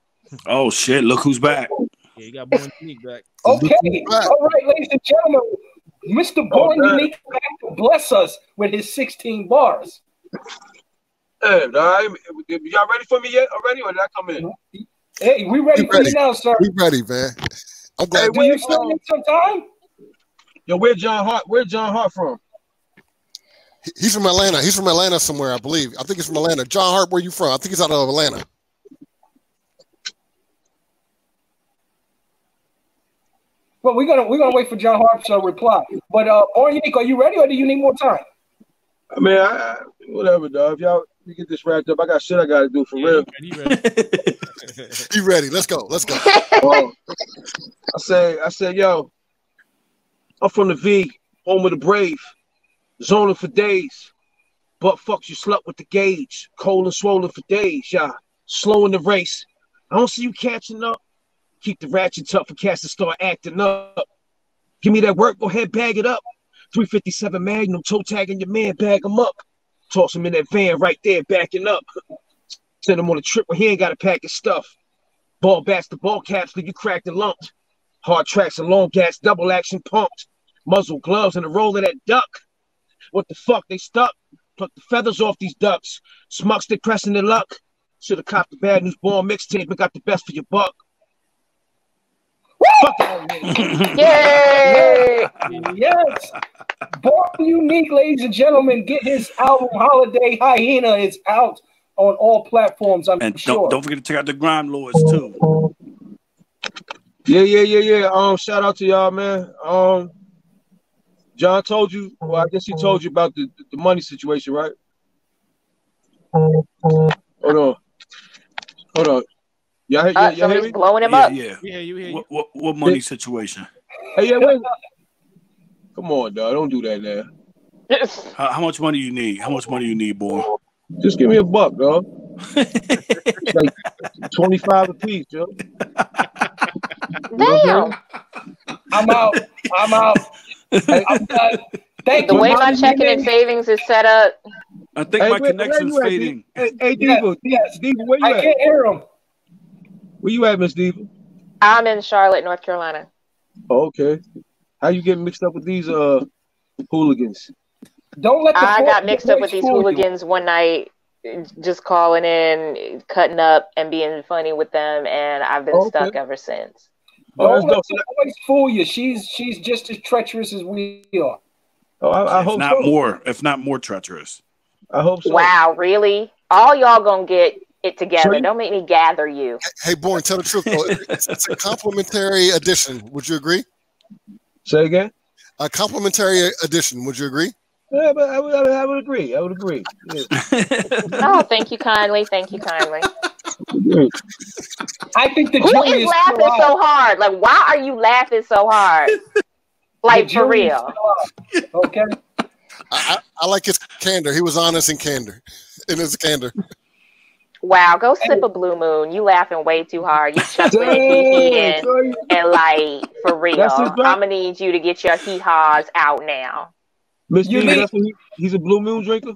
Oh shit! Look who's back. Yeah, you got Born Unique back. Okay, all right, ladies and gentlemen, Mr. Born man. Unique back to bless us with his 16 bars. Hey, all right. Y'all ready for me yet already, or did I come in? Hey, we ready We for ready. you now, sir. We ready, man. I'm glad. Hey, Do where you you still need some time? Yo, where John Harp? Where John Harp from? He's from Atlanta. He's from Atlanta somewhere, I believe. I think he's from Atlanta. John Harp, where you from? I think he's out of Atlanta. Well, we're gonna we're gonna wait for John Harp's uh, reply. But uh, Born Unique, are you ready, or do you need more time? I mean, I, I, whatever, dog. If y'all we get this wrapped up, I got shit I gotta do for Yeah, real. You ready, he ready. He ready. Let's go. Let's go. Um, I say, I said, yo, I'm from the V, home of the brave, zoning for days. But fuck you slept with the gauge, cold and swollen for days, yeah. Slow in the race. I don't see you catching up. Keep the ratchet tough for cats to start acting up. Give me that work, go ahead, bag it up. 357 Magnum, toe tagging your man, bag him up. Toss him in that van right there, backing up. Send him on a trip where he ain't got to pack his stuff. Ball bats the ball caps, leave you cracked and lumped. Hard tracks and long gas, double action pumped. Muzzle gloves and a roll of that duck. What the fuck? They stuck. Pluck the feathers off these ducks. Smucks they pressing their luck. Should have copped the bad news born mixtape and got the best for your buck. Fuck out of here. Yay! Yes. Born Unique, ladies and gentlemen, get his album Holiday Hyena. It's out on all platforms, I'm And sure. don't, don't forget to check out the Grime Lords too. Yeah, yeah, yeah, yeah. Um, shout out to y'all, man. Um, John told you. Well, I guess he told you about the, the money situation, right? Hold on, hold on. Y'all, hear- Uh, y'all, y'all hear somebody's me? blowing him Yeah, up. yeah. Yeah, you hear you. What, what, what money situation? Hey, yeah, wait. Come on, dog. Don't do that now. How, how much money you need? How much money you need, boy? Just give me a buck, dog. like twenty-five a piece, yo. Damn. I'm out. I'm out. I'm done. Thank The you. way my Martin checking and savings is set up, I think Hey, my wait, where connection's you at, fading. Hey, hey, Yeah, Diva, yes. Diva, where you I at? can't hear him. Where you at, Miss Diva? I'm in Charlotte, North Carolina. Oh, okay. How you getting mixed up with these uh hooligans? Don't let the I got mixed up with these fool you. hooligans one night, just calling in, cutting up, and being funny with them, and I've been Okay. stuck ever since. Oh, Don't that's let the voice fool you. She's she's just as treacherous as we are. Oh, I, I if hope not so. more, if not more treacherous. I hope so. Wow, really? All y'all gonna get it together. So Don't make me gather you. Hey, Born, tell the truth though. It's, it's a complimentary edition. Would you agree? Say again. A complimentary edition. Would you agree? Yeah, but I would, I would, agree. I would agree. Yeah. Oh, thank you kindly. Thank you kindly. I think the Who jury is is laughing still out. so hard? Like, why are you laughing so hard? Like for real. Okay. I, I, I like his candor. He was honest in candor. In his candor. Wow, go sip a blue moon. You laughing way too hard. You chuckling and hee and, and like for real. That's I'm gonna need you to get your hee haws out now. Miss You Diva, need- that's what he, he's a blue moon drinker.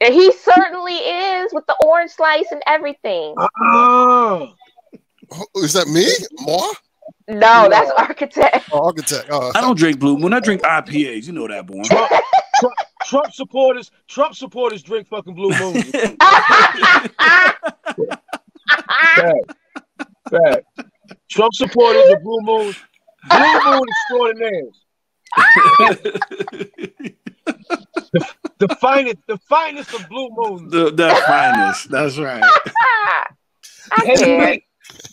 And he certainly is with the orange slice and everything. Ah, Oh, Is that me? More? No, that's Arkitek. Oh, Arkitek. Oh, I don't drink Blue Moon. I drink IPAs. You know that, boy. Trump, Trump, Trump supporters. Trump supporters drink fucking blue moons. Fact. Fact. Trump supporters are blue moons. Blue moon extraordinaires. the, the finest, the finest of blue moons. the, the finest. That's right. Hey. Mike,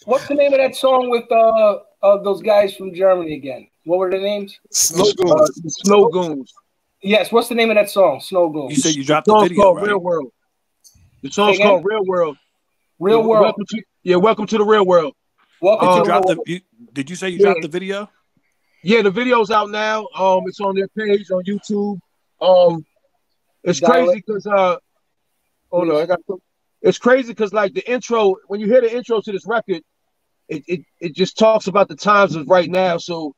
what's the name of that song with uh, uh those guys from Germany again? What were their names? Snow Uh, Goons. the snow goons. Yes, what's the name of that song? Snow Goons. You said you The dropped the song's video, called right? Real World. The song's again? called Real World. Real Yeah, World. Welcome to, yeah, welcome to the real world. Welcome Oh, You to the dropped real the, you, did you say you Yeah. dropped the video? Yeah, the video's out now. Um, it's on their page on YouTube. Um, it's Dial crazy because uh, hold on, I got. It's crazy because like the intro, when you hear the intro to this record, it it, it just talks about the times of right now. So,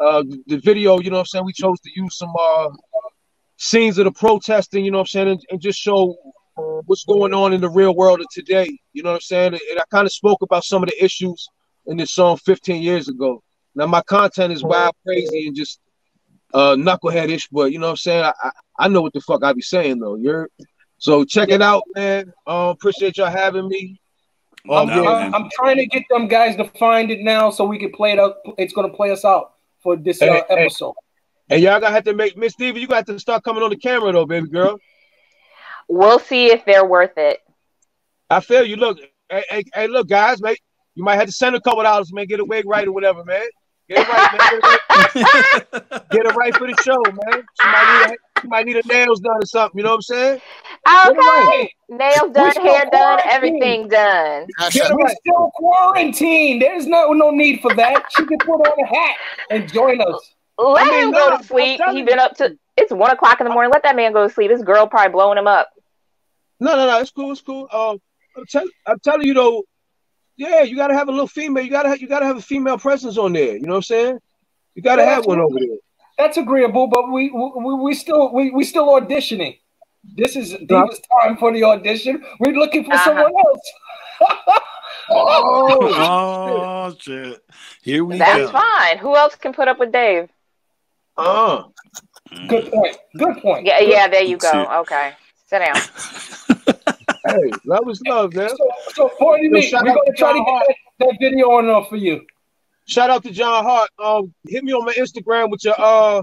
uh, the, video, you know what I'm saying, we chose to use some uh scenes of the protesting, you know what I'm saying, and, and just show what's going on in the real world of today. You know what I'm saying, and I kind of spoke about some of the issues in this song 15 years ago. Now my content is wild, crazy, and just uh knuckleheadish, but you know what I'm saying. I, I I know what the fuck I be saying though. You're so check it out, man. Um, appreciate y'all having me. Um, I'm, No, I'm, I'm trying to get them guys to find it now so we can play it up. It's going to play us out for this uh, Hey, hey. episode. and y'all gonna have to make Miss Stevie. You got to start coming on the camera though, baby girl. We'll see if they're worth it. I feel you. Look, hey, hey, hey look, guys, mate. You might have to send a couple dollars, man. Get a wig right or whatever, man. Get it right, man. Get it, right for the show, man. She might need a, she might need her nails done or something. You know what I'm saying? Okay. Nails done, still hair done, everything done. Hashtag- Get We're still quarantined. There's no no need for that. She can put on a hat and join us. Let I mean, him go I'm to sleep. telling He been up to it's one o'clock in the morning. Let that man go to sleep. His girl probably blowing him up. No, no, no. It's cool. It's cool. Um, I'm, tell, I'm telling you though. Yeah, you gotta have a little female. You gotta have, you gotta have a female presence on there. You know what I'm saying? You gotta Yeah, have one over there. That's agreeable, but we we, we still we, we still auditioning. This is Diva's time for the audition. We're looking for Uh-huh. someone else. Oh, Oh shit! Here we That's go. That's fine. Who else can put up with Dave? uh, Good point. Good point. Yeah, yeah. There you go. Okay, sit down. hey, love is love, man. So, so pardon Yo, me, we're gonna to try to John get that, that video on off for you. Shout out to John Harp. Um, hit me on my Instagram with your uh,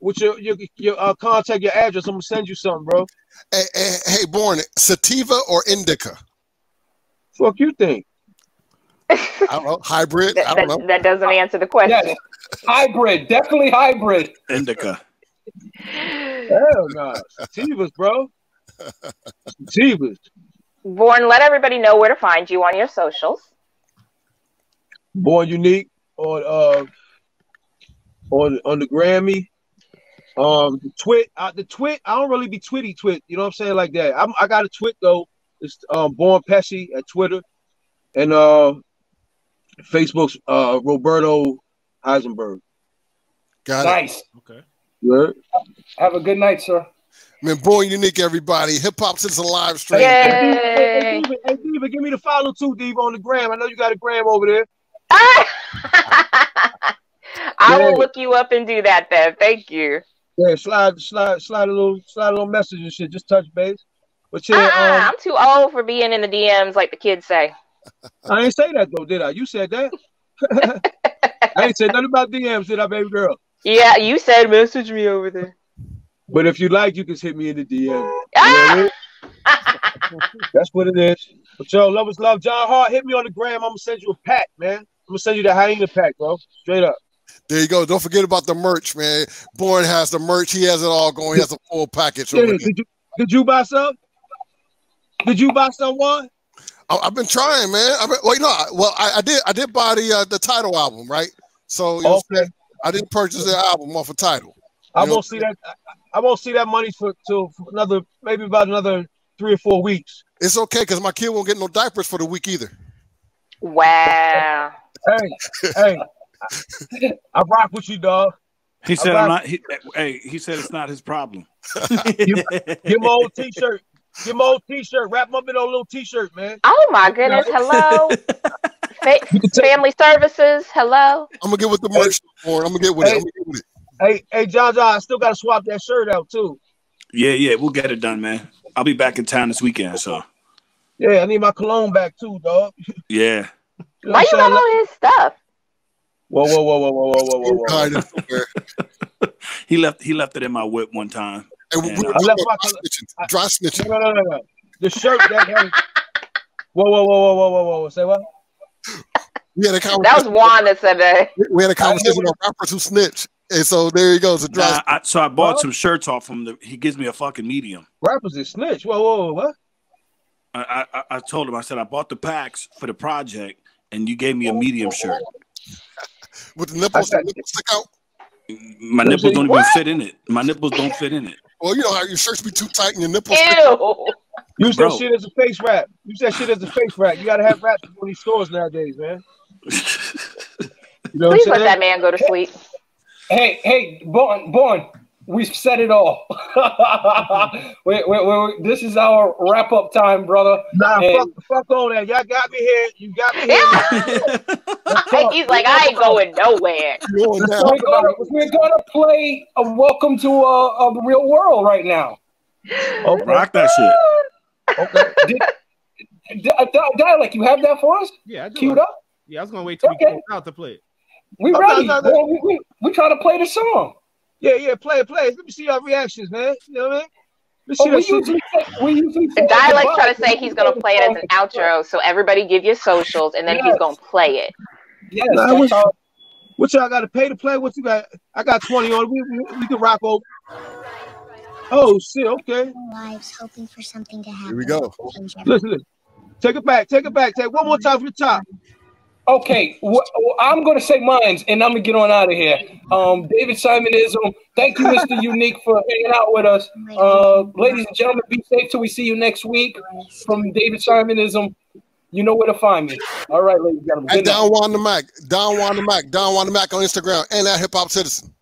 with your your, your uh, contact, your address. I'm gonna send you something, bro. Hey, hey, hey, Born, sativa or indica? Fuck you think? I don't know. Hybrid? That, I don't that, know. that doesn't answer the question. Yes, hybrid, definitely hybrid. Indica. Hell no, sativas, bro. Sativas. Born, let everybody know where to find you on your socials. Born Unique on uh on on the Grammy. Um the twit uh, the twit, I don't really be twitty twit, you know what I'm saying? Like that. I'm I got a twit though. It's um Born Pesci at Twitter and uh Facebook's uh Roberto Heisenberg. Got it. Nice. Okay. You? Have a good night, sir. Man, Born Unique, everybody. Hip Hop Citizen live stream. Yay. Hey, Diva, hey, Diva, give me the follow too, Diva, on the gram. I know you got a gram over there. I will look you up and do that then. Thank you. Yeah, slide, slide, slide a little, slide a little message and shit. Just touch base. But Uh-uh, yeah, um, I'm too old for being in the DMs like the kids say. I ain't say that though, did I? You said that. I ain't said nothing about DMs, did I, baby girl? Yeah, you said message me over there. But if you like, you can hit me in the DM. You know what Ah! I mean? That's what it is. But yo, love is love. John Harp, hit me on the gram. I'm gonna send you a pack, man. I'm gonna send you the hyena pack, bro. Straight up. There you go. Don't forget about the merch, man. Born has the merch. He has it all going. He has a full package. Yeah, over did you did you buy some? Did you buy someone? I- I've been trying, man. I've been, well, you know, I- well, I, I did. I did buy the uh, the Tidal album, right? So you know, I'm Okay. saying? I didn't purchase the album off a Tidal. I You know- won't see that. I- I won't see that money for till for another maybe about another three or four weeks. It's okay because my kid won't get no diapers for the week either. Wow. Hey, hey, I, I rock with you, dog. He said, "I'm not." He, hey, he said it's not his problem. Give my old t-shirt. Give my old t-shirt. Wrap 'em up in a little t-shirt, man. Oh my goodness. Hello. Fa- You can take- family services. Hello. I'm gonna get with the merch. Born. I'm gonna get with it. I'm gonna get with it. Hey, hey, John, John, I still got to swap that shirt out too. Yeah, yeah, we'll get it done, man. I'll be back in town this weekend, so. Yeah, I need my cologne back too, dog. Yeah. You know Why you got all his stuff? Whoa, whoa, whoa, whoa, whoa, whoa, whoa, whoa! he left. He left it in my whip one time. Hey, and, uh, I left my dry snitching. Dry snitching. No, no, no, no. The shirt that. Has, whoa, whoa, whoa, whoa, whoa, whoa! Say what? We had a conversation. That was Juan that said that. We had a conversation about rappers who snitch. And so there you go. It's a dry. Nah, I, so I bought Huh? some shirts off him. The, he gives me a fucking medium. Rappers is snitch. Whoa, whoa, whoa, what? I, I I told him I said I bought the packs for the project, and you gave me a medium shirt. with the nipples, I said- the nipples stick out. My nipples don't even What? fit in it. My nipples don't fit in it. Well, you know how your shirts be too tight and your nipples. Ew. You said Bro. shit as a face wrap. You said shit as a face wrap. You gotta have raps in these stores nowadays, man. You know what Please let that man go to sleep. Hey, hey, Born, Born, we've said it all. we, we, we, this is our wrap up time, brother. Nah, Hey. fuck, fuck on that. Y'all got me here. You got me here. He's like, I ain't going nowhere. Going Let's down. talk We're gonna, we're gonna play a welcome to uh, the real world right now. Okay. Rock that shit. okay. D- uh, Di- Dialekt, you have that for us? Yeah, I do. Queued up? Yeah, I was gonna wait till we Okay. close out to play it. We Okay, ready? no, no. Boy, we, we, we trying to play the song. Yeah, yeah, play it, play it. Let me see your reactions, man. You know what I mean? Let's Oh, see we that shit. usually say, we usually The say Dialekt goodbye. trying to say he's gonna play it as an outro, so everybody give your socials, and then he's gonna play it. Yes, Nah, that's what's- how- What y'all got to pay to play? What you got? I got 20 on. We, we, we can rock over. Oh, shit. Okay. lives hoping for something to happen. Here we go. Listen, listen. Take it back. Take it back. Take it one more time from the top. Okay, wh- wh- I'm going to say mines, and I'm going to get on out of here. Um, David Simonism, thank you, Mr. Unique, for hanging out with us. Uh, ladies and gentlemen, be safe till we see you next week. From David Simonism, you know where to find me. All right, ladies and gentlemen. And Good. Don Juan the Mac, Don Juan the Mac, Don Juan the Mac on Instagram, and at Hip Hop Citizen.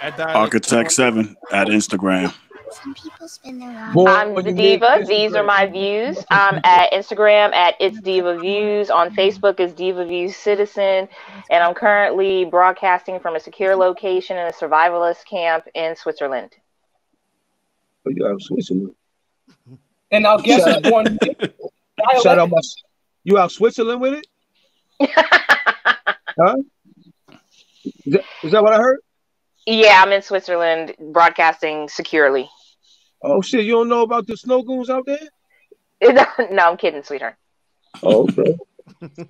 At Arkitek Seven at Instagram. Some people spend their lives. Boy, I'm the diva. this These are my views. I'm at Instagram at it's diva views. On mm-hmm. Facebook is diva views citizen, and I'm currently broadcasting from a secure mm-hmm. location in a survivalist camp in Switzerland. Oh, you out of Switzerland. And I'll guess Shout- one. Shout out my. You out Switzerland with it? huh? Is that, is that what I heard? Yeah, I'm in Switzerland broadcasting securely. Oh shit! You don't know about the snow goons out there? no, I'm kidding, sweetheart. Oh, okay.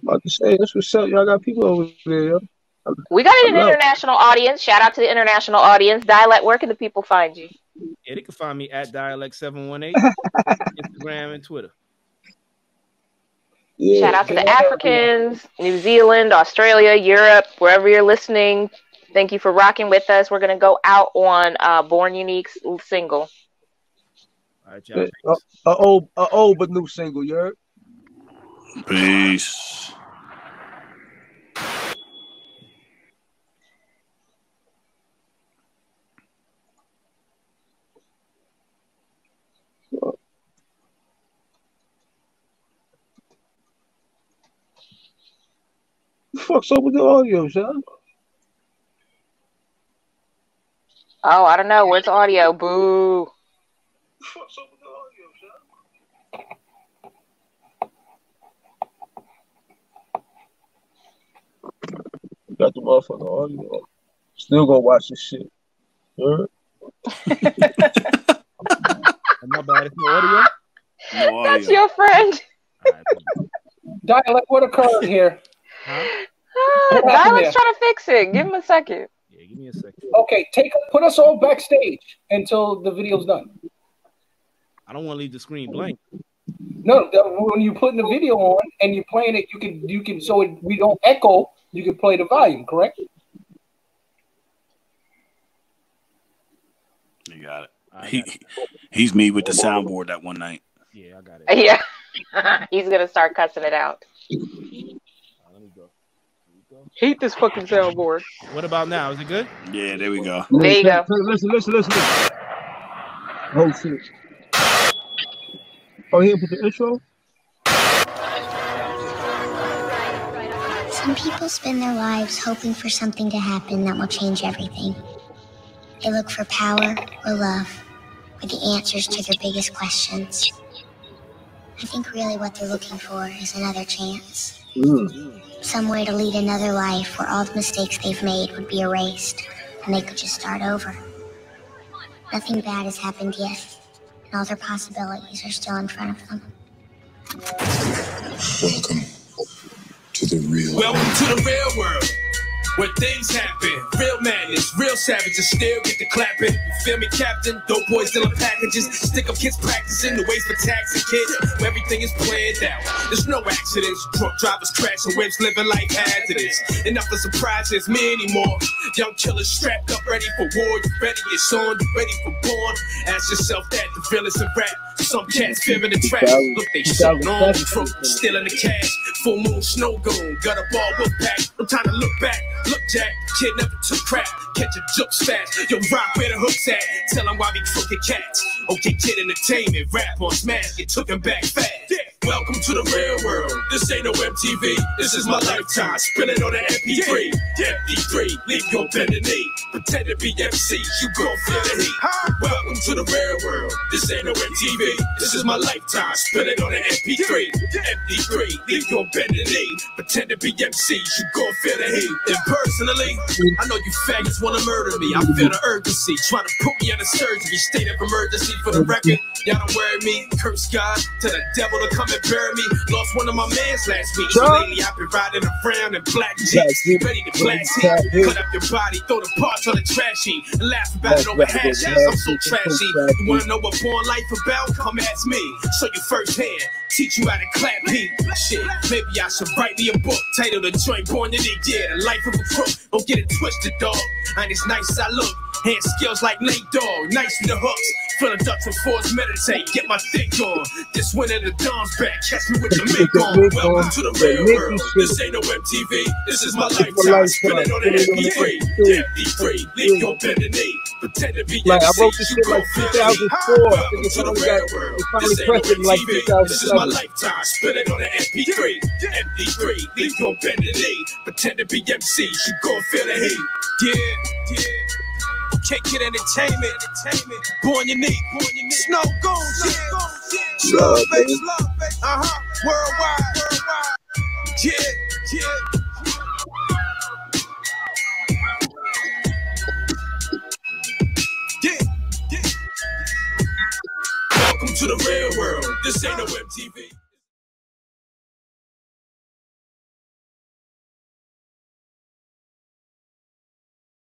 about to say that's what's up. Y'all got people over there. Yo. We got an Hello. international audience. Shout out to the international audience. Dialekt, where can the people find you? Yeah, they can find me at Dialekt Seven One Eight, Instagram and Twitter. Yeah. Shout out to the Africans, New Zealand, Australia, Europe, wherever you're listening. Thank you for rocking with us. We're gonna go out on uh, Born Unique's single. All right, y'all. Uh, a old, a old but new single. You heard? Peace. The fuck's up with the audio, son? Oh, I don't know. Where's the audio? Boo. The fuck's up with the audio, son? Got the motherfucking audio. Still gonna watch this shit. You heard? My bad. It's no audio. No That's audio. your friend. All right. Dialekt, what occurred here? Huh? Ah, What happened Dialekt's trying to fix it. Give him a second. Yeah, give me a second. Okay, take put us all backstage until the video's done. I don't want to leave the screen blank. No, when you're putting the video on and you're playing it, you can you can so it, we don't echo. You can play the volume, correct? You got it. I He, it. he's me with the soundboard that one night. Yeah, I got it. Yeah. He's gonna start cussing it out. All right, let me go. Here we go. Hate this fucking soundboard. What about now? Is it good? Yeah, there we go. There you go. Listen, listen, listen, listen. Oh shit. Oh, he put the intro? Some people spend their lives hoping for something to happen that will change everything. They look for power or love or the answers to their biggest questions. I think really what they're looking for is another chance. Hmm. Some way to lead another life where all the mistakes they've made would be erased and they could just start over. Nothing bad has happened yet, and all their possibilities are still in front of them. Welcome to the real. Welcome to the real world. Where things happen, real madness, real savages still get the clapping. You feel me, Captain? Dope boys stealing packages, stick up kids practicing the ways for taxi kids. Everything is planned out. There's no accidents, drunk drivers crashing whips, living like hazardous. Enough of surprises, many more. Young killers strapped up, ready for war. You ready? It's on. You ready for born? Ask yourself that. The villains in rap. Some cats fearing the trap. Look, they shutting on the truck, stealing the cash. Full moon, snow goon, got a ball with pack. No time to look back. Look, Jack, kid never took crap. Catch a jokes fast. Yo, rock where the hooks at. Tell 'em why we crooked cats. Okay, kid entertainment, rap on smash, get took 'em back fast. Welcome to the real world. This ain't no MTV. This is my lifetime. Spilling on the MP3. MP3, leave your and knee. Pretend to be MC, you gon' feel the heat. Huh? Welcome to the real world. This ain't no MTV. This is my lifetime. Spilling on the MP3. MP3, leave your and knee. Pretend to be MC, you gon' feel the heat. Personally, I know you faggots wanna murder me. I feel the urgency, trying to put me in a surgery state of emergency for the record. Y'all don't worry me, curse God, to the devil to come and bury me. Lost one of my mans last week. So lately I've been riding around in black jeeps. Ready to blast heat. Cut up your body, throw the parts on the trash heap. And laugh about it over hashes. I'm so trashy. You wanna know what born life about? Come ask me. Show you firsthand. Teach you how to clap beat. Shit, maybe I should write me a book titled The Joint Born in the Year, The Life of a Crook. Don't get it twisted, dog. I ain't as nice I look. Hand skills like Nate Dogg, nice with the hooks. Feeling ducks and fours, meditate, get my thick on. This winter the dawn's back, catch me with the mink on. Welcome to the real world. This ain't no MTV. This is my lifetime. Spin it on an MP3. MP3, leave your bed and knee. Pretend to be Like, I wrote this shit like 2004. it. I think it's to the finally got- world. it finally This ain't no pressed it in like MTV. This is my 2007. lifetime. Spin it on an MP3. MP3, leave your bed and knee. Pretend to be MC, you gon' feel the heat. Yeah, yeah. Can't get entertainment, entertainment. Born unique, born unique. Snow goons, yeah. Love, baby, love, baby. Uh huh. Worldwide, worldwide. Yeah, yeah. Yeah, yeah. Welcome to the real world. This ain't no MTV.